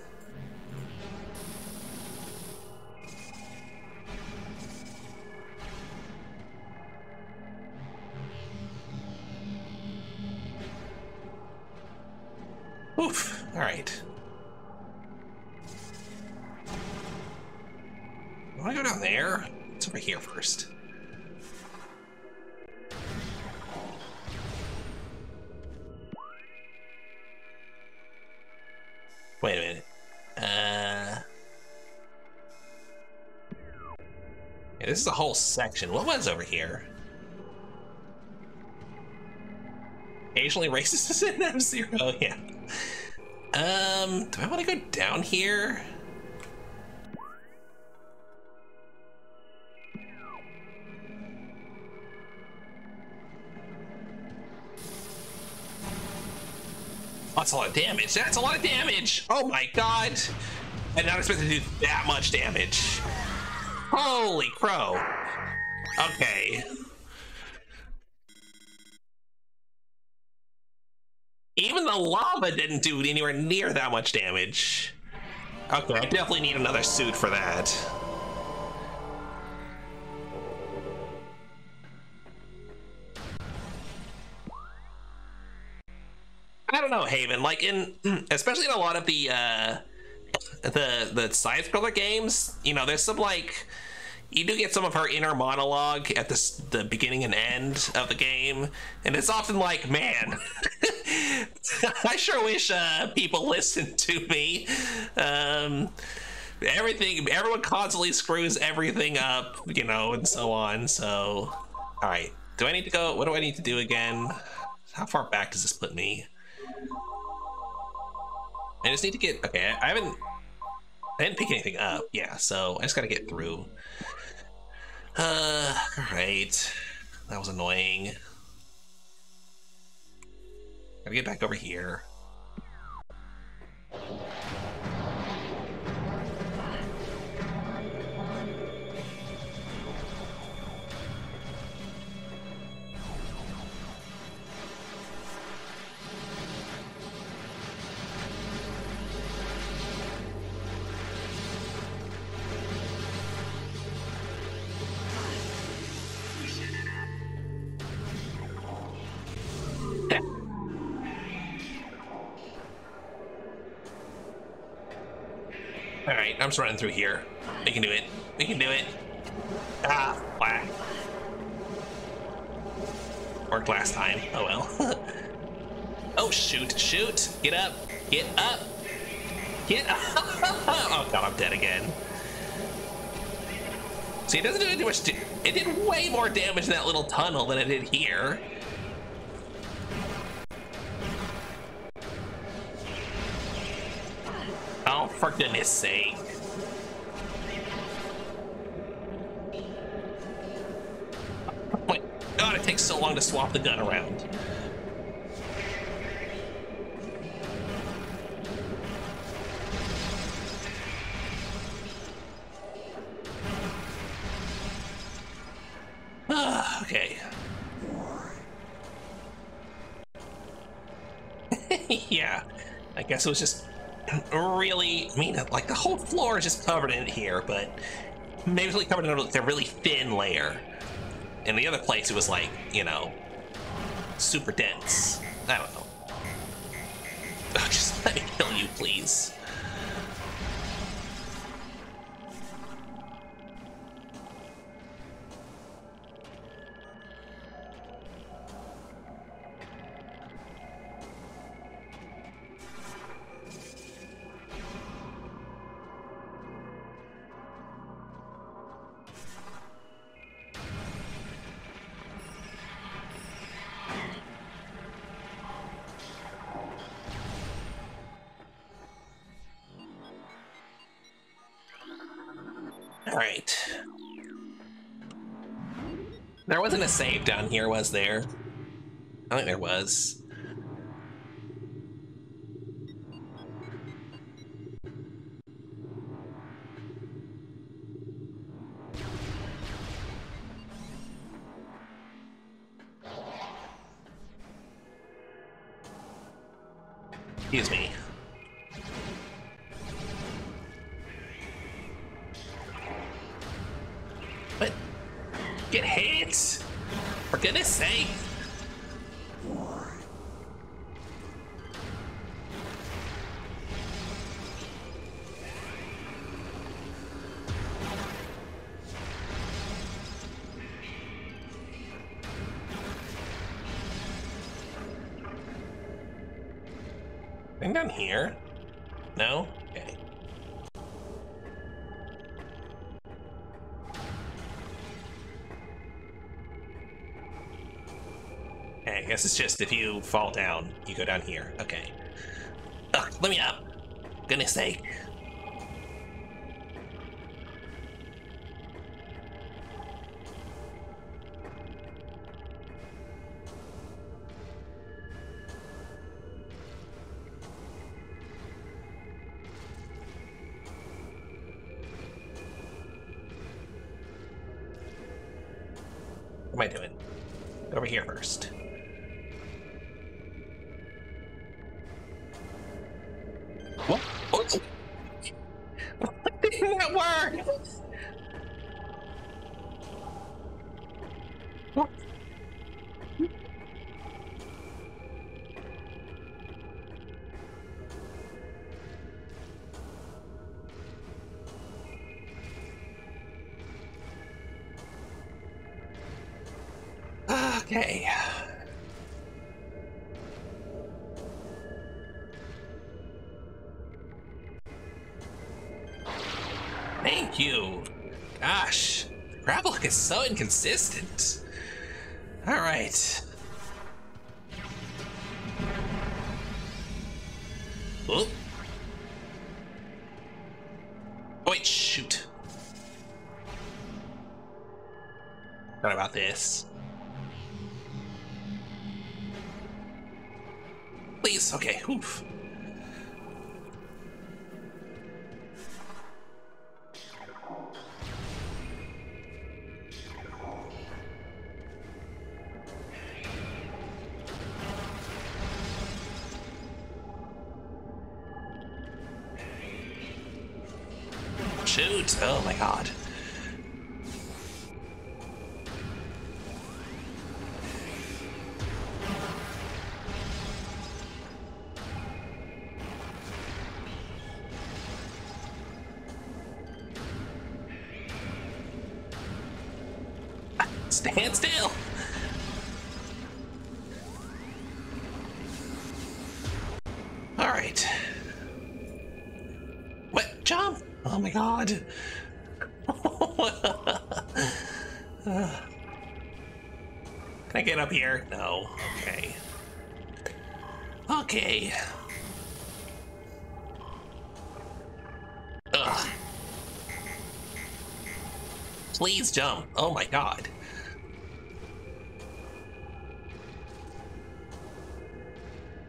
Speaker 1: Oof, alright. I wanna go down there? It's over here first. Wait a minute. Uh. Yeah, this is a whole section. What was over here? Occasionally racist in M Zero. yeah. Um, do I want to go down here? Oh, that's a lot of damage. That's a lot of damage. Oh my god. I did not expect to do that much damage. Holy crow. Okay. Even the lava didn't do anywhere near that much damage. Okay, I definitely need another suit for that. I don't know, Haven. Like in, especially in a lot of the uh, the the side scroller games, you know, there's some like you do get some of her inner monologue at the the beginning and end of the game, and it's often like, man, I sure wish uh, people listened to me. Um, everything, everyone constantly screws everything up, you know, and so on. So, all right, do I need to go? What do I need to do again? How far back does this put me? I just need to get, okay, I haven't, I didn't pick anything up. Yeah, so I just gotta get through. Uh, alright. That was annoying. Gotta get back over here. All right, I'm just running through here. We can do it. We can do it. Ah, whack. Worked last time. Oh well. oh shoot, shoot! Get up! Get up! Get up! oh god, I'm dead again. See, it doesn't do too much. it did way more damage in that little tunnel than it did here. For goodness sake. my god, it takes so long to swap the gun around. Okay. yeah, I guess it was just really, I mean, like the whole floor is just covered in it here, but maybe it's like covered in a really thin layer. In the other place, it was like, you know, super dense. I don't know. Just let me kill you, please. A save down here, was there? I think there was. Here? No? Okay. I guess it's just if you fall down, you go down here. Okay. Ugh, let me up. Goodness sake. Is Stand still! Alright. What jump? Oh my god. Get up here? No. Okay. Okay. Ugh. Please jump. Oh my god.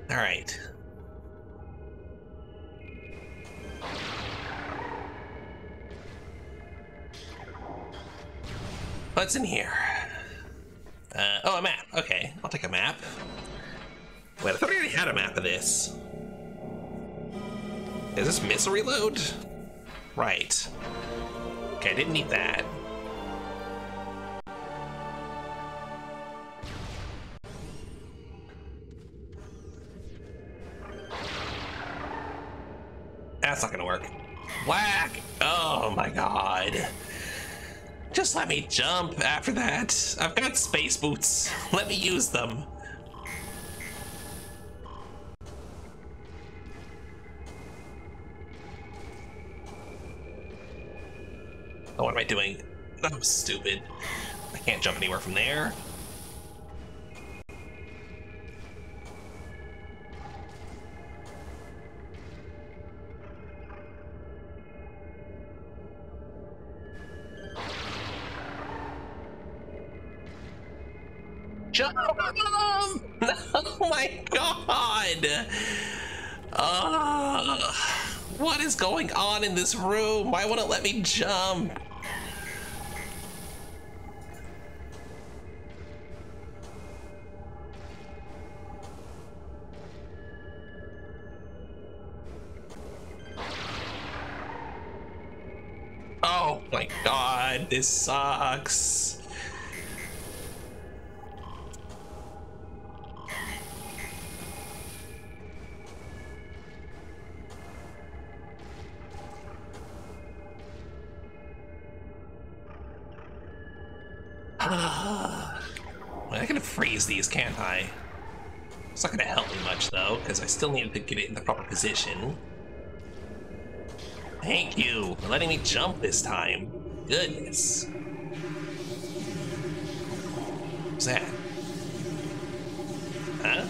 Speaker 1: All right. What's in here? Uh, oh, a map. Okay, I'll take a map. Wait, I thought I already had a map of this. Is this missile reload? Right. Okay, I didn't need that. Jump after that. I've got space boots. Let me use them. This room? Why won't it let me jump? Oh my god, this sucks. These, can't I? It's not gonna help me much though, because I still need to get it in the proper position. Thank you for letting me jump this time. Goodness. What's that? Huh?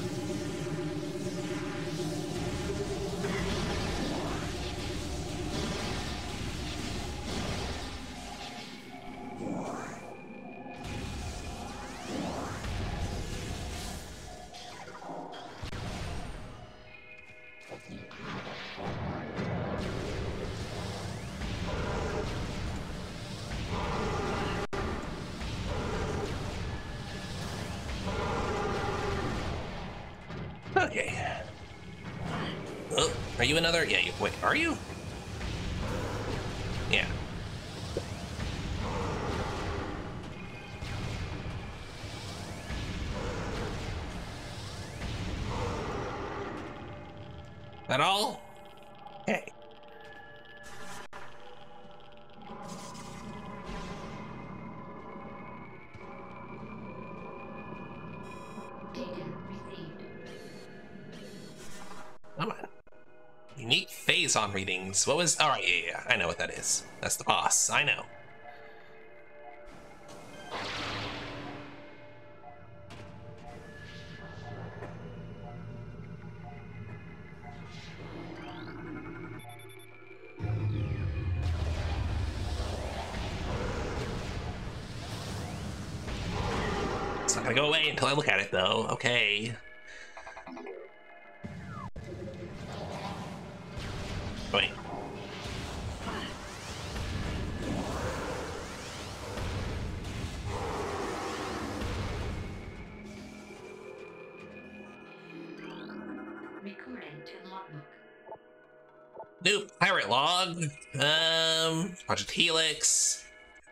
Speaker 1: That all? Hey. Come on. Unique Phazon readings. What was. Alright, yeah, yeah, I know what that is. That's the boss. I know. Until I look at it, though. Okay. Wait. New pirate log. Um, Project Helix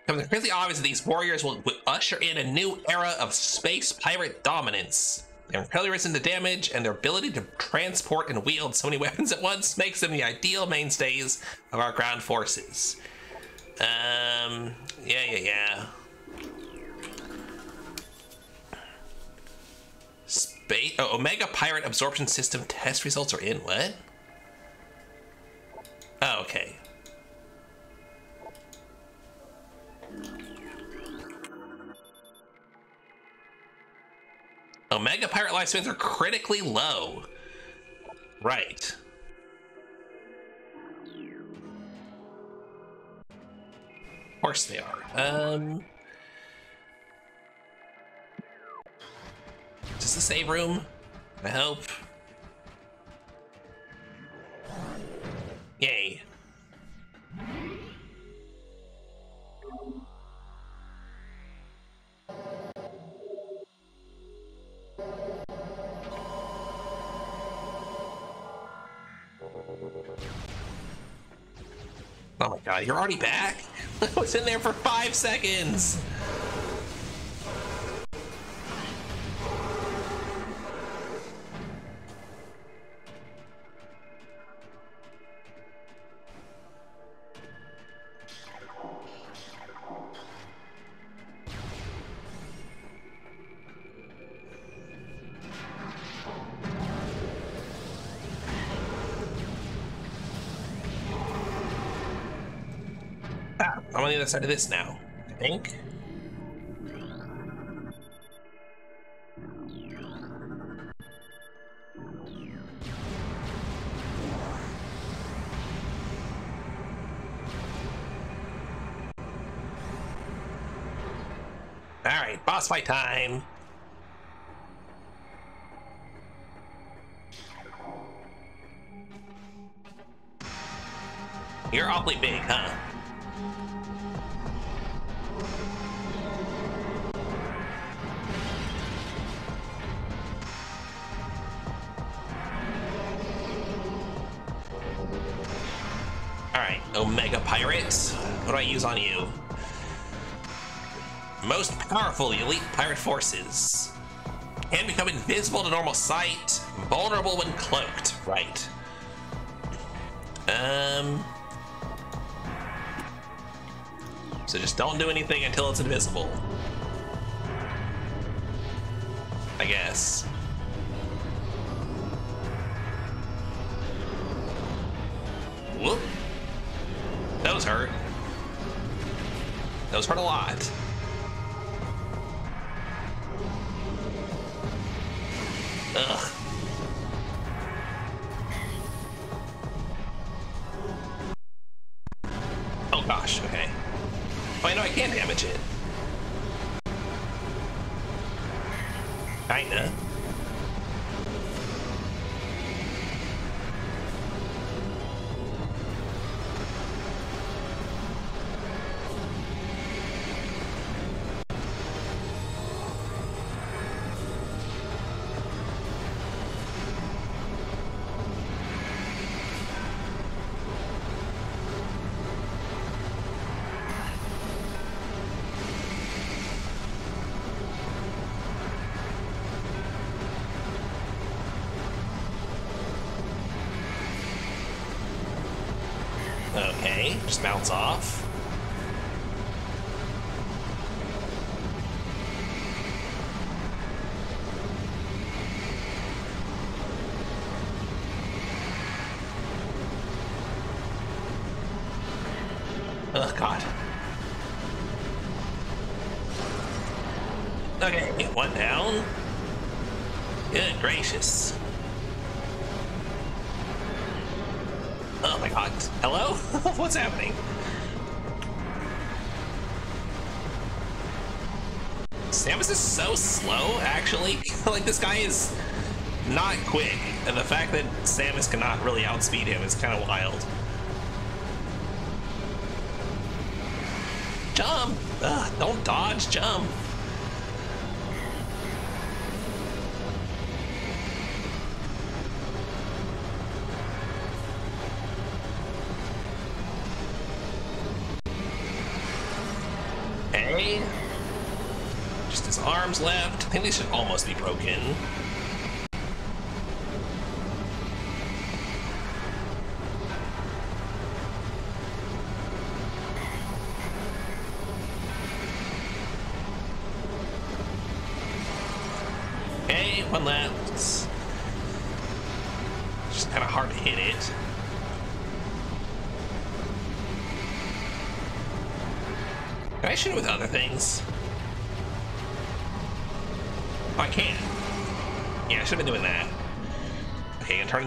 Speaker 1: becomes increasingly obvious that these warriors will, will, usher in a new era of space pirate dominance. They're incredibly resistant to damage, and their ability to transport and wield so many weapons at once makes them the ideal mainstays of our ground forces. Um, yeah, yeah, yeah. Space, oh, Omega Pirate Absorption System test results are in, what? Oh, okay. Omega Pirate lifespans are critically low. Right. Of course they are. Um. Is the save room? I hope. Yay. Oh my god, you're already back? I was in there for five seconds. Other side of this now, I think. Alright, boss fight time. You're awfully big, huh? On you? Most powerful elite pirate forces. Can become invisible to normal sight, vulnerable when cloaked. Right. Um. So just don't do anything until it's invisible. I guess. Just bounce off. Actually. like, this guy is not quick. And the fact that Samus cannot really outspeed him is kind of wild. Jump! Ugh, don't dodge, jump.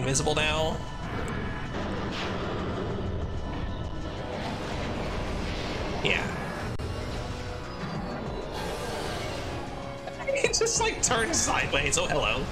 Speaker 1: Invisible now. Yeah. It just like turned sideways. Oh, hello.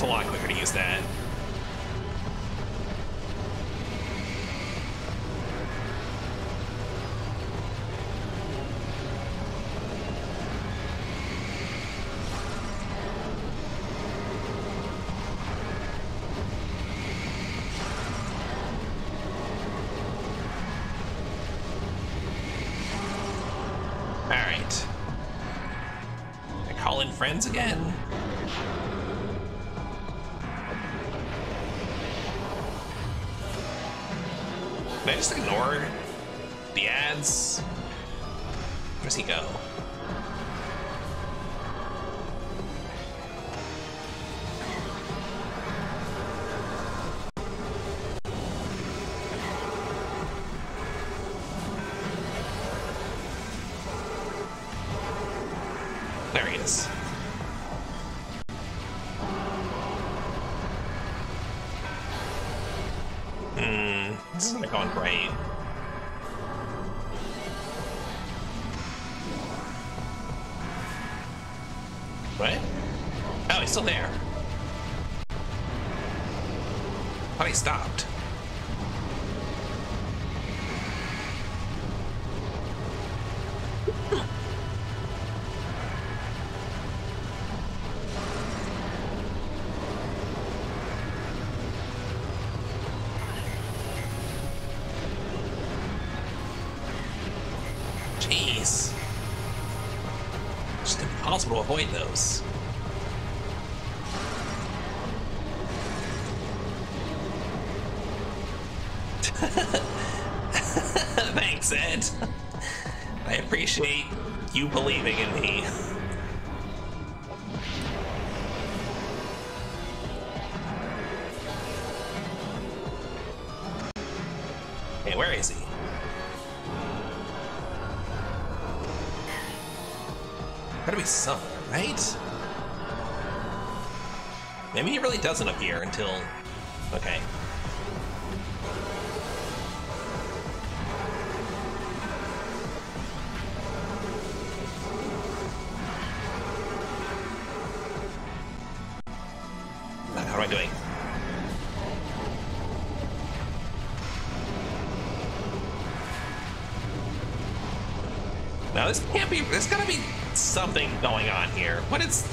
Speaker 1: It's a lot quicker to use that. Friends again. To avoid those. Really doesn't appear until. Okay. How am I doing? Now this can't be. There's gotta be something going on here. What is?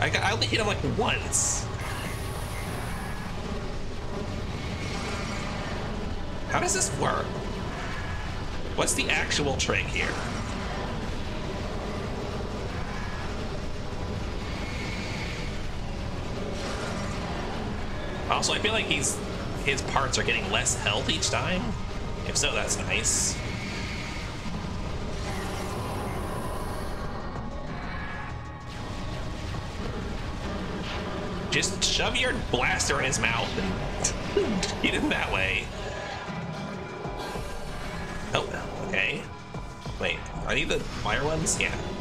Speaker 1: I, I only hit him like once. How does this work? What's the actual trick here? Also, I feel like he's his parts are getting less health each time. If so, that's nice. Just shove your blaster in his mouth and get him that way. fire ones? Yeah.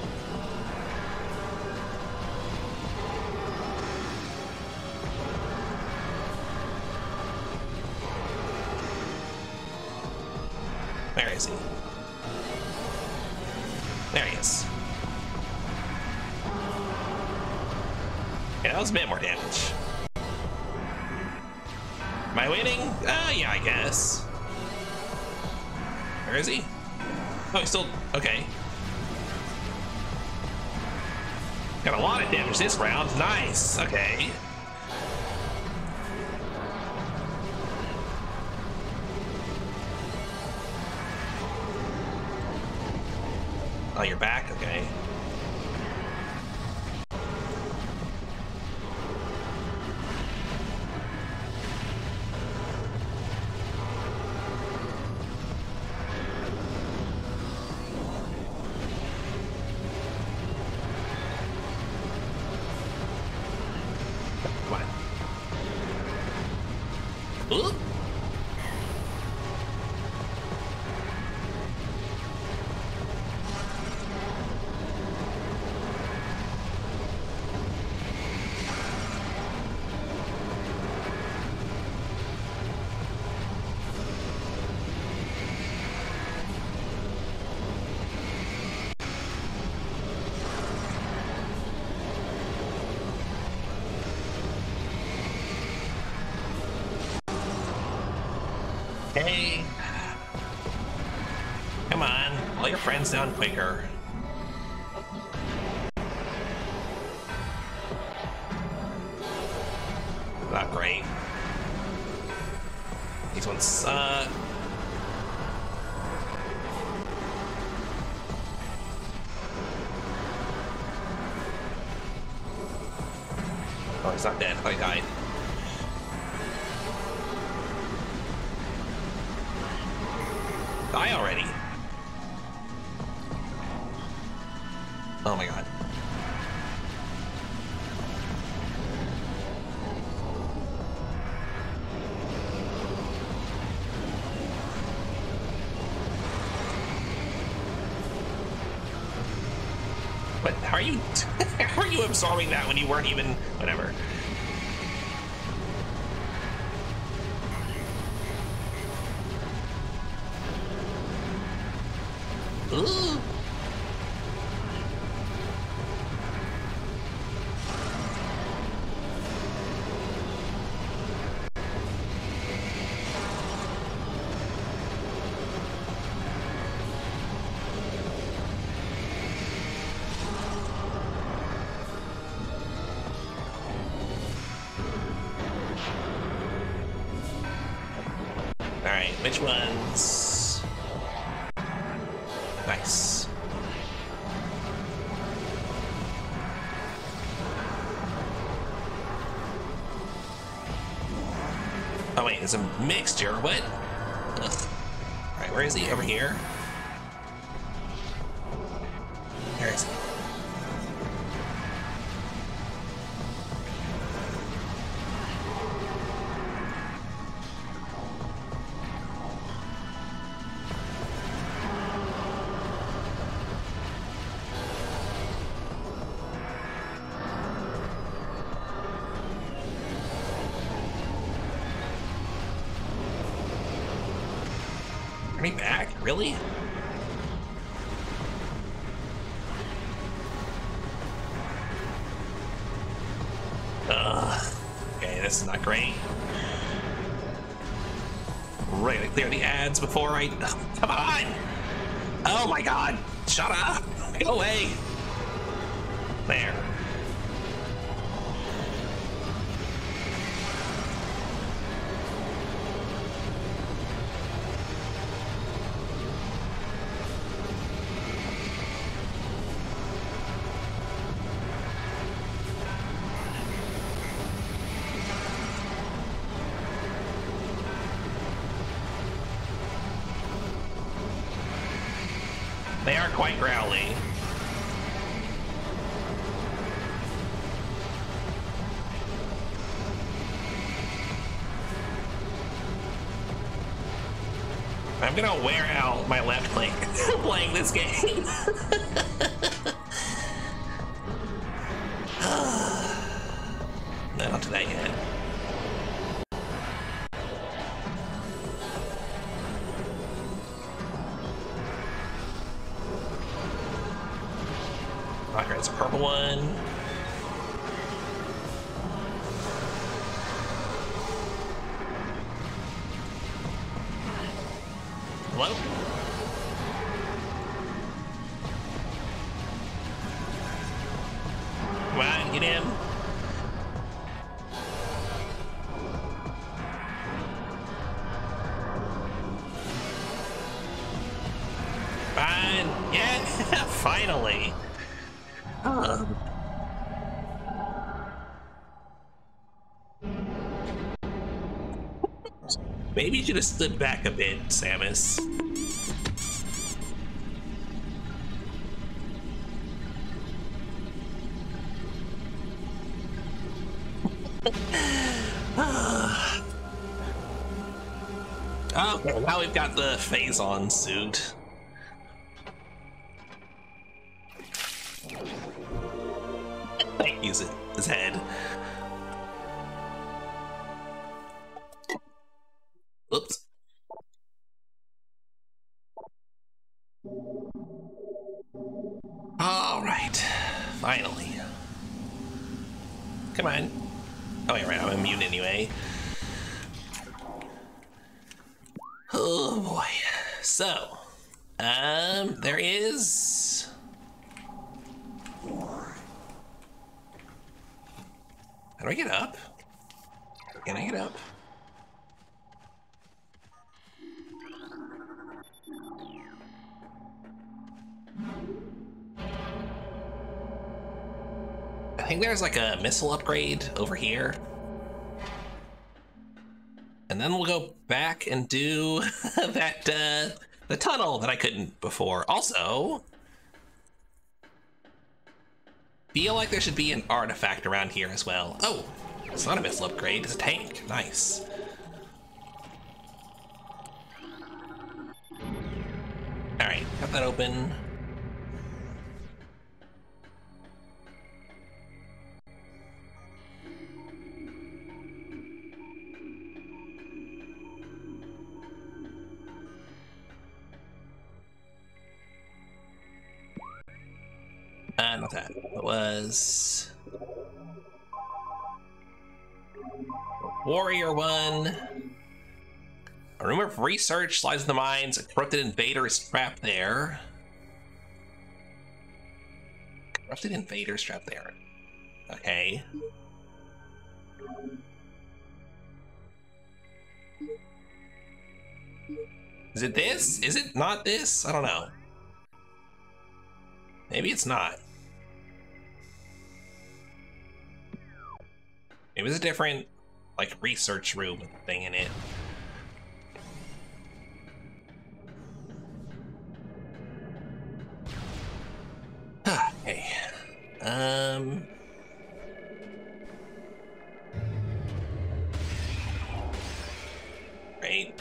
Speaker 1: Come on, let your friends down quicker. solving that when you weren't even mixture. What? All right, where is he? Over here. before I... Come on! Oh my god! Shut up! Go away! I'm gonna wear out my left click playing this game. Maybe you should have stood back a bit, Samus. okay, now we've got the Phazon suit. There's like a missile upgrade over here. And then we'll go back and do that, uh, the tunnel that I couldn't before. Also, feel like there should be an artifact around here as well. Oh, it's not a missile upgrade, it's a tank. Nice. All right, got that open. Of research slides in the mines. A corrupted invader is trapped there. Corrupted invader is trapped there. Okay. Is it this? Is it not this? I don't know. Maybe it's not. It was a different, like, research room thing in it. Um. Right.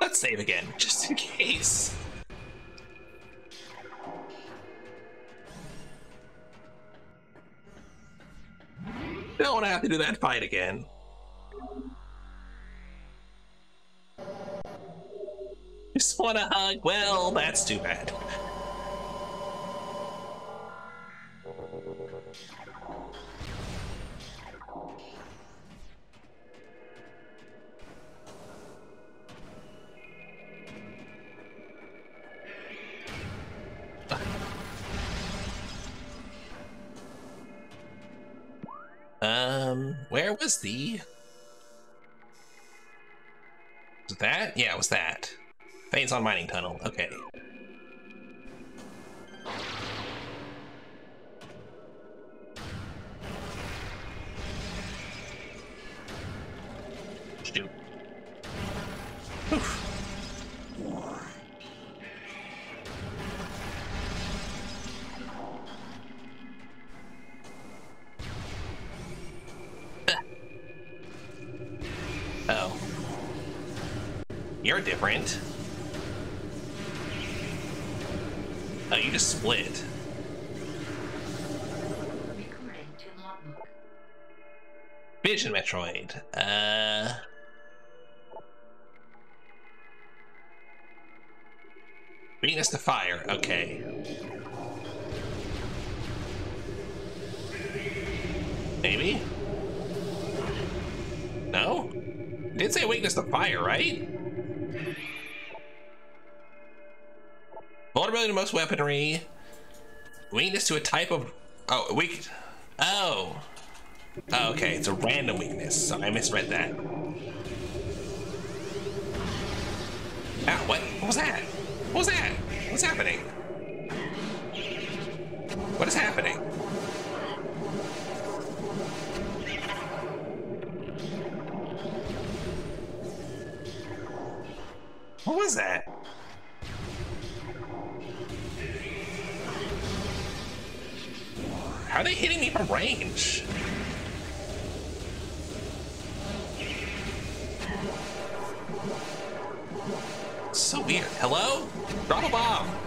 Speaker 1: Let's save again, just in case. Don't want to have to do that fight again. Want to hug. Well, that's too bad. Um, where was the... Was that? Yeah, it was that. Phazon mining tunnel. Okay. Shoot. Oof. Metroid. Uh. Weakness to fire. Okay. Maybe? No? Did say weakness to fire, right? Vulnerability to most weaponry. Weakness to a type of. Oh, weak. Oh. Oh, okay, it's a random weakness, so I misread that. Ah, what? What was that? What was that? What's happening? What is happening? What was that? How are they hitting me from range? So weird. Hello? Drop a bomb.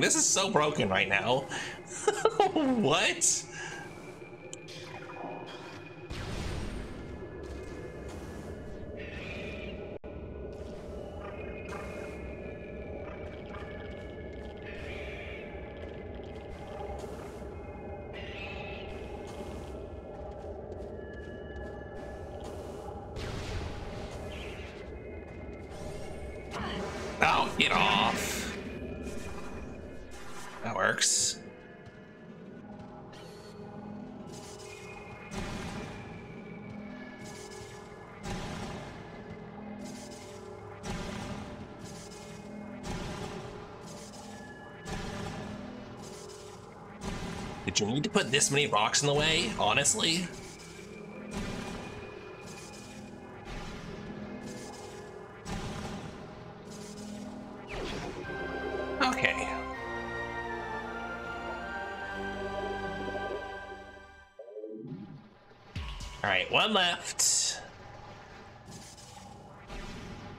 Speaker 1: This is so broken right now. what? This many rocks in the way, honestly? Okay. Alright, one left.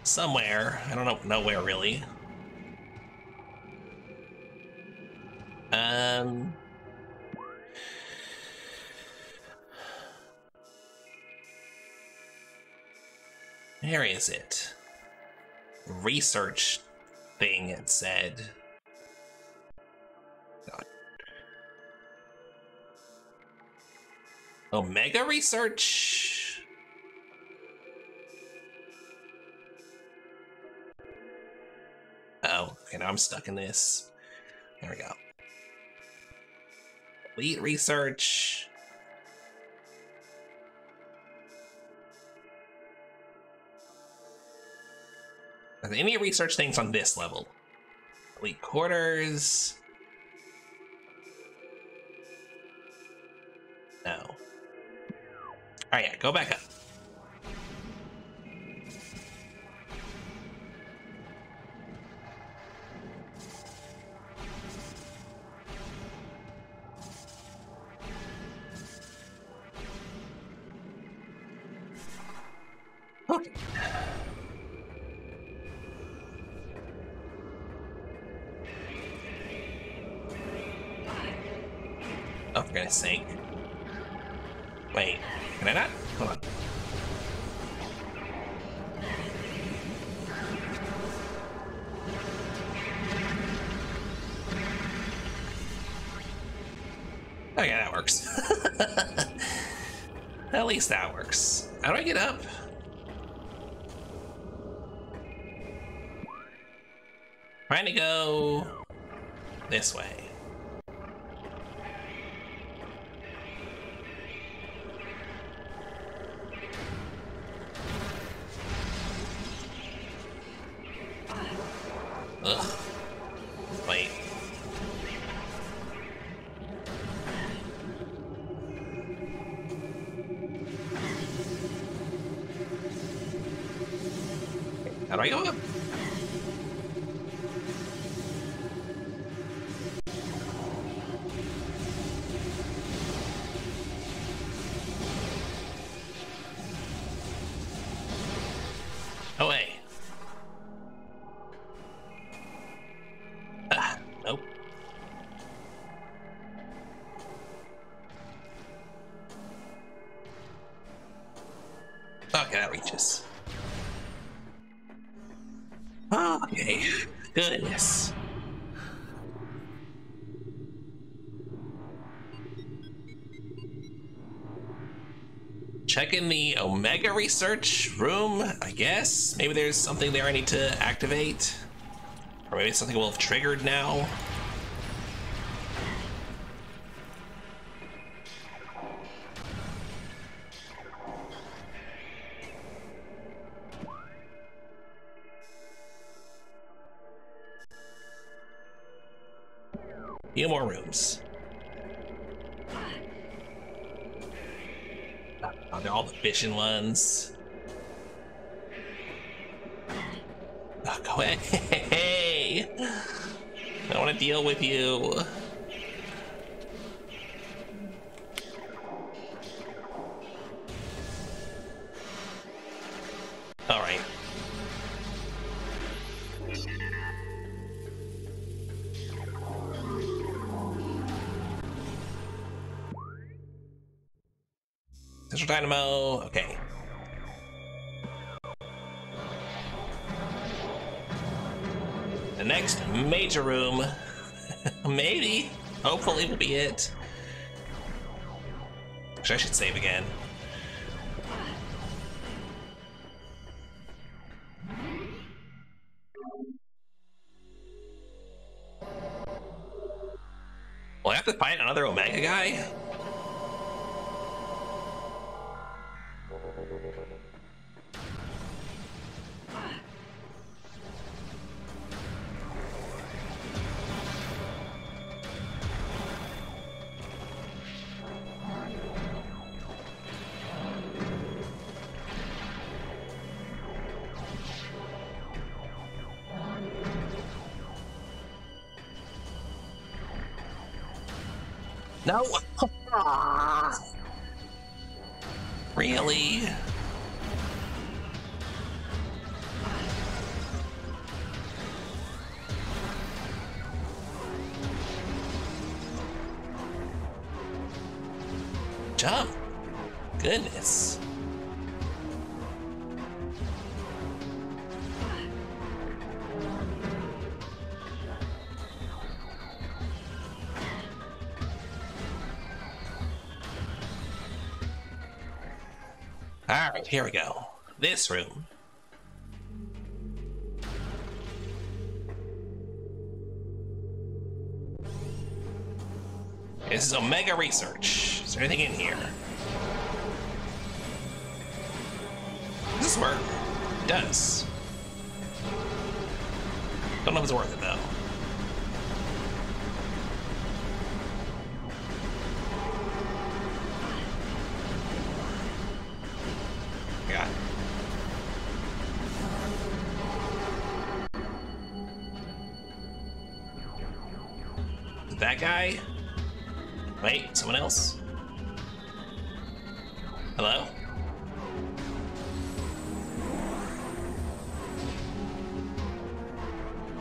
Speaker 1: Somewhere. I don't know nowhere really. Is it? Research thing it said. God. Omega research. Oh, okay, now I'm stuck in this. There we go. Elite research. Any research things on this level? Elite quarters. No. Alright, yeah, go back up. Least that works. How do I get up? Trying to go this way. Research room, I guess. Maybe there's something there I need to activate. Or maybe something will have triggered now. Dynamo. Okay. The next major room, maybe, hopefully, will be it. Actually, I should save again. Will I have to fight another Omega guy? No. really? All right, here we go. This room. This is Omega Research. Is there anything in here? Does this work? It does. Don't know if it's worth it though. Someone else? Hello?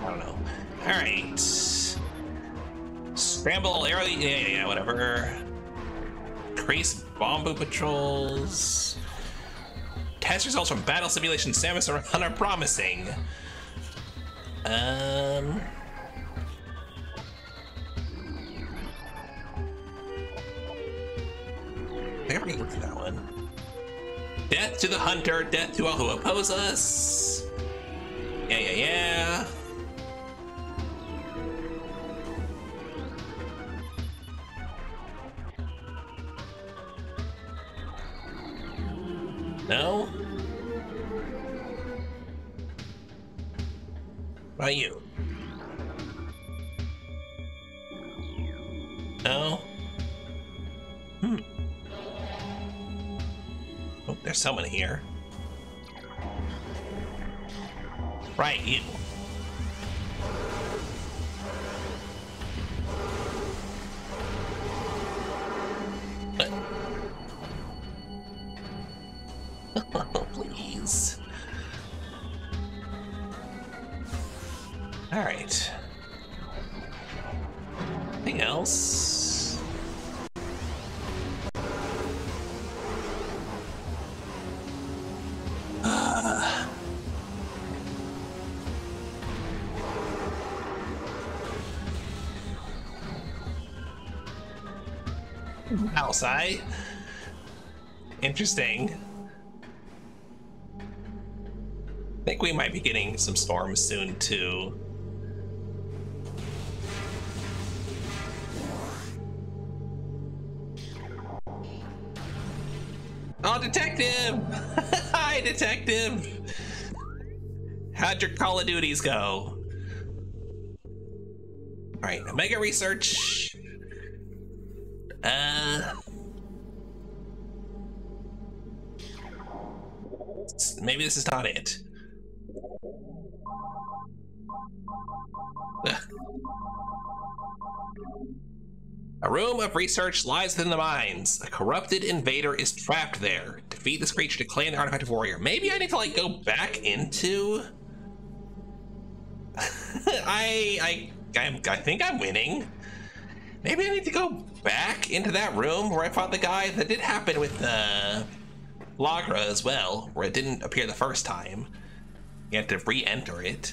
Speaker 1: I don't know. Alright. Scramble, arrow, yeah, yeah, yeah, whatever. Increase Bombu patrols. Test results from battle simulation Samus are promising. Um. Hunter, death to all who oppose us. Outside. Interesting. I think we might be getting some storms soon too. Oh, detective! Hi, detective! How'd your Call of Duties go? Alright, Omega Research. This is not it. A room of research lies within the mines. A corrupted invader is trapped there. Defeat this creature to claim the artifact of warrior. Maybe I need to like go back into. I I I'm, I think I'm winning. Maybe I need to go back into that room where I fought the guy. That did happen with uh, Flaahgra as well, where it didn't appear the first time. You have to re-enter it.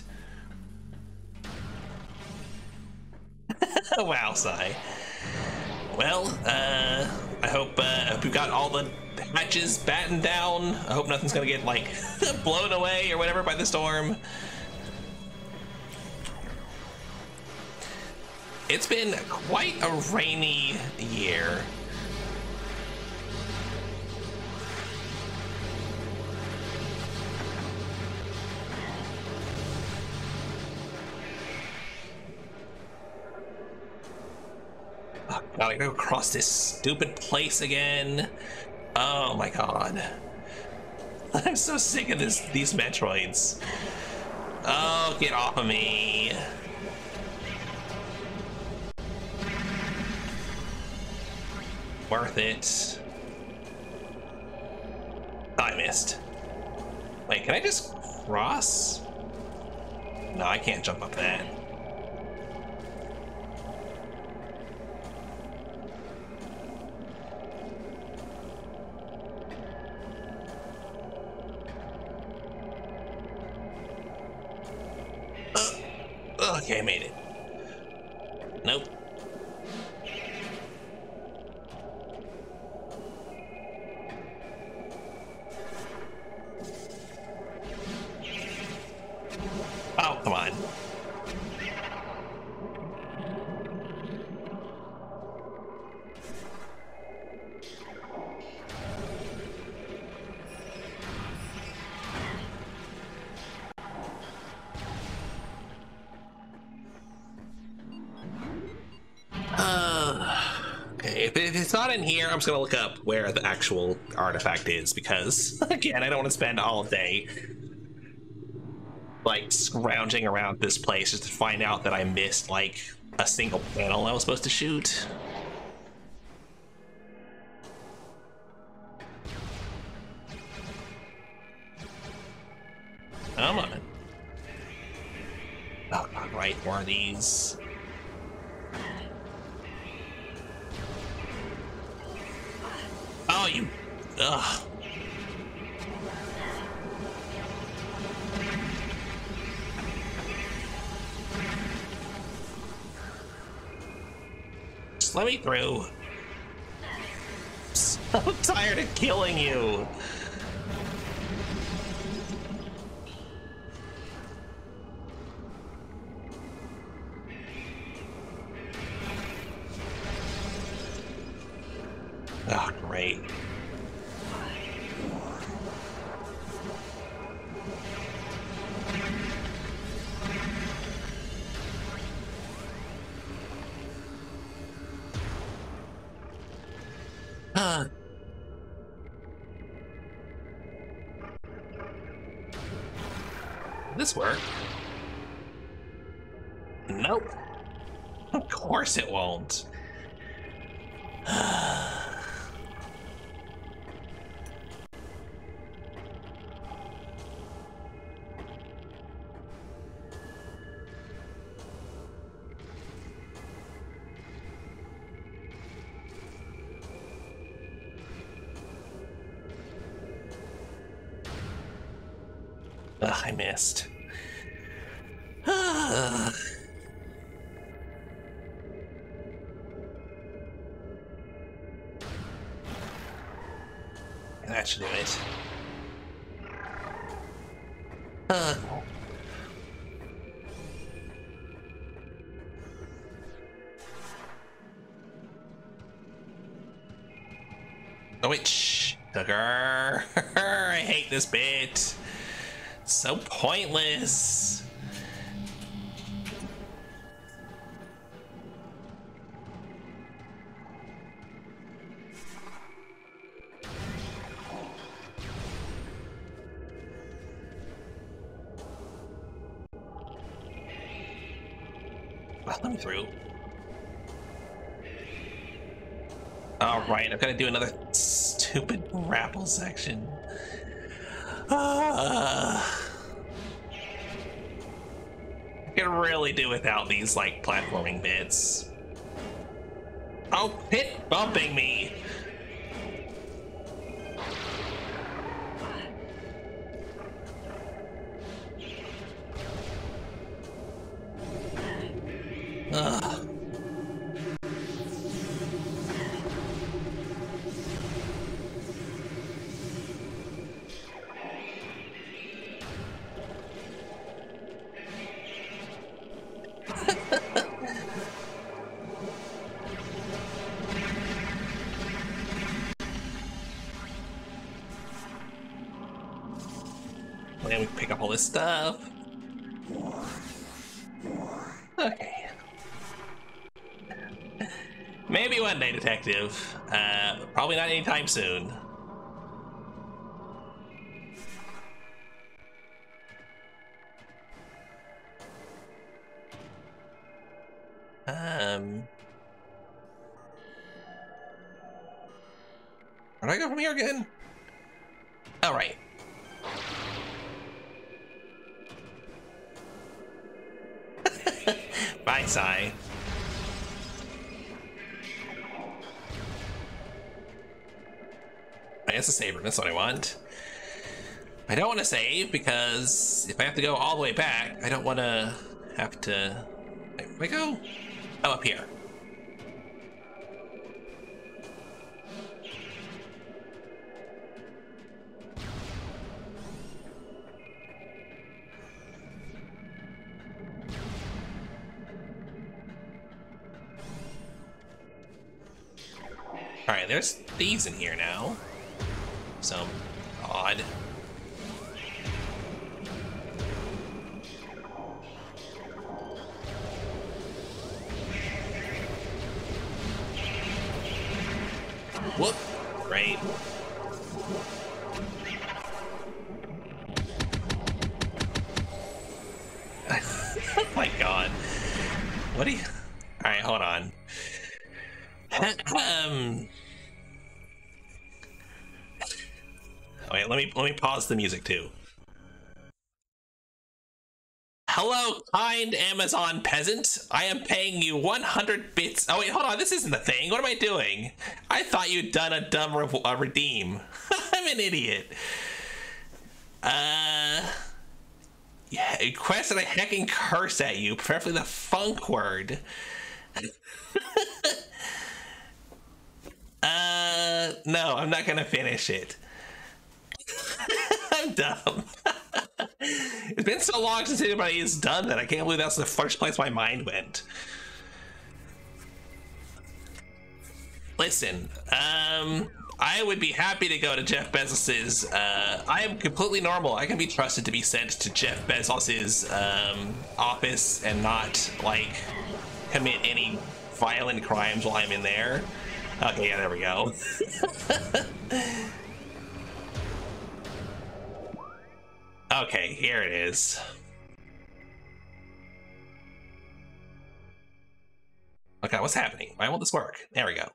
Speaker 1: wow, Sai. Well, uh, I hope, uh, hope you got all the hatches battened down. I hope nothing's gonna get, like, blown away or whatever by the storm. It's been quite a rainy year. Gotta go across this stupid place again. Oh my god. I'm so sick of this these Metroids. Oh, get off of me. Worth it. Oh, I missed. Wait, can I just cross? No, I can't jump up that. Okay, I made it. Nope. Oh, come on. In here, I'm just gonna look up where the actual artifact is because, again, I don't want to spend all day like scrounging around this place just to find out that I missed like a single panel I was supposed to shoot. Come on. Oh, right, of these. Oh, you. Ugh. Let me through. I'm so tired of killing you. Oh, great. This work? Nope. Of course it won't. Missed. that should do it. Uh. Wait, shh, I hate this bit. So pointless. Let me through. All right, I've got to do another stupid grapple section. Uh, really do without these like platforming bits. Oh, hit bumping me. Stuff. Okay. Maybe one day, detective. Uh, probably not anytime soon. Guess a saber, that's what I want. I don't want to save because if I have to go all the way back, I don't want to have to. Where do I go? Oh, up here. Alright, there's thieves in here now. Some odd. Pause the music too. Hello, kind Amazon peasant. I am paying you 100 bits. Oh wait, hold on. This isn't the thing. What am I doing? I thought you'd done a dumb re a redeem. I'm an idiot. Uh, yeah. Requested a hecking curse at you, preferably the funk word. uh, no, I'm not gonna finish it. Dumb. it's been so long since anybody has done that. I can't believe that's the first place my mind went. Listen, um, I would be happy to go to Jeff Bezos's. Uh, I am completely normal. I can be trusted to be sent to Jeff Bezos's um, office and not like commit any violent crimes while I'm in there. Okay, yeah, there we go. okay, here it is. Okay, what's happening? Why won't this work? There we go.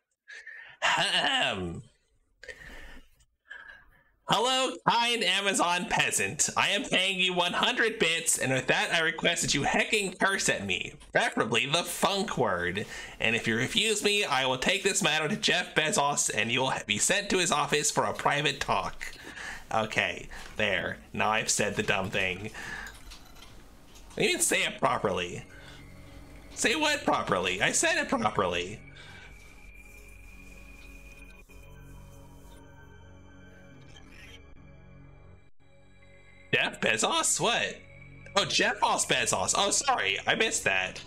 Speaker 1: Hello, kind Amazon peasant. I am paying you 100 bits, and with that, I request that you hecking curse at me, preferably the funk word. And if you refuse me, I will take this matter to Jeff Bezos, and you will be sent to his office for a private talk. Okay, there. Now I've said the dumb thing. I didn't say it properly. Say what properly? I said it properly. Jeff Bezos? What? Oh, Jeff Bezos. Oh, sorry. I missed that.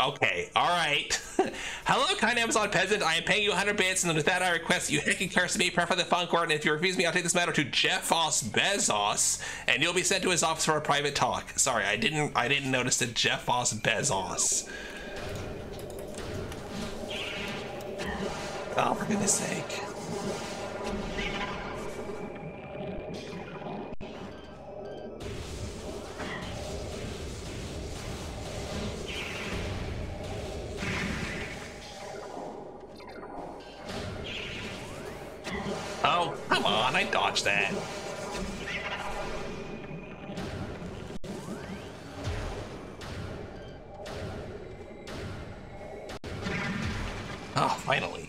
Speaker 1: Okay, alright. Hello, kind Amazon peasant. I am paying you 100 bits, and with that, I request you hecking curse me, prefer the funk and if you refuse me, I'll take this matter to Jeff Boss Bezos, and you'll be sent to his office for a private talk. Sorry, I didn't I didn't notice the Jeff Boss Bezos. Oh, for goodness sake. Oh, come on, I dodged that. Oh, finally.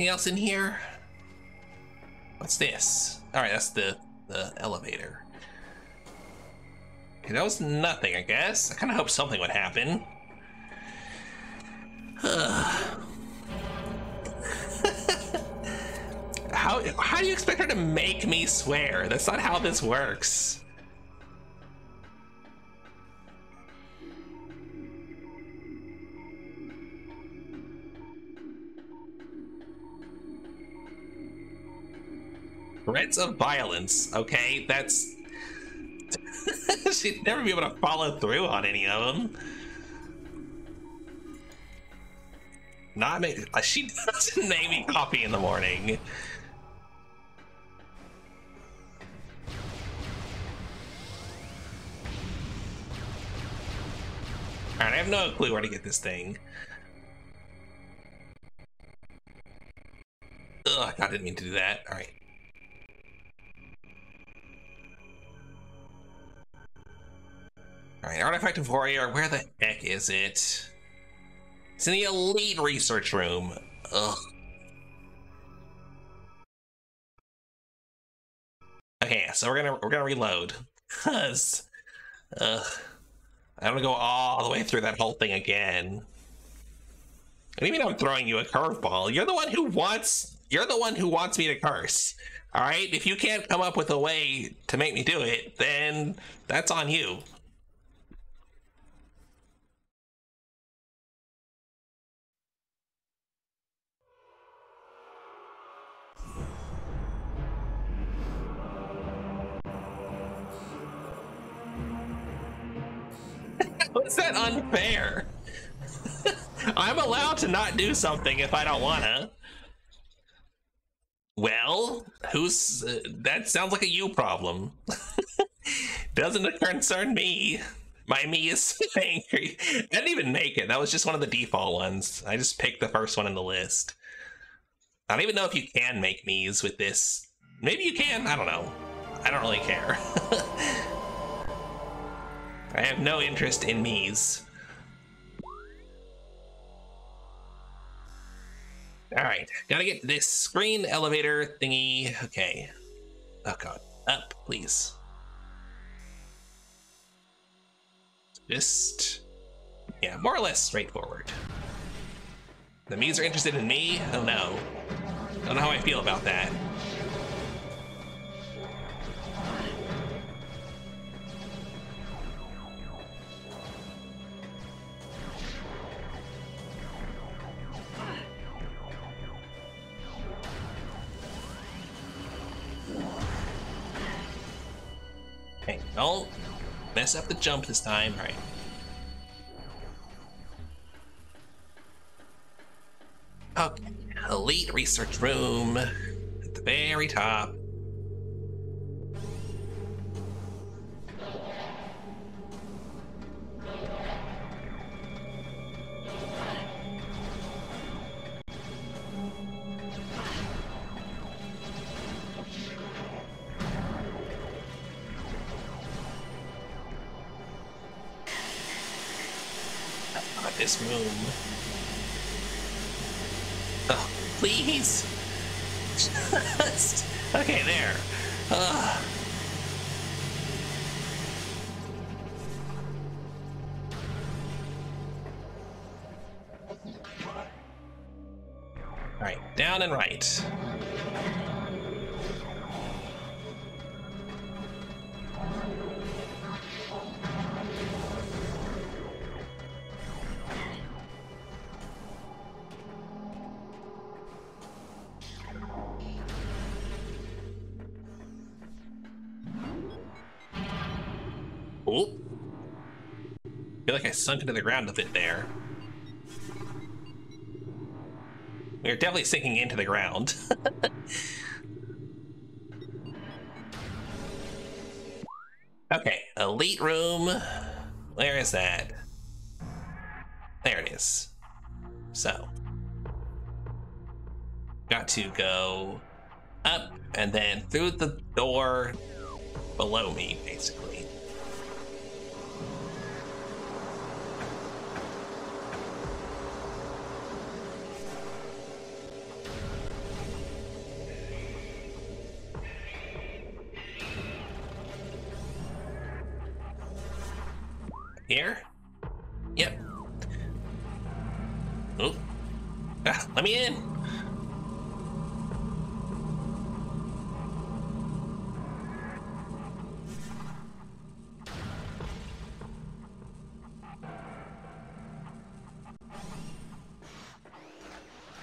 Speaker 1: Anything else in here? What's this? Alright, that's the, the elevator. Okay, that was nothing, I guess. I kind of hoped something would happen. how how do you expect her to make me swear? That's not how this works. Threats of violence. Okay, that's. She'd never be able to follow through on any of them. Not make. uh, She doesn't make me coffee in the morning. Alright, I have no clue where to get this thing. Ugh, I didn't mean to do that. Alright. Alright, Artifact of Warrior, where the heck is it? It's in the Elite Research Room. Ugh. Okay, so we're gonna we're gonna reload. Cause ugh. I'm gonna go all the way through that whole thing again. And even I'm throwing you a curveball. You're the one who wants. You're the one who wants me to curse. All right. If you can't come up with a way to make me do it, then that's on you. What's that unfair? I'm allowed to not do something if I don't wanna. Well, who's uh, that? Sounds like a you problem. Doesn't concern me. My me is angry. I didn't even make it. That was just one of the default ones. I just picked the first one in the list. I don't even know if you can make me's with this. Maybe you can. I don't know. I don't really care. I have no interest in me's. All right, gotta get this screen elevator thingy. Okay. Oh god, up, please. Just, yeah, more or less straightforward. The me's are interested in me. Oh no. I don't know how I feel about that. Don't mess up the jump this time. All right. Okay, elite research room at the very top. Sunk into the ground a bit there. We are definitely sinking into the ground. okay, elite room. Where is that? There it is. So, got to go up and then through the door below me, basically. Here? Yep. Oh. Ah, let me in.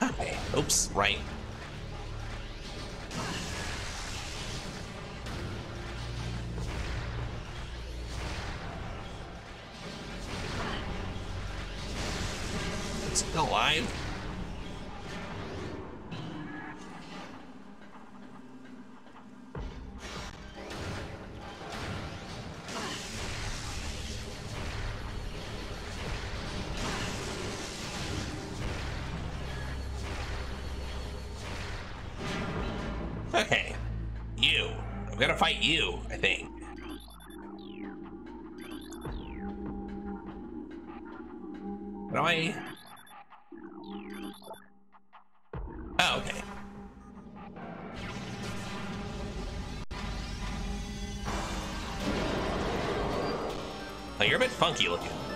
Speaker 1: Okay. Oops, right. Do I... Oh, okay. Oh, you're a bit funky looking.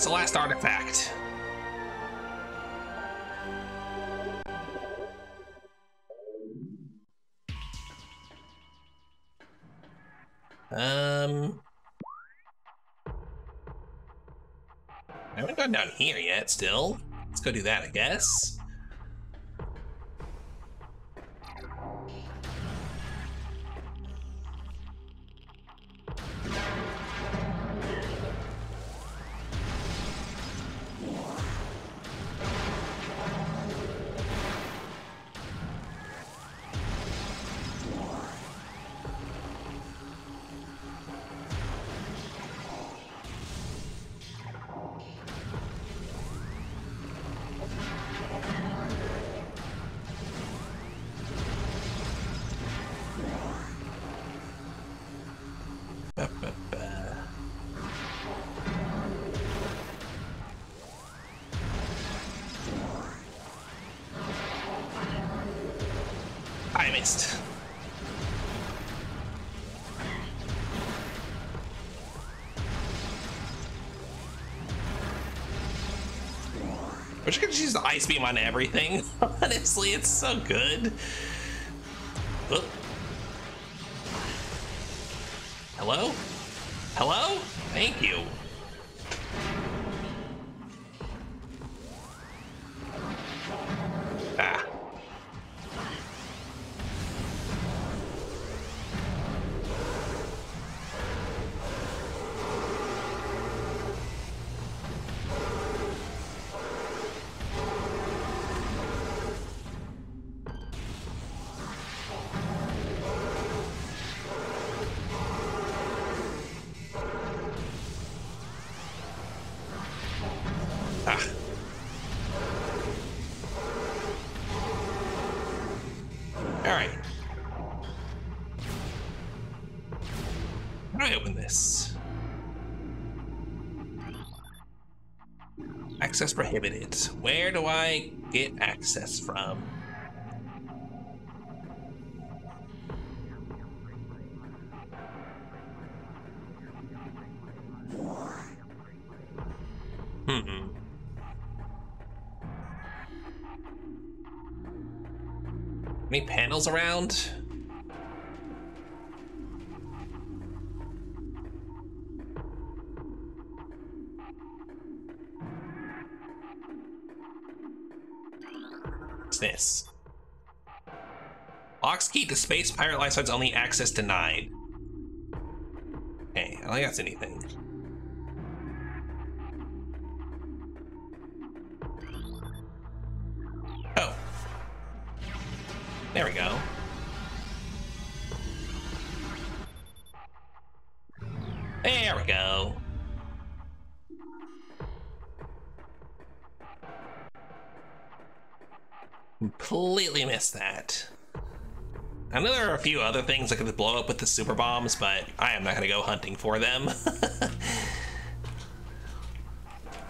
Speaker 1: That's the last artifact. Um, I haven't gone down here yet. Still, let's go do that. I guess. Wish I could use the ice beam on everything. Honestly, it's so good. Oop. Hello? Hello? Thank you. Prohibited. Where do I get access from? Hmm. Any panels around? Space pirate signs only access denied. Okay, I don't think that's anything. I know there are a few other things that could blow up with the super bombs, but I am not going to go hunting for them.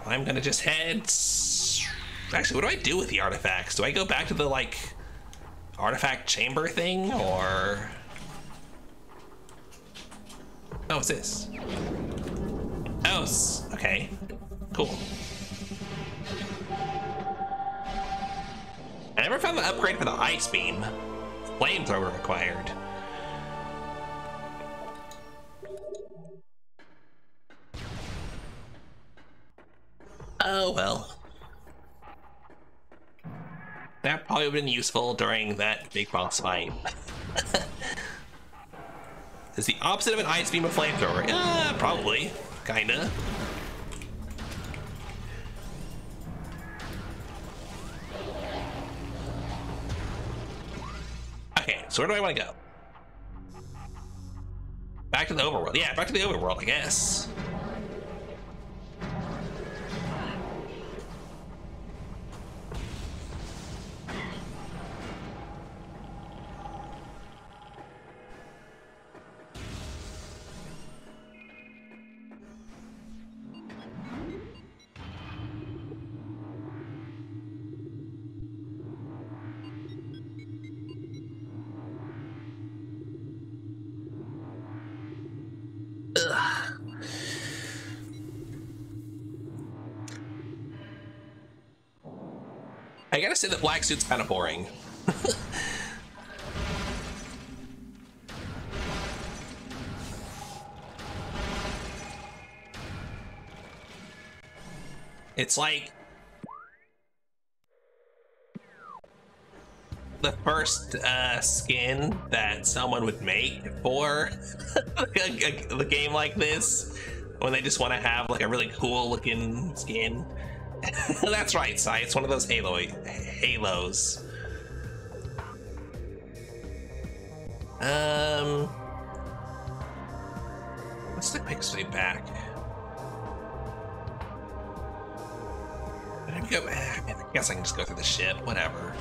Speaker 1: I'm going to just head. Actually, what do I do with the artifacts? Do I go back to the like artifact chamber thing, or? Oh, what's this? Oh, okay, cool. I never found the upgrade for the ice beam. Flamethrower required. Oh well. That probably would have been useful during that big boss fight. Is the opposite of an ice beam a flamethrower? Yeah, probably. Kinda. Where do I want to go? Back to the overworld. Yeah, back to the overworld, I guess. Say that black suit's kind of boring. it's like the first uh, skin that someone would make for a game like this when they just want to have like a really cool looking skin. That's right, Sai. It's one of those Halo halos. Um, the quick way back? I go. I guess I can just go through the ship. Whatever.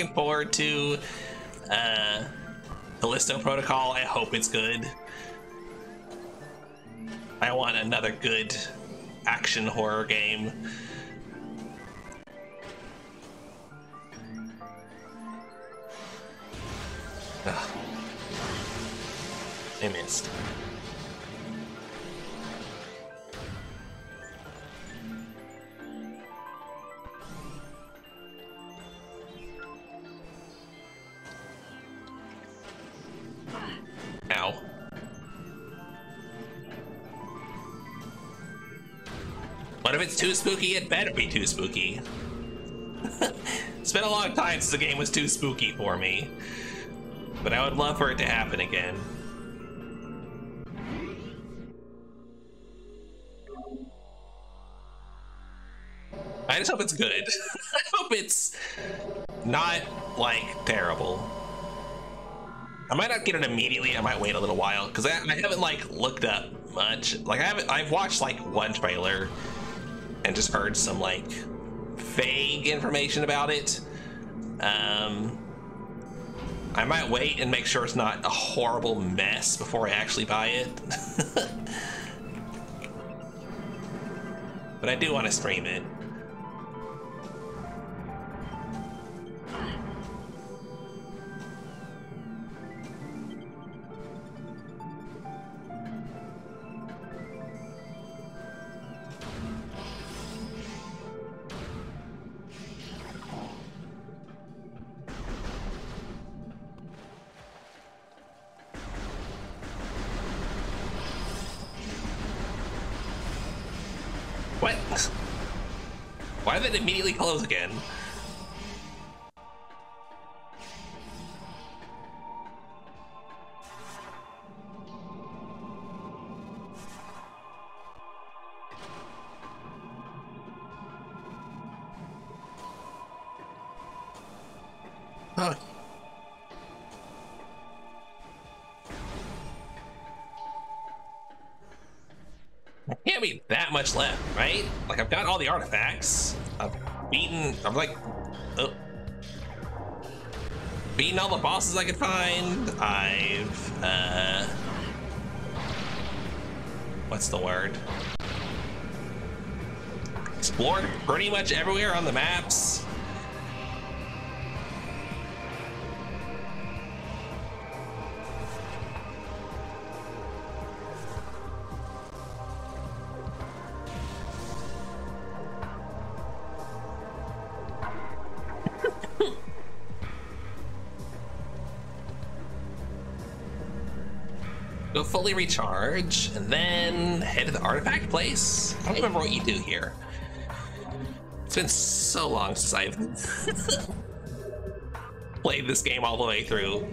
Speaker 1: Looking forward to uh, Callisto Protocol. I hope it's good. I want another good action horror game. Ugh. I missed. What if it's too spooky? It better be too spooky. it's been a long time since the game was too spooky for me. But I would love for it to happen again. I just hope it's good. I hope it's not like terrible. I might not get it immediately. I might wait a little while because I, I haven't like looked up much. Like I haven't. I've watched like one trailer and just heard some like vague information about it. Um, I might wait and make sure it's not a horrible mess before I actually buy it. but I do want to stream it. All the artifacts. I've beaten. I'm like, oh, beaten all the bosses I could find. I've uh, what's the word? Explored pretty much everywhere on the maps. Fully recharge, and then head to the artifact place. I don't remember what you do here. It's been so long since I've played this game all the way through.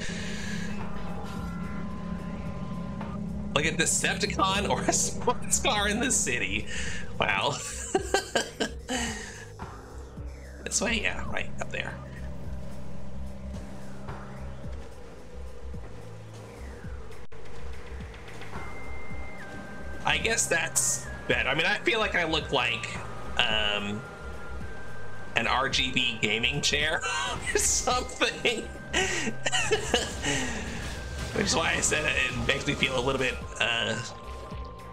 Speaker 1: Like a Decepticon or a sports car in the city. Wow. this way? Yeah, right up there. Guess that's better. I mean, I feel like I look like um, an RGB gaming chair or something. Which is why I said it makes me feel a little bit. Uh,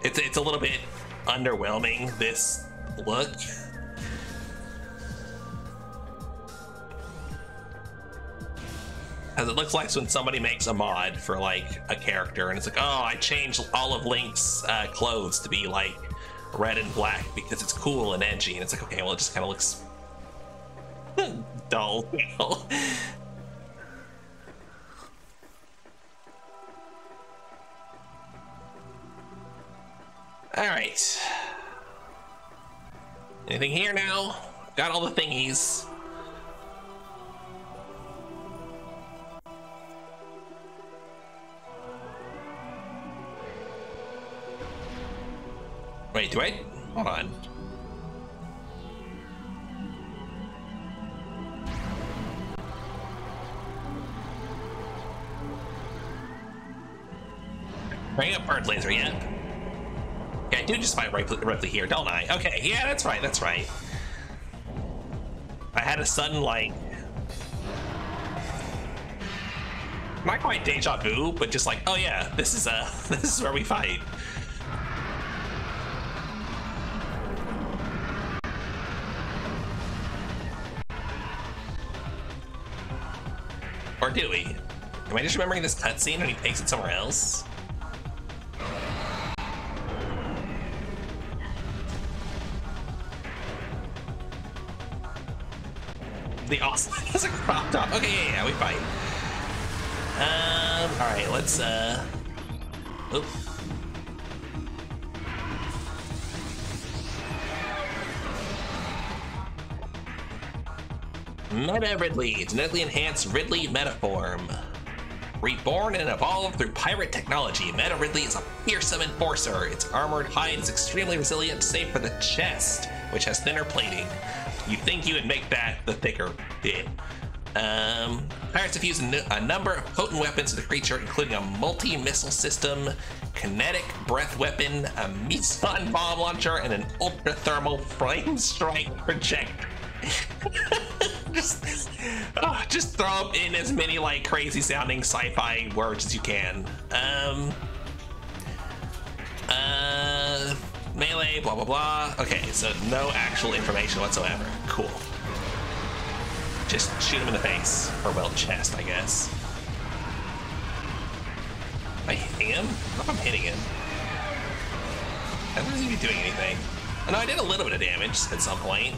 Speaker 1: it's it's a little bit underwhelming. This look. As it looks like when somebody makes a mod for like a character and it's like, oh, I changed all of Link's uh, clothes to be like red and black because it's cool and edgy. And it's like, okay, well, it just kind of looks dull. all right. Anything here now? Got all the thingies. Wait, do I? Hold on. Bring up bird laser yet? Yeah, I do just fight Ridley, Ridley here, don't I? Okay, yeah, that's right, that's right. I had a sudden, like... Not quite deja vu, but just like, oh yeah, this is, uh, this is where we fight. Or do we? Am I just remembering this cutscene and he takes it somewhere else? The awesome has a crop top. Okay, yeah, yeah, we fight. Um, alright, let's, uh... Oop. Meta Ridley, genetically enhanced Ridley Metaform. Reborn and evolved through pirate technology, Meta Ridley is a fearsome enforcer. Its armored hide is extremely resilient, save for the chest, which has thinner plating. You think you would make that the thicker bit. Um, pirates have used a, number of potent weapons to the creature, including a multi-missile system, kinetic breath weapon, a meson bomb launcher, and an ultra-thermal flame strike projector. just, oh, just throw in as many like crazy sounding sci-fi words as you can. Um, uh, melee, blah blah blah. Okay, so no actual information whatsoever. Cool. Just shoot him in the face or well chest, I guess. Am I hitting him? I I'm hitting him. Seem to be doing anything. I know I did a little bit of damage at some point.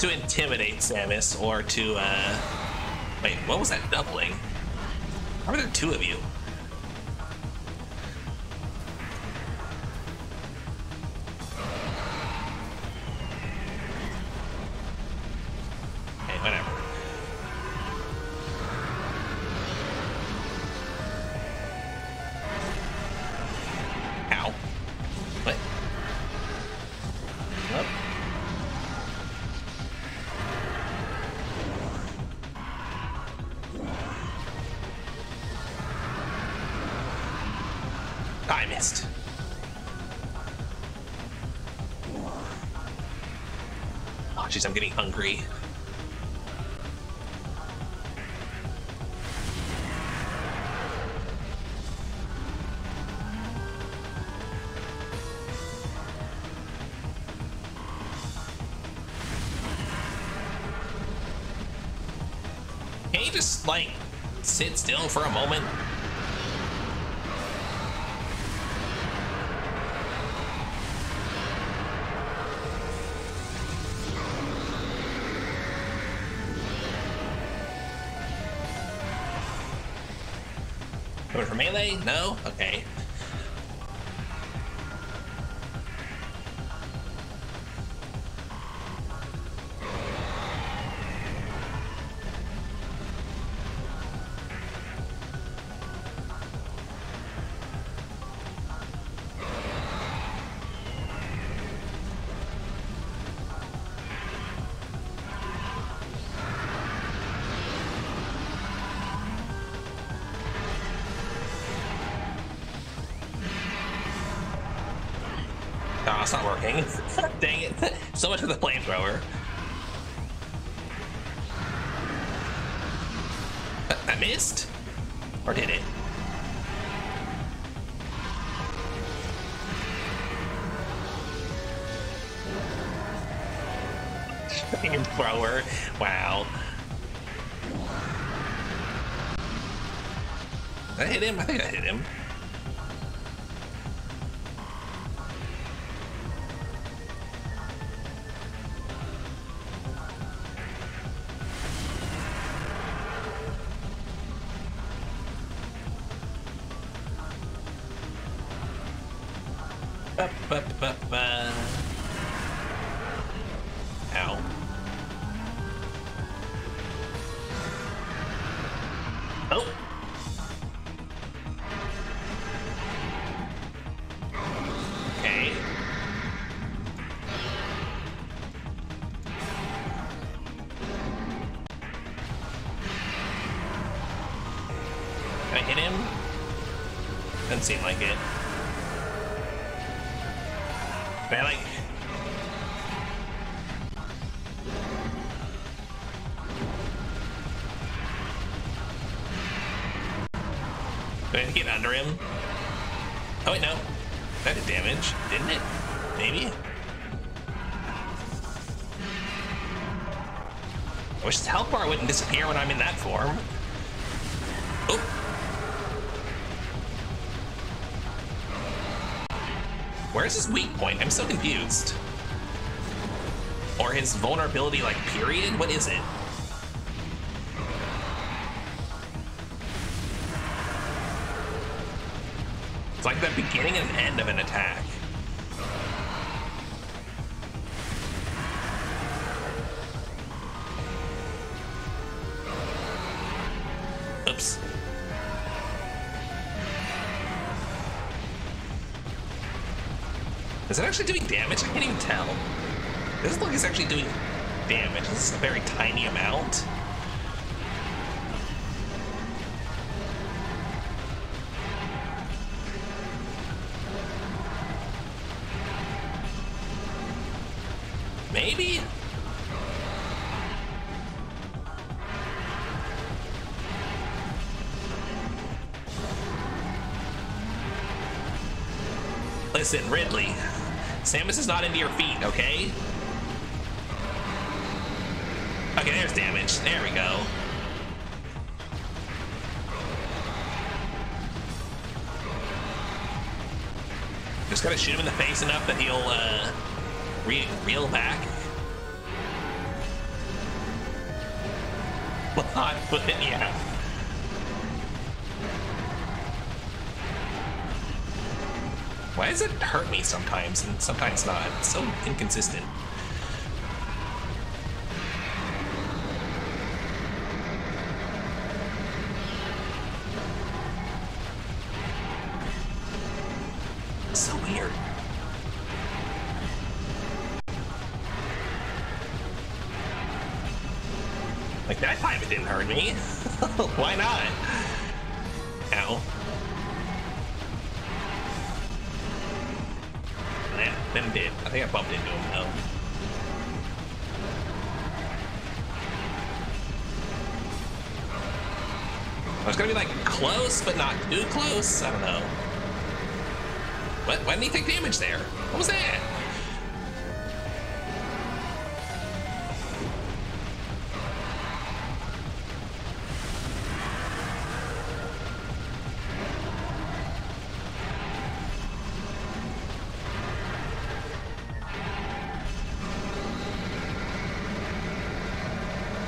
Speaker 1: To intimidate Samus or to, uh... Wait, what was that doubling? Why are there two of you? Jeez, I'm getting hungry. Can you just, like, sit still for a moment? Melee? No? Okay. For. I missed? Or did it? Flamethrower. Wow. I hit him? I think I under him? Oh wait, no. That did damage, didn't it? Maybe. I wish his health bar wouldn't disappear when I'm in that form. Oh. Where's his weak point? I'm so confused. Or his vulnerability, like, period? What is it? Beginning and end of an attack. Oops. Is it actually doing damage? I can't even tell. This look is actually doing damage. This is a very tiny amount. Into your feet, okay? Okay, there's damage. There we go. Just gotta shoot him in the face enough that he'll, uh, re reel back. Foot, yeah. Does it hurt me sometimes and sometimes not? It's so inconsistent. Close. I don't know. What? Why didn't he take damage there? What was that?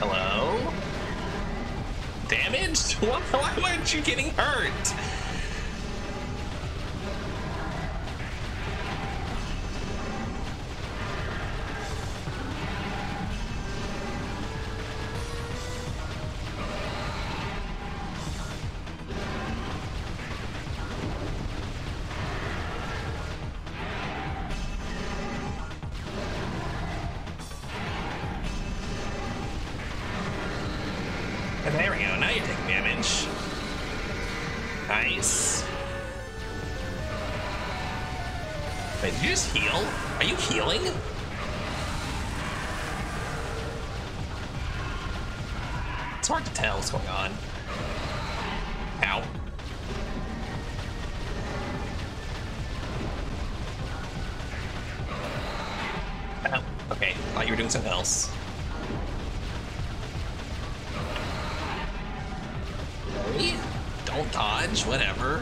Speaker 1: Hello? Damage? damage? Why, why aren't you getting hurt? Something else. Don't dodge, whatever.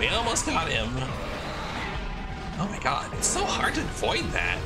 Speaker 1: We almost got him. It's so hard to avoid that.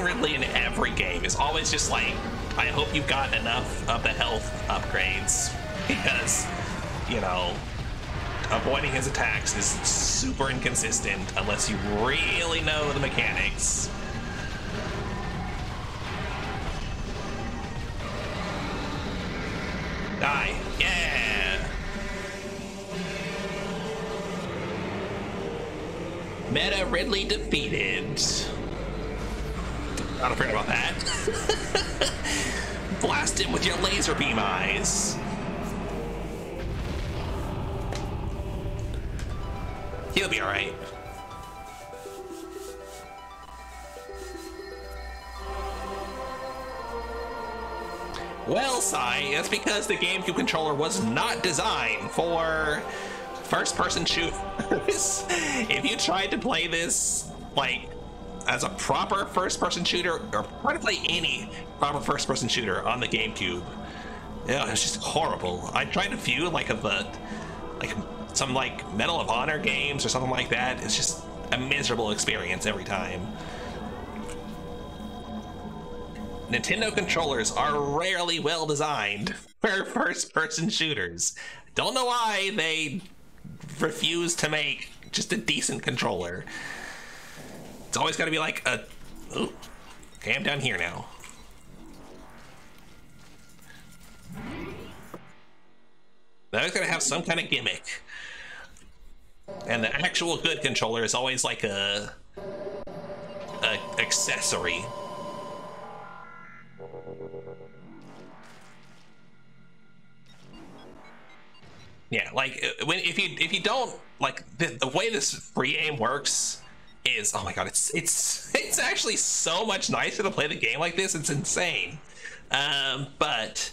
Speaker 1: Ridley in every game is always just like, I hope you've got enough of the health upgrades because, you know, avoiding his attacks is super inconsistent unless you really know the mechanics. Die. Yeah. Meta Ridley defeated. Not afraid about that. Blast him with your laser beam eyes. He'll be alright. Well, Sai, that's because the GameCube controller was not designed for first-person shooters. if you tried to play this, like, as a proper first-person shooter, or try to play any proper first-person shooter on the GameCube, yeah, it's just horrible. I tried a few, like, of the, like, some, like, Medal of Honor games or something like that. It's just a miserable experience every time. Nintendo controllers are rarely well designed for first person shooters. Don't know why they refuse to make just a decent controller. It's always got to be like a. Ooh, okay, I'm down here now. They're gonna have some kind of gimmick. And the actual good controller is always like a, a accessory. Yeah, like uh, when if you if you don't like the, the way this free aim works is oh my god it's it's it's actually so much nicer to play the game like this it's insane um but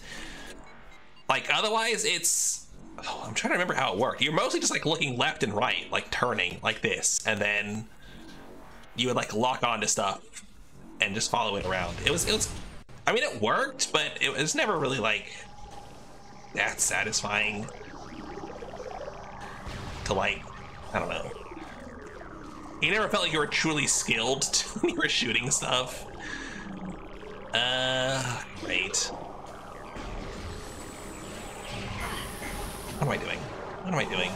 Speaker 1: like otherwise it's oh, i'm trying to remember how it worked you're mostly just like looking left and right like turning like this and then you would like lock onto stuff and just follow it around it was it was i mean it worked but it was never really like that satisfying to like i don't know you never felt like you were truly skilled when you were shooting stuff. Uh, great. What am I doing? What am I doing?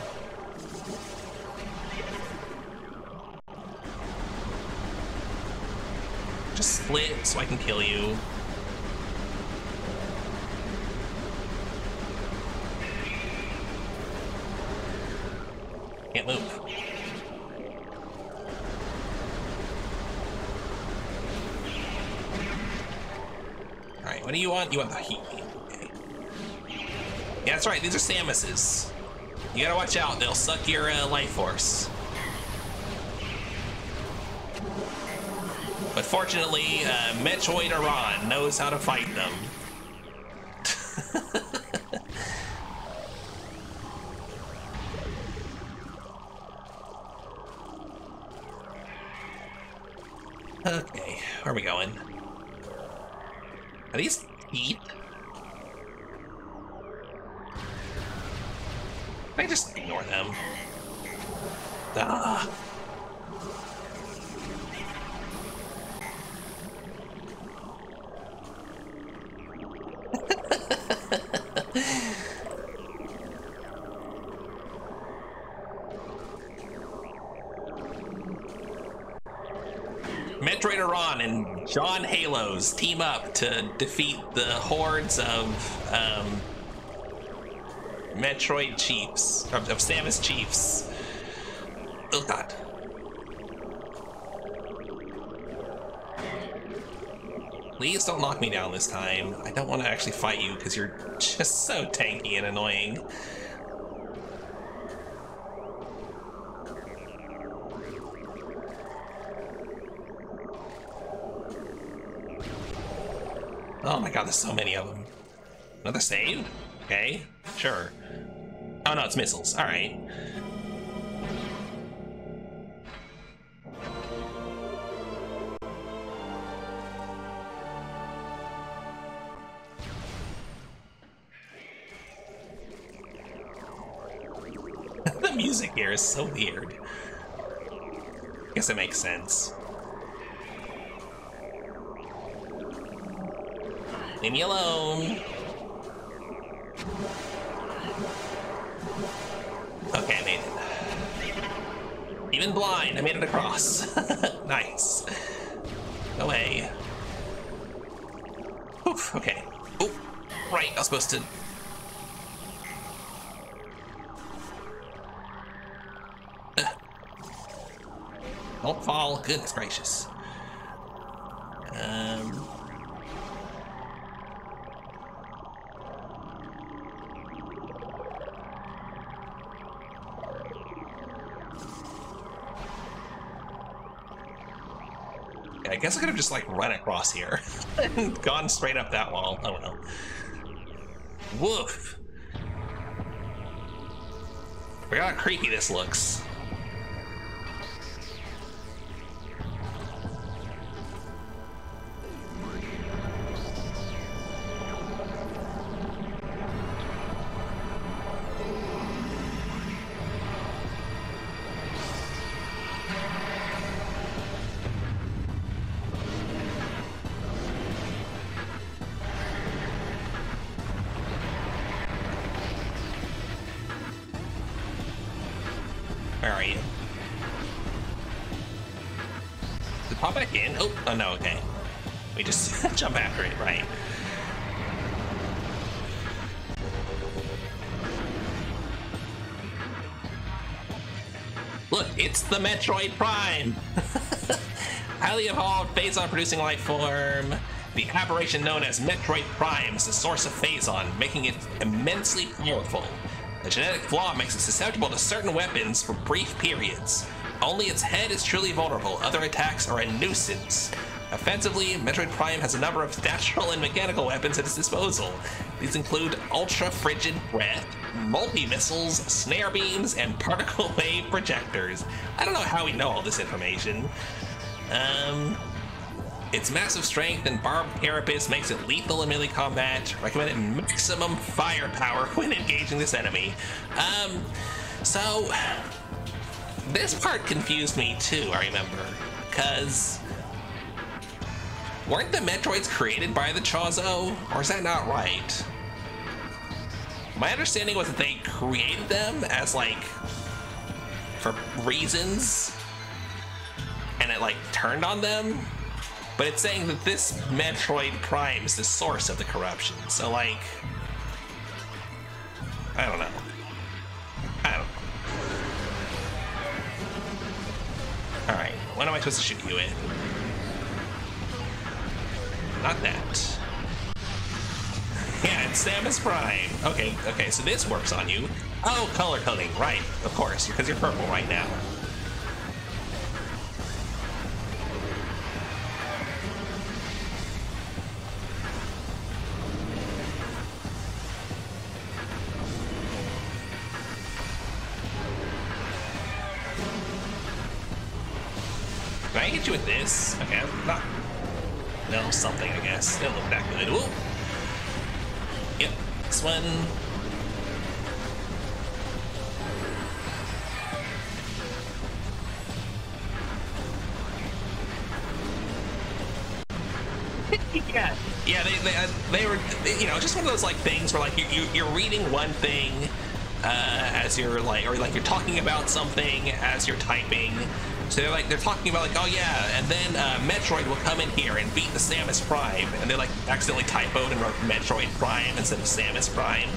Speaker 1: Just split so I can kill you. Can't move. Alright, what do you want? You want the heat. Yeah, that's right. These are Samuses. You gotta watch out. They'll suck your uh, life force. But fortunately, uh, Metroid Aran knows how to fight them. okay, where are we going? Are these teeth? I just ignore them. Ah. Metroid Aran and John Halos team up to defeat the hordes of um, Metroid Chiefs, of, of Samus Chiefs. Oh god. Please don't knock me down this time. I don't want to actually fight you because you're just so tanky and annoying. Oh my god, there's so many of them. Another save? Okay, sure. No, it's missiles. Alright. the music here is so weird. Guess it makes sense. Leave me alone. Okay, I made Even blind, I made it across. nice. Away. Oof, okay. Oh, right, I was supposed to... Don't fall, goodness gracious. Run across here gone straight up that wall. I don't know. Woof. Forgot how creepy this looks. Metroid Prime! Highly evolved phazon producing life form. The aberration known as Metroid Prime is the source of phazon, making it immensely powerful. The genetic flaw makes it susceptible to certain weapons for brief periods. Only its head is truly vulnerable, other attacks are a nuisance. Offensively, Metroid Prime has a number of natural and mechanical weapons at its disposal. These include ultra frigid breath, multi missiles, snare beams, and particle wave projectors. I don't know how we know all this information. Um, its massive strength and barbed carapace makes it lethal in melee combat. Recommended maximum firepower when engaging this enemy. Um, so this part confused me too. I remember because weren't the Metroids created by the Chozo, or is that not right? My understanding was that they created them as like for reasons and it like turned on them. But it's saying that this Metroid Prime is the source of the corruption. So like I don't know. I don't know. Alright, what am I supposed to shoot you in? Not that. Samus Prime. Okay, okay, so this works on you. Oh, color coding, right, of course, because you're purple right now. One thing uh, as you're like, or like you're talking about something as you're typing. So they're like they're talking about like, oh yeah, and then uh, Metroid will come in here and beat the Samus Prime, and they like accidentally typoed and wrote Metroid Prime instead of Samus Prime.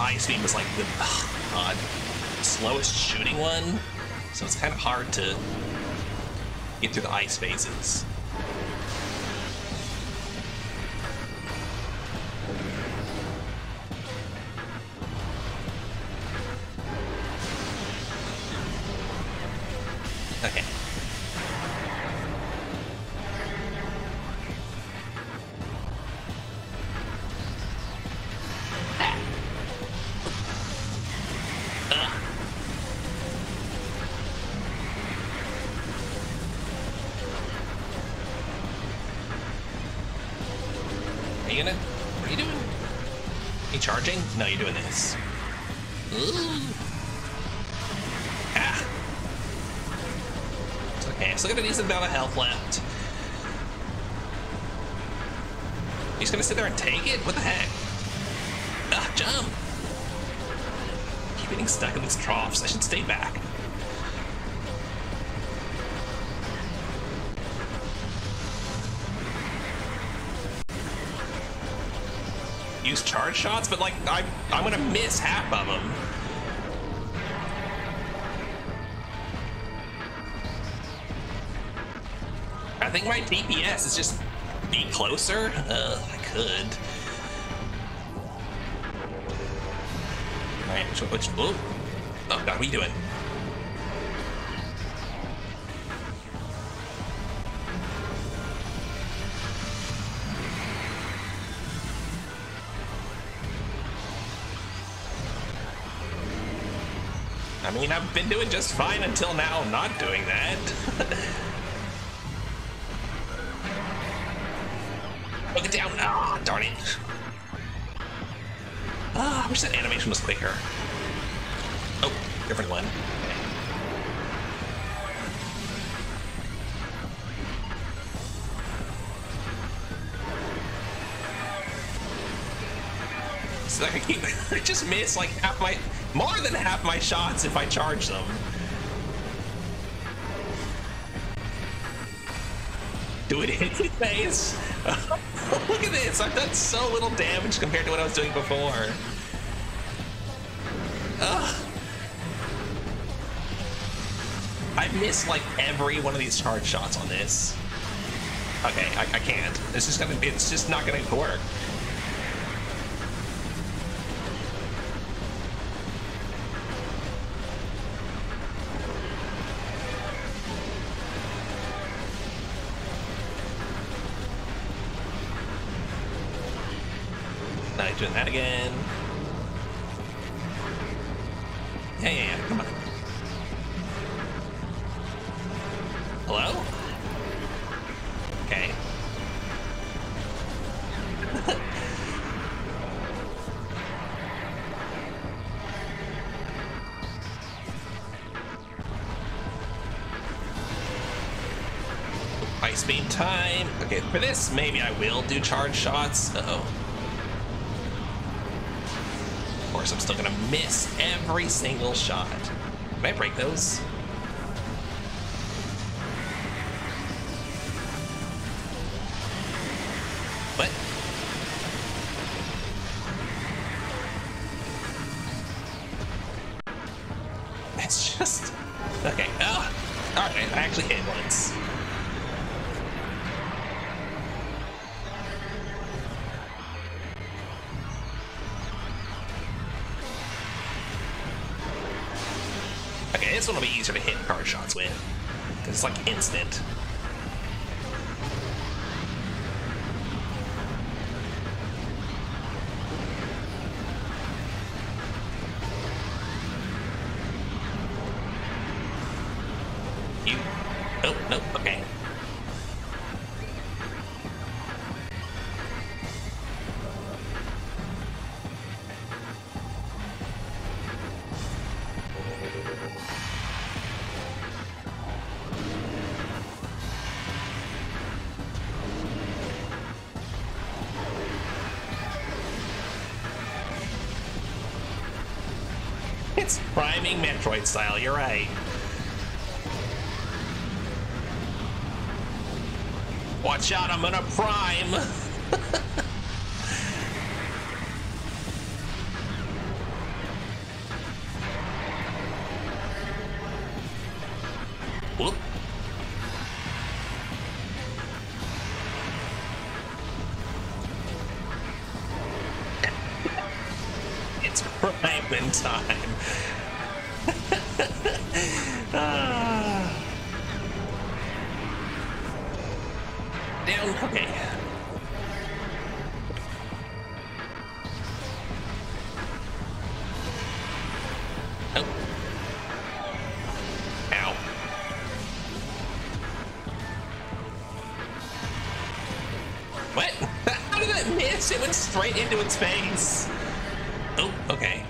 Speaker 1: Ice beam is like the oh ugh, God, slowest shooting one, so it's kind of hard to get through the ice phases. DPS is just be closer. Uh, I could. All right, which, which, oh, oh God, what are you doing? I mean, I've been doing just fine until now, not doing that. Was quicker. Oh, different one. Like I keep, I just miss like half my, more than half my shots if I charge them. Do it hit his face? Look at this. I've done so little damage compared to what I was doing before. I've like every one of these charge shots on this. Okay, I, I can't. It's just gonna. It's just not gonna work. Not doing that again. Yeah, yeah, yeah. Come on. Okay, for this, maybe I will do charge shots. Uh-oh. Of course, I'm still gonna miss every single shot. Can I break those? Metroid style, you're right. Watch out, I'm gonna prime! Straight into its face. Oh, okay.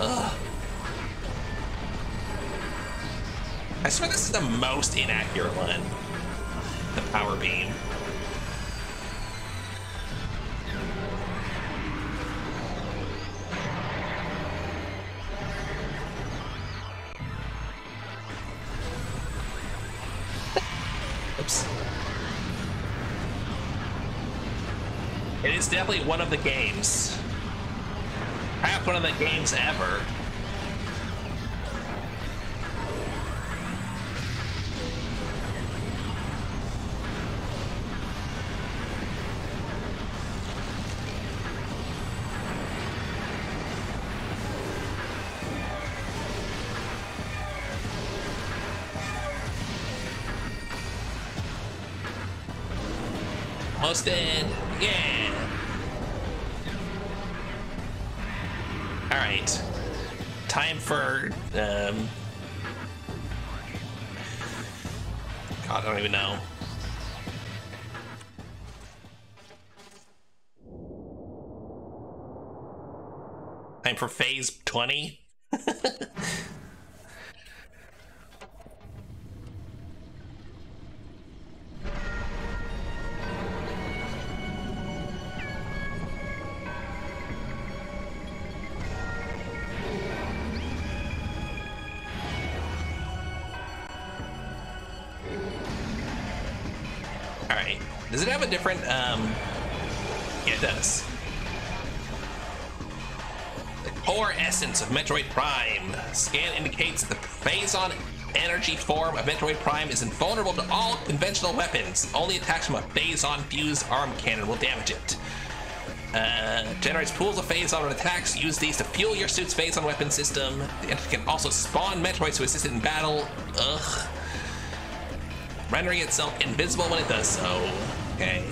Speaker 1: Ugh. I swear this is the most inaccurate one. The power beam. Definitely one of the games. Perhaps one of the games ever. For phase 20. Metroid Prime. Scan indicates that the Phazon energy form of Metroid Prime is invulnerable to all conventional weapons. Only attacks from a Phazon fused arm cannon will damage it. Uh, generates pools of Phazon on attacks. Use these to fuel your suit's Phazon weapon system. The entity can also spawn Metroids to assist it in battle. Ugh. Rendering itself invisible when it does so. Okay.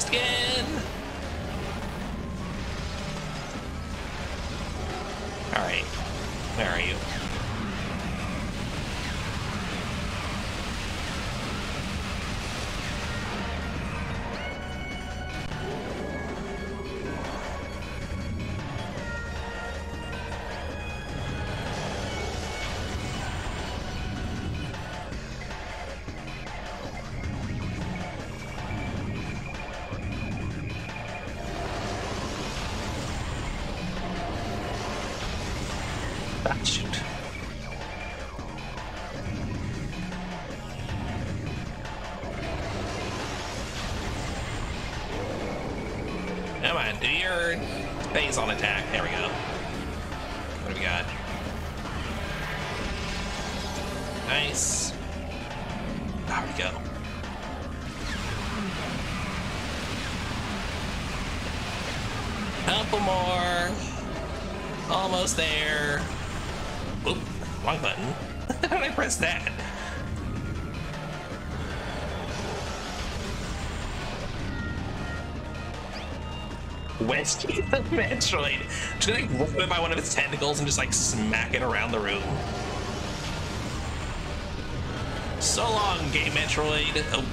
Speaker 1: Missed. Again. Phase on attack. There we go. What do we got? Nice. There we go. Couple more. Almost there. Oop, wrong button. How did I press that? Metroid. Should I like, grab it by one of its tentacles and just like smack it around the room? So long, Game Metroid. Oh.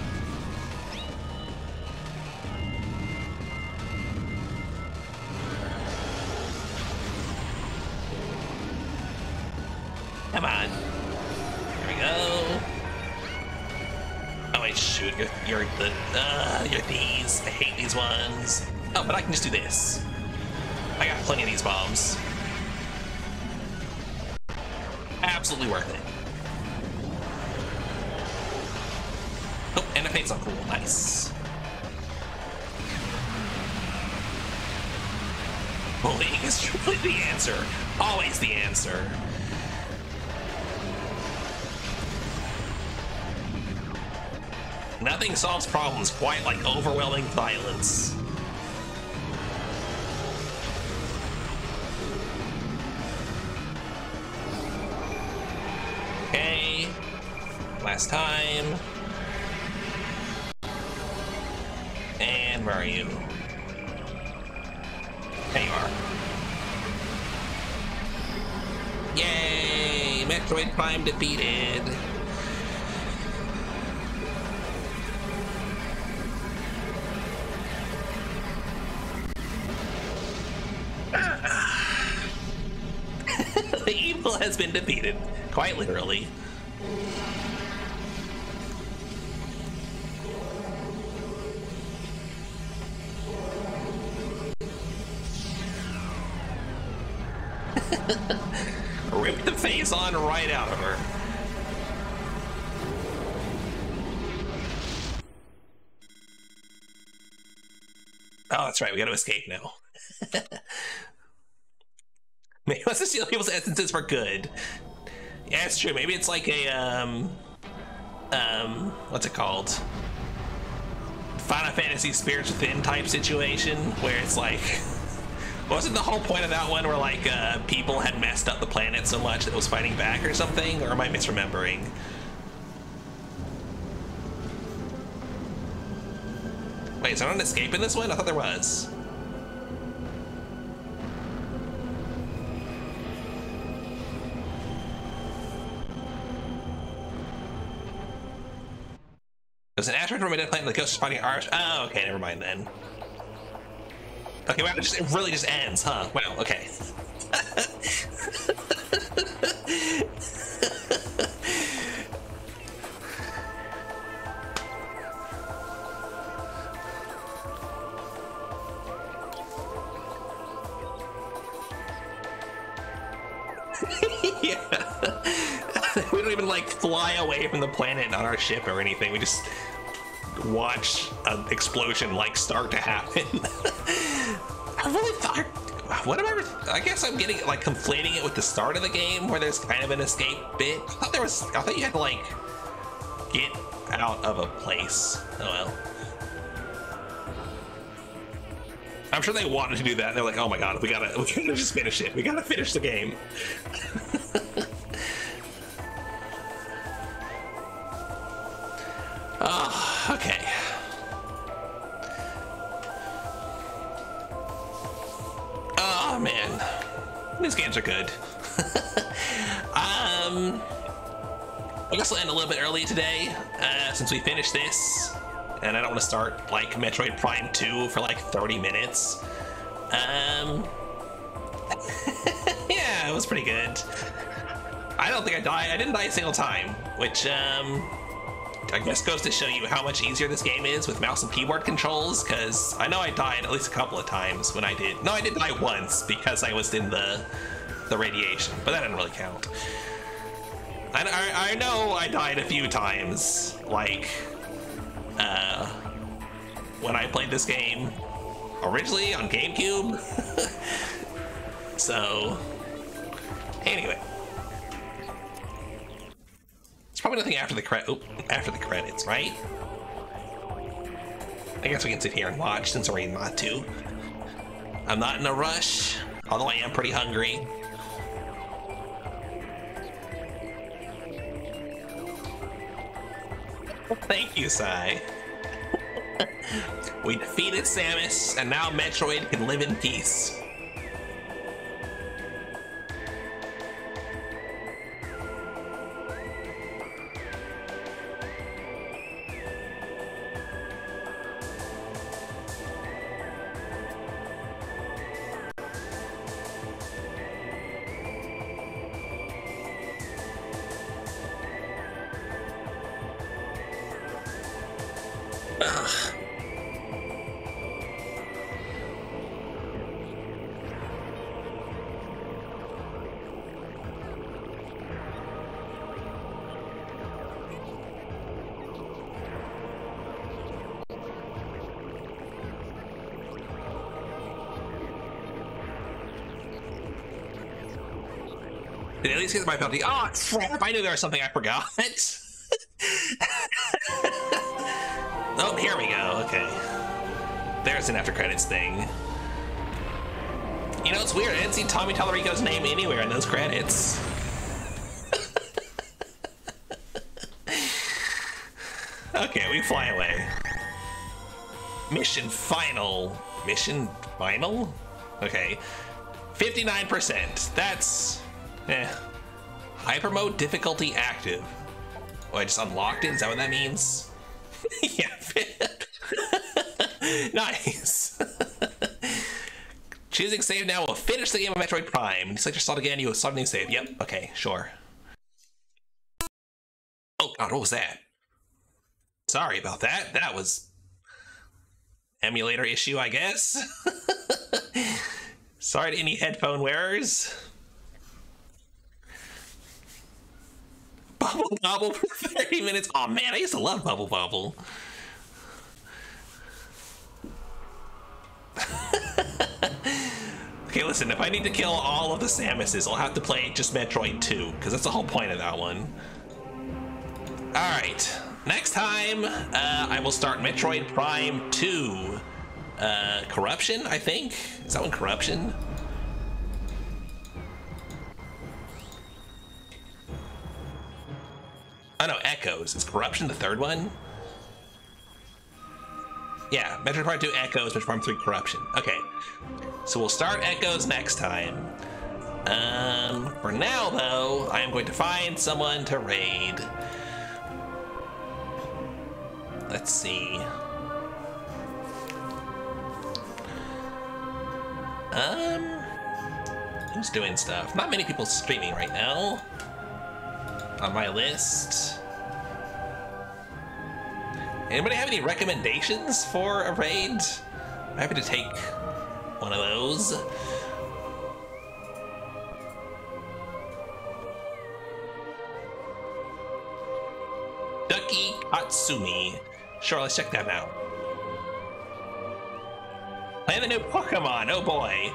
Speaker 1: Solves problems quite like overwhelming violence. Okay. Last time. And where are you? There you are. Yay! Metroid Prime defeated. Has been defeated, quite literally. Rip the Phazon right out of her. Oh, that's right. We got to escape now. Maybe let's just steal people's essences for good. Yeah, it's true. Maybe it's like a um, um, what's it called? Final Fantasy Spirits Within type situation where it's like, wasn't the whole point of that one where like uh, people had messed up the planet so much that it was fighting back or something? Or am I misremembering? Wait, is there an escape in this one? I thought there was. There's an asteroid from a dead planet that goes fighting ours. Oh, okay, never mind then. Okay, wow, it, just, it really just ends, huh? Wow, okay. from the planet on our ship or anything. We just watch an explosion like start to happen. I really thought. What am I? I guess I'm getting like conflating it with the start of the game where there's kind of an escape bit. I thought there was. I thought you had to like get out of a place. Oh well. I'm sure they wanted to do that. They're like, oh my god, we gotta, we gotta just finish it. We gotta finish the game. okay. Oh man, these games are good. um, I guess we'll end a little bit early today uh, since we finished this, and I don't want to start like Metroid Prime 2 for like 30 minutes. Um, yeah, it was pretty good. I don't think I died. I didn't die a single time, which um, I guess goes to show you how much easier this game is with mouse and keyboard controls, because I know I died at least a couple of times when I did. No, I did die once because I was in the the radiation, but that didn't really count. I, I, I know I died a few times, like uh, when I played this game originally on GameCube. so, anyway. Probably nothing after the cre oh, after the credits, right? I guess we can sit here and watch since we're in Mod 2. I'm not in a rush, although I am pretty hungry. Thank you, Sai. we defeated Samus, and now Metroid can live in peace. Did at least get my penalty? Oh crap! I knew there was something I forgot. Oh, here we go. Okay. There's an after credits thing. You know, it's weird. I didn't see Tommy Tallarico's name anywhere in those credits. okay, we fly away. Mission final. Mission final? Okay. 59%. That's. Eh. Hyper mode difficulty active. Oh, I just unlocked it? Is that what that means? yeah. nice. Choosing save now will finish the game of Metroid Prime. Select your slot again, you will new save. Yep, okay, sure. Oh god, what was that? Sorry about that. That was emulator issue, I guess. Sorry to any headphone wearers. Bubble Bobble for 30 minutes. Oh man, I used to love Bubble Bobble. okay, listen, if I need to kill all of the Samuses, I'll have to play just Metroid 2, because that's the whole point of that one. Alright, next time uh, I will start Metroid Prime 2. Uh, Corruption, I think? Is that one Corruption? Oh no, Echoes. Is Corruption the third one? Yeah, Metroid Prime 2 Echoes, Metroid Prime 3 Corruption. Okay, so we'll start Echoes next time. Um, for now, though, I am going to find someone to raid. Let's see. Um, who's doing stuff? Not many people streaming right now on my list. Anybody have any recommendations for a raid? I'm happy to take one of those. Ducky Katsumi. Sure, let's check that out. Play the new Pokemon, oh boy.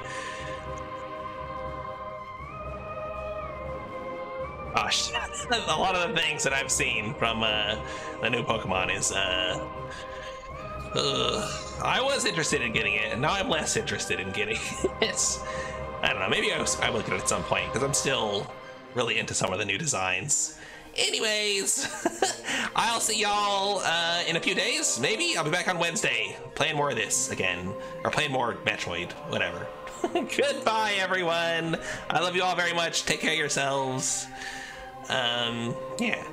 Speaker 1: Gosh, a lot of the things that I've seen from uh, the new Pokemon is, uh, uh, I was interested in getting it, and now I'm less interested in getting it. I don't know, maybe I, was, I will get it at some point, because I'm still really into some of the new designs. Anyways, I'll see y'all uh, in a few days, maybe. I'll be back on Wednesday, playing more of this again, or playing more Metroid, whatever. Goodbye, everyone. I love you all very much. Take care of yourselves. Um, yeah.